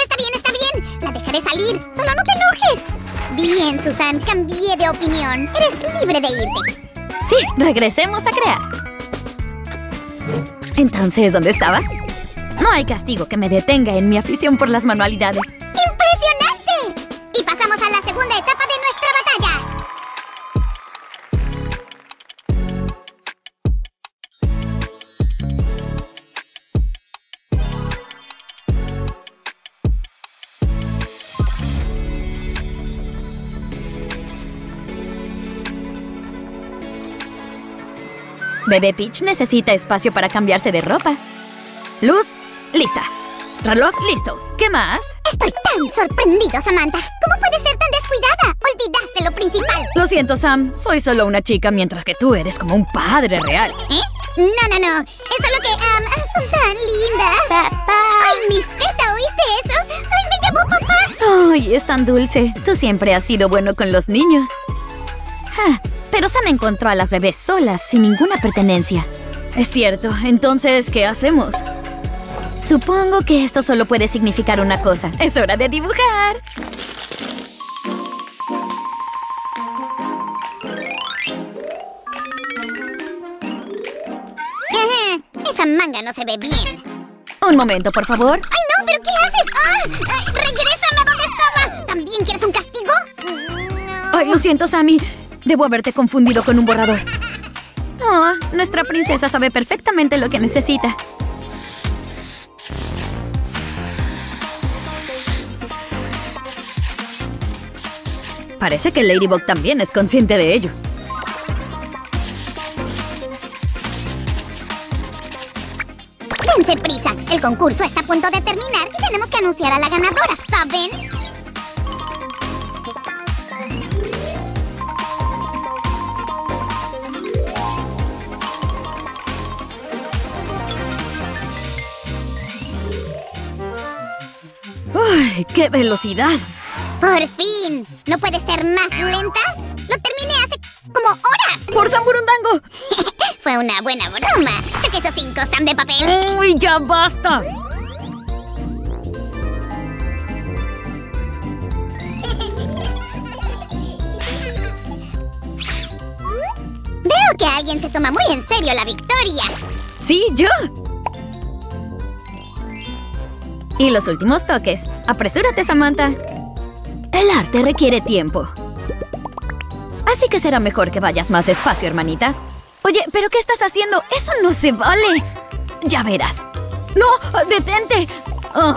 está bien, está bien. La dejaré salir. Solo no te enojes. Bien, Susan. Cambié de opinión. Eres libre de irte. Sí, regresemos a crear. Entonces, ¿dónde estaba? No hay castigo que me detenga en mi afición por las manualidades. ¡Impresionante! Y pasamos a la segunda etapa Bebé Peach necesita espacio para cambiarse de ropa. Luz, lista. Reloj, listo. ¿Qué más? Estoy tan sorprendido, Samantha. ¿Cómo puedes ser tan descuidada? Olvidaste lo principal. Lo siento, Sam. Soy solo una chica, mientras que tú eres como un padre real. ¿Eh? No, no, no. Es solo que am, son tan lindas. Papá. Ay, mi feta, ¿oíste eso? Ay, me llamó papá. Ay, es tan dulce. Tú siempre has sido bueno con los niños. Ja, pero Sam encontró a las bebés solas, sin ninguna pertenencia. Es cierto. Entonces, ¿qué hacemos? Supongo que esto solo puede significar una cosa. Es hora de dibujar. Esa manga no se ve bien. Un momento, por favor. ¡Ay, no! ¿Pero qué haces? ¡Ah! ¡Regrésame a donde estaba! ¿También quieres un castigo? No. Ay, lo siento, Sammy. Debo haberte confundido con un borrador. Oh, nuestra princesa sabe perfectamente lo que necesita. Parece que Ladybug también es consciente de ello. Dense prisa. El concurso está a punto de terminar y tenemos que anunciar a la ganadora, ¿saben? ¡Ay, qué velocidad! ¡Por fin! ¿No puede ser más lenta? ¡Lo terminé hace como horas! ¡Por San Burundango! Fue una buena broma. Choque esos cinco Sam de papel. ¡Uy, ya basta! Veo que alguien se toma muy en serio la victoria. Sí, yo. Y los últimos toques. Apresúrate, Samantha. El arte requiere tiempo. Así que será mejor que vayas más despacio, hermanita. Oye, ¿pero qué estás haciendo? ¡Eso no se vale! Ya verás. ¡No! ¡Detente! Oh,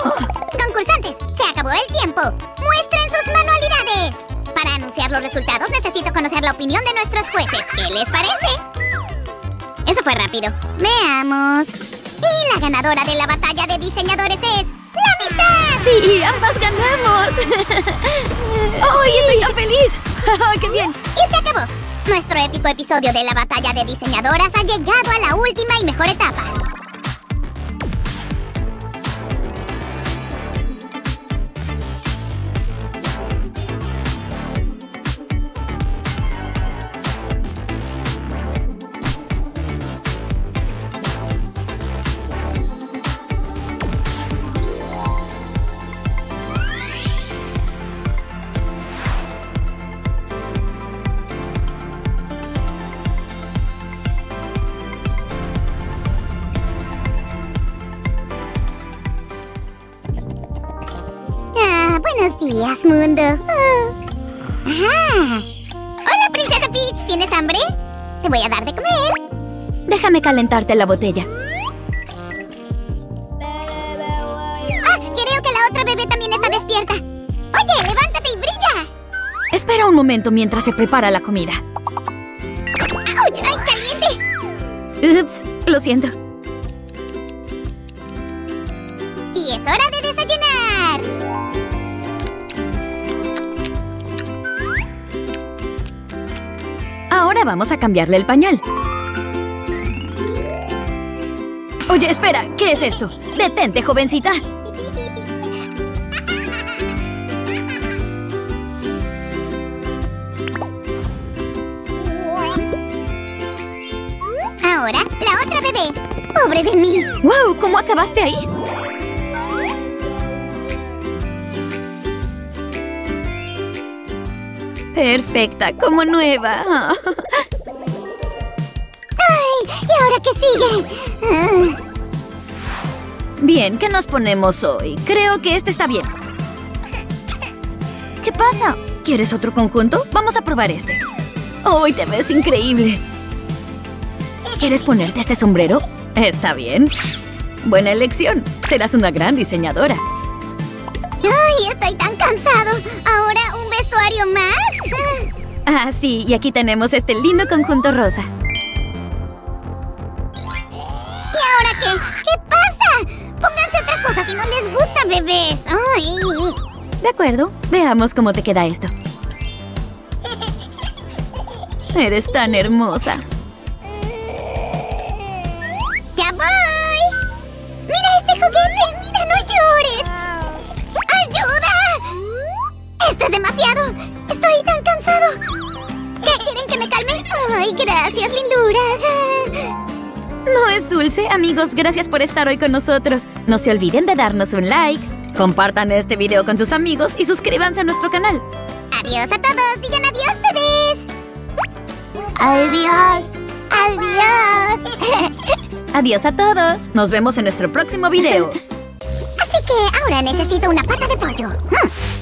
Concursantes, se acabó el tiempo. Muestren sus manualidades. Para anunciar los resultados necesito conocer la opinión de nuestros jueces. ¿Qué les parece? Eso fue rápido. Veamos. Y la ganadora de la batalla de diseñadores es... ¡La amistad! ¡Sí! ¡Ambas ganamos! ¡Ay, estoy tan feliz! ¡Qué bien! Y se acabó. Nuestro épico episodio de la batalla de diseñadoras ha llegado a la última y mejor etapa. Mundo. Oh. Hola, princesa Peach. ¿Tienes hambre? Te voy a dar de comer. Déjame calentarte la botella. Ah, creo que la otra bebé también está despierta. Oye, levántate y brilla. Espera un momento mientras se prepara la comida. ¡Auch! ¡Ay, caliente! Ups, lo siento. Ahora vamos a cambiarle el pañal. Oye, espera, ¿qué es esto? Detente, jovencita. Ahora, la otra bebé. Pobre de mí. ¡Wow! ¿Cómo acabaste ahí? Perfecta, como nueva. sigue? Bien, ¿qué nos ponemos hoy? Creo que este está bien. ¿Qué pasa? ¿Quieres otro conjunto? Vamos a probar este. Hoy te ves increíble. ¿Quieres ponerte este sombrero? Está bien. Buena elección. Serás una gran diseñadora. Ay, estoy tan cansado. ¿Ahora un vestuario más? Ah, sí, y aquí tenemos este lindo conjunto rosa. Ay. De acuerdo, veamos cómo te queda esto. Eres tan hermosa. ¡Ya voy! ¡Mira este juguete! ¡Mira, no llores! ¡Ayuda! ¡Esto es demasiado! ¡Estoy tan cansado! ¿Qué quieren que me calme? ¡Ay, gracias, linduras! No es dulce, amigos, gracias por estar hoy con nosotros. No se olviden de darnos un like, compartan este video con sus amigos y suscríbanse a nuestro canal. ¡Adiós a todos! ¡Digan adiós, bebés! ¡Adiós! ¡Adiós! Adiós a todos. Nos vemos en nuestro próximo video. Así que ahora necesito una pata de pollo.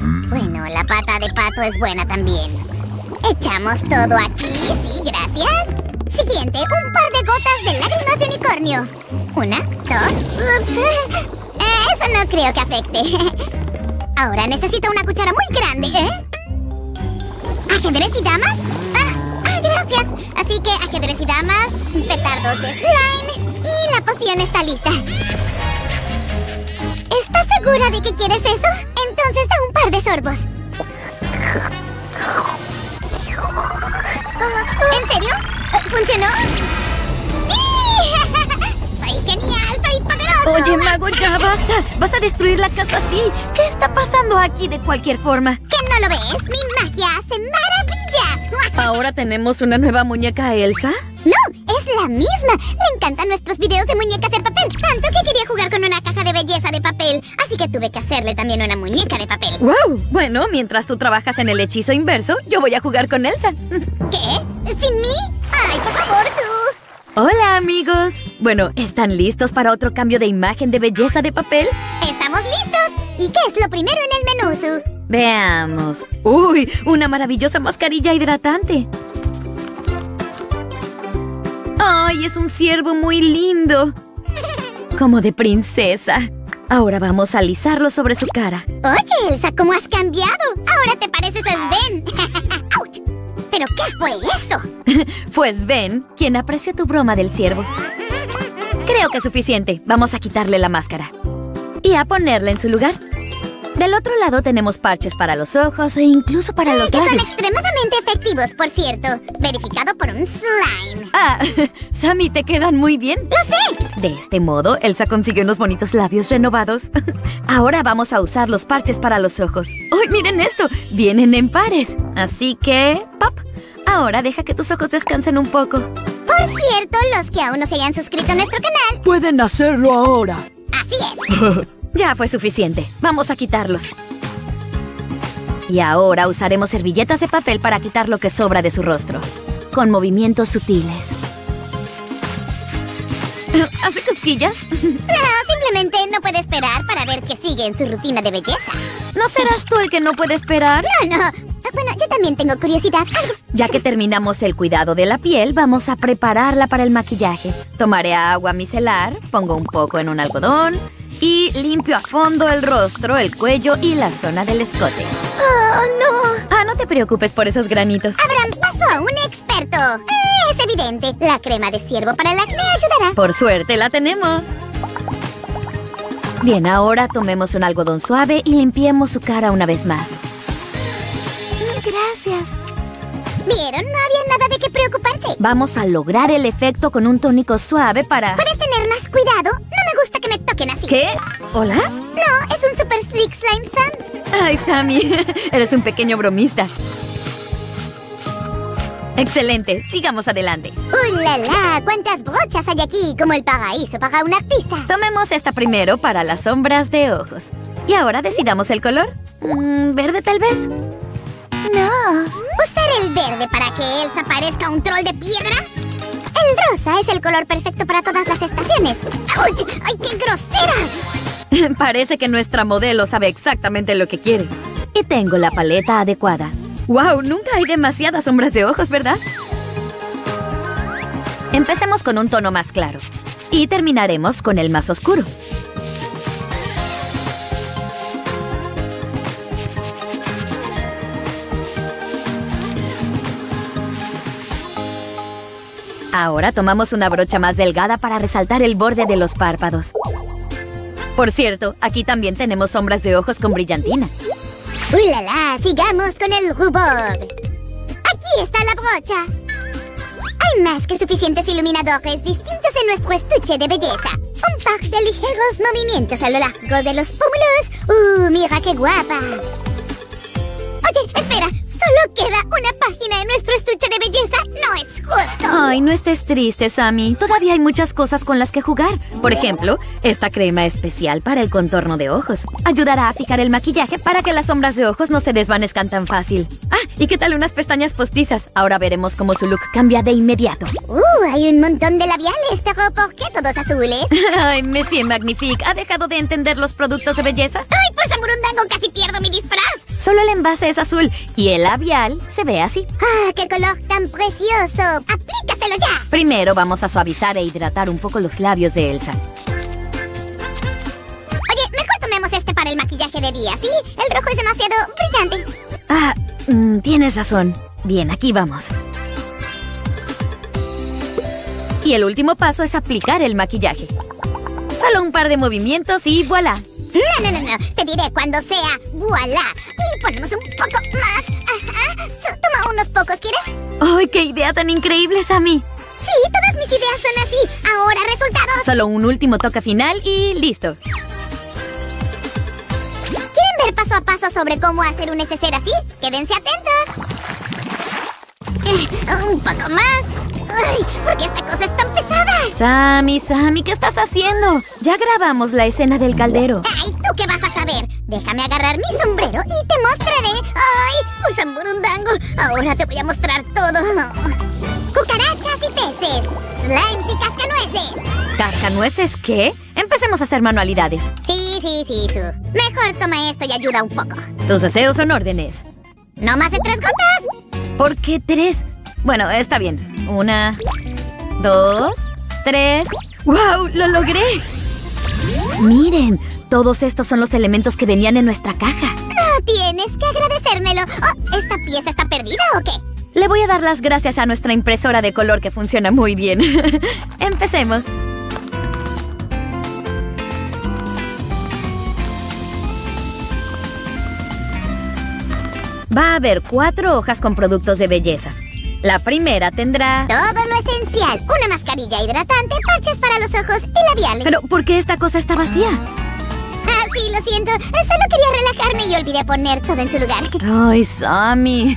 Hmm. Bueno, la pata de pato es buena también. Echamos todo aquí, sí, gracias. Siguiente, un par de gotas de lágrimas de unicornio. Una, dos, ups. Eso no creo que afecte. Ahora necesito una cuchara muy grande, ¿eh? ¿Ajedrez y damas? Ah, ah, gracias. Así que ajedrez y damas, petardos de slime y la poción está lista. ¿Estás segura de que quieres eso? Entonces da un par de sorbos. ¿En serio? ¿Funcionó? ¡Sí! ¡Soy genial! ¡Soy poderoso! Oye, mago, ya basta. Vas a destruir la casa así. ¿Qué está pasando aquí de cualquier forma? ¿Que no lo ves? ¡Mi magia hace maravillas! ¿Ahora tenemos una nueva muñeca Elsa? ¡No! ¡Es la misma! Le encantan nuestros videos de muñecas de papel. Tanto que quería jugar con una caja de belleza de papel. Así que tuve que hacerle también una muñeca de papel. ¡Wow! Bueno, mientras tú trabajas en el hechizo inverso, yo voy a jugar con Elsa. ¿Qué? ¿Sin mí? ¡Ay, por favor, Su! Hola, amigos. Bueno, ¿están listos para otro cambio de imagen de belleza de papel? ¡Estamos listos! ¿Y qué es lo primero en el menú, Su? Veamos. ¡Uy! Una maravillosa mascarilla hidratante. ¡Ay, es un ciervo muy lindo! Como de princesa. Ahora vamos a alisarlo sobre su cara. Oye, Elsa, ¿cómo has cambiado? Ahora te pareces a Sven. ¿Pero qué fue eso? Fue Sven quien apreció tu broma del ciervo. Creo que es suficiente. Vamos a quitarle la máscara. Y a ponerla en su lugar. Del otro lado tenemos parches para los ojos e incluso para los Que son extremadamente efectivos, por cierto. Verificado por un slime. Ah, Sammy, te quedan muy bien. ¡Lo sé! De este modo, Elsa consigue unos bonitos labios renovados. Ahora vamos a usar los parches para los ojos. ¡Uy, miren esto! Vienen en pares. Así que, ¡pop! Ahora deja que tus ojos descansen un poco. Por cierto, los que aún no se hayan suscrito a nuestro canal, Pueden hacerlo ahora. así es. Ya fue suficiente. Vamos a quitarlos. Y ahora usaremos servilletas de papel para quitar lo que sobra de su rostro. Con movimientos sutiles. ¿Hace cosquillas? No, simplemente no puede esperar para ver qué sigue en su rutina de belleza. ¿No serás tú el que no puede esperar? No, no. Bueno, yo también tengo curiosidad. Ya que terminamos el cuidado de la piel, vamos a prepararla para el maquillaje. Tomaré agua micelar, pongo un poco en un algodón y limpio a fondo el rostro, el cuello y la zona del escote. ¡Oh, no! Ah, no te preocupes por esos granitos. Abraham pasó a un experto. Eh, es evidente. La crema de ciervo para el acné ayudará. Por suerte la tenemos. Bien, ahora tomemos un algodón suave y limpiemos su cara una vez más. Gracias. ¿Vieron? No había nada de qué preocuparse. Vamos a lograr el efecto con un tónico suave para... ¿Puedes tener más cuidado? Que. ¿Qué? ¿Hola? No, es un super slick slime Sam. Ay, Sammy, eres un pequeño bromista. Excelente, sigamos adelante. ¡Uh, la, la! ¿Cuántas brochas hay aquí? Como el paraíso para un artista. Tomemos esta primero para las sombras de ojos. Y ahora decidamos el color. Mm, ¿Verde tal vez? No. ¿Usar el verde para que Elsa parezca un troll de piedra? El rosa es el color perfecto para todas las estaciones. ¡Auch! ¡Ay, qué grosera! Parece que nuestra modelo sabe exactamente lo que quiere. Y tengo la paleta adecuada. ¡Wow! Nunca hay demasiadas sombras de ojos, ¿verdad? Empecemos con un tono más claro. Y terminaremos con el más oscuro. Ahora tomamos una brocha más delgada para resaltar el borde de los párpados. Por cierto, aquí también tenemos sombras de ojos con brillantina. ¡Uy, la, la! ¡Sigamos con el rubor! Aquí está la brocha. Hay más que suficientes iluminadores distintos en nuestro estuche de belleza. Un par de ligeros movimientos a lo largo de los pómulos. ¡Uh, mira qué guapa! Oye, espera. Solo queda una página en nuestro estuche de belleza. No es justo. Ay, no estés triste, Sammy. Todavía hay muchas cosas con las que jugar. Por ejemplo, esta crema especial para el contorno de ojos. Ayudará a fijar el maquillaje para que las sombras de ojos no se desvanezcan tan fácil. Ah, ¿y qué tal unas pestañas postizas? Ahora veremos cómo su look cambia de inmediato. Uh, hay un montón de labiales, pero ¿por qué todos azules? Ay, Monsieur Magnifique, ¿ha dejado de entender los productos de belleza? ¡Ay, por Samurundango casi pierdo mi disfraz! Solo el envase es azul y el labial se ve así. ¡Ah, qué color tan precioso! ¡Aplícaselo ya! Primero vamos a suavizar e hidratar un poco los labios de Elsa. Oye, mejor tomemos este para el maquillaje de día, ¿sí? El rojo es demasiado brillante. Ah, mm, tienes razón. Bien, aquí vamos. Y el último paso es aplicar el maquillaje. Solo un par de movimientos y voilà. No, no, no, no. Te diré cuando sea voilà. Ponemos un poco más. Ajá. Toma unos pocos, ¿quieres? ¡Ay, qué idea tan increíble, Sammy! Sí, todas mis ideas son así. Ahora, resultados. Solo un último toque final y listo. ¿Quieren ver paso a paso sobre cómo hacer un neceser así? Quédense atentos. Un poco más. Ay, ¿por qué esta cosa es tan pesada? Sammy, Sammy, ¿qué estás haciendo? Ya grabamos la escena del caldero. Ay, ¿tú qué vas a saber? Déjame agarrar mi sombrero y te mostraré. ¡Ay! Usan burundango. Ahora te voy a mostrar todo. Cucarachas y peces. Slimes y cascanueces. ¿Cascanueces qué? Empecemos a hacer manualidades. Sí, sí, sí, Su. Mejor toma esto y ayuda un poco. Tus deseos son órdenes. ¿No más de tres gotas? ¿Por qué tres? Bueno, está bien. Una, dos, tres. ¡Wow! ¡Lo logré! Miren, todos estos son los elementos que venían en nuestra caja. No tienes que agradecérmelo. Oh, ¿Esta pieza está perdida o qué? Le voy a dar las gracias a nuestra impresora de color que funciona muy bien. Empecemos. Va a haber cuatro hojas con productos de belleza. La primera tendrá... Todo lo esencial. Una mascarilla hidratante, parches para los ojos y labiales. Pero, ¿por qué esta cosa está vacía? Ah, sí, lo siento. Solo quería relajarme y olvidé poner todo en su lugar. Ay, Sammy.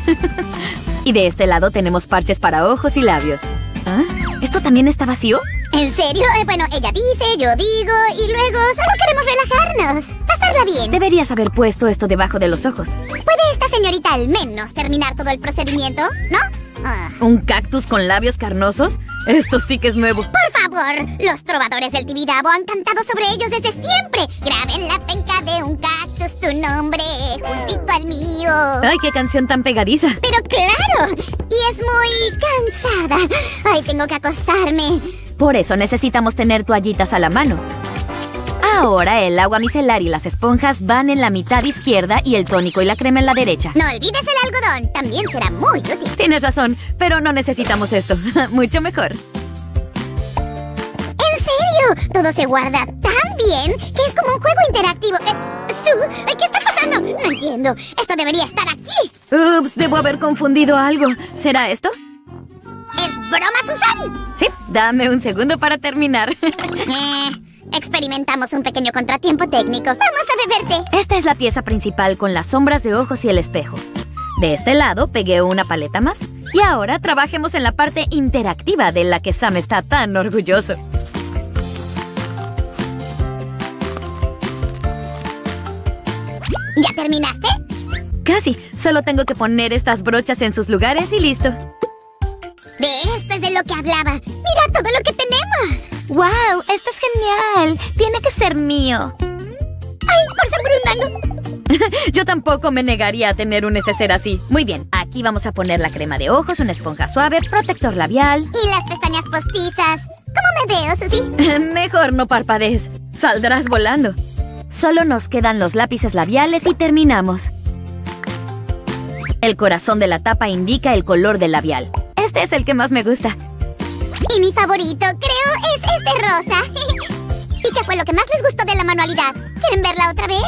y de este lado tenemos parches para ojos y labios. ¿Ah? ¿Esto también está vacío? ¿En serio? Eh, bueno, ella dice, yo digo, y luego solo queremos relajarnos. Pasarla bien. Deberías haber puesto esto debajo de los ojos. ¿Puede esta señorita al menos terminar todo el procedimiento? ¿No? Ah, ¿Un cactus con labios carnosos? Esto sí que es nuevo. Por favor, los trovadores del Tibidabo han cantado sobre ellos desde siempre. Graba en la penca de un cactus tu nombre, juntito al mío. Ay, qué canción tan pegadiza. Pero claro, y es muy cansada. Ay, tengo que acostarme. Por eso necesitamos tener toallitas a la mano. Ahora el agua micelar y las esponjas van en la mitad izquierda y el tónico y la crema en la derecha. No olvides el algodón, también será muy útil. Tienes razón, pero no necesitamos esto. Mucho mejor. ¿En serio? Todo se guarda tan bien que es como un juego interactivo. Eh, Sue, ¿qué está pasando? No entiendo. Esto debería estar aquí. Ups, debo haber confundido algo. ¿Será esto? ¿Es broma, Susan? Sí, dame un segundo para terminar. Eh, experimentamos un pequeño contratiempo técnico. Vamos a beberte. Esta es la pieza principal con las sombras de ojos y el espejo. De este lado pegué una paleta más. Y ahora trabajemos en la parte interactiva de la que Sam está tan orgulloso. ¿Ya terminaste? Casi, solo tengo que poner estas brochas en sus lugares y listo. De esto es de lo que hablaba. Mira todo lo que tenemos. ¡Wow! Esto es genial. Tiene que ser mío. ¡Ay, por San Brundango! Yo tampoco me negaría a tener un neceser así. Muy bien, aquí vamos a poner la crema de ojos, una esponja suave, protector labial. Y las pestañas postizas. ¿Cómo me veo, Susi? Mejor no parpadees. Saldrás volando. Solo nos quedan los lápices labiales y terminamos. El corazón de la tapa indica el color del labial. Este es el que más me gusta. Y mi favorito, creo, es este rosa. ¿Y qué fue lo que más les gustó de la manualidad? ¿Quieren verla otra vez?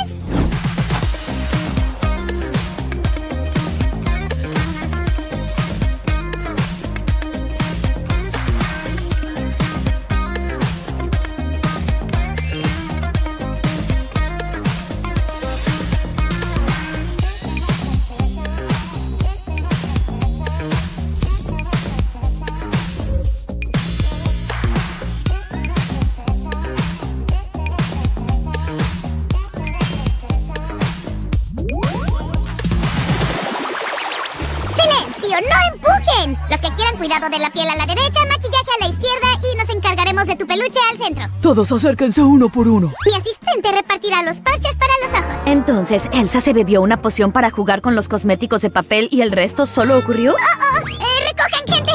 Cuidado de la piel a la derecha, maquillaje a la izquierda y nos encargaremos de tu peluche al centro. Todos acérquense uno por uno. Mi asistente repartirá los parches para los ojos. Entonces, ¿Elsa se bebió una poción para jugar con los cosméticos de papel y el resto solo ocurrió? ¡Oh, oh! Eh, ¡Recojan, gente!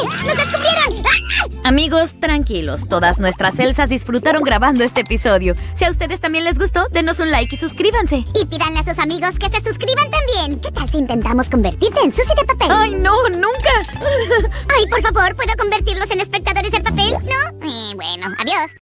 Amigos, tranquilos, todas nuestras Elsas disfrutaron grabando este episodio. Si a ustedes también les gustó, denos un like y suscríbanse. Y pídanle a sus amigos que se suscriban también. ¿Qué tal si intentamos convertirte en Susi de papel? ¡Ay, no! ¡Nunca! Ay, por favor, ¿puedo convertirlos en espectadores de papel? ¿No? Eh, bueno, adiós.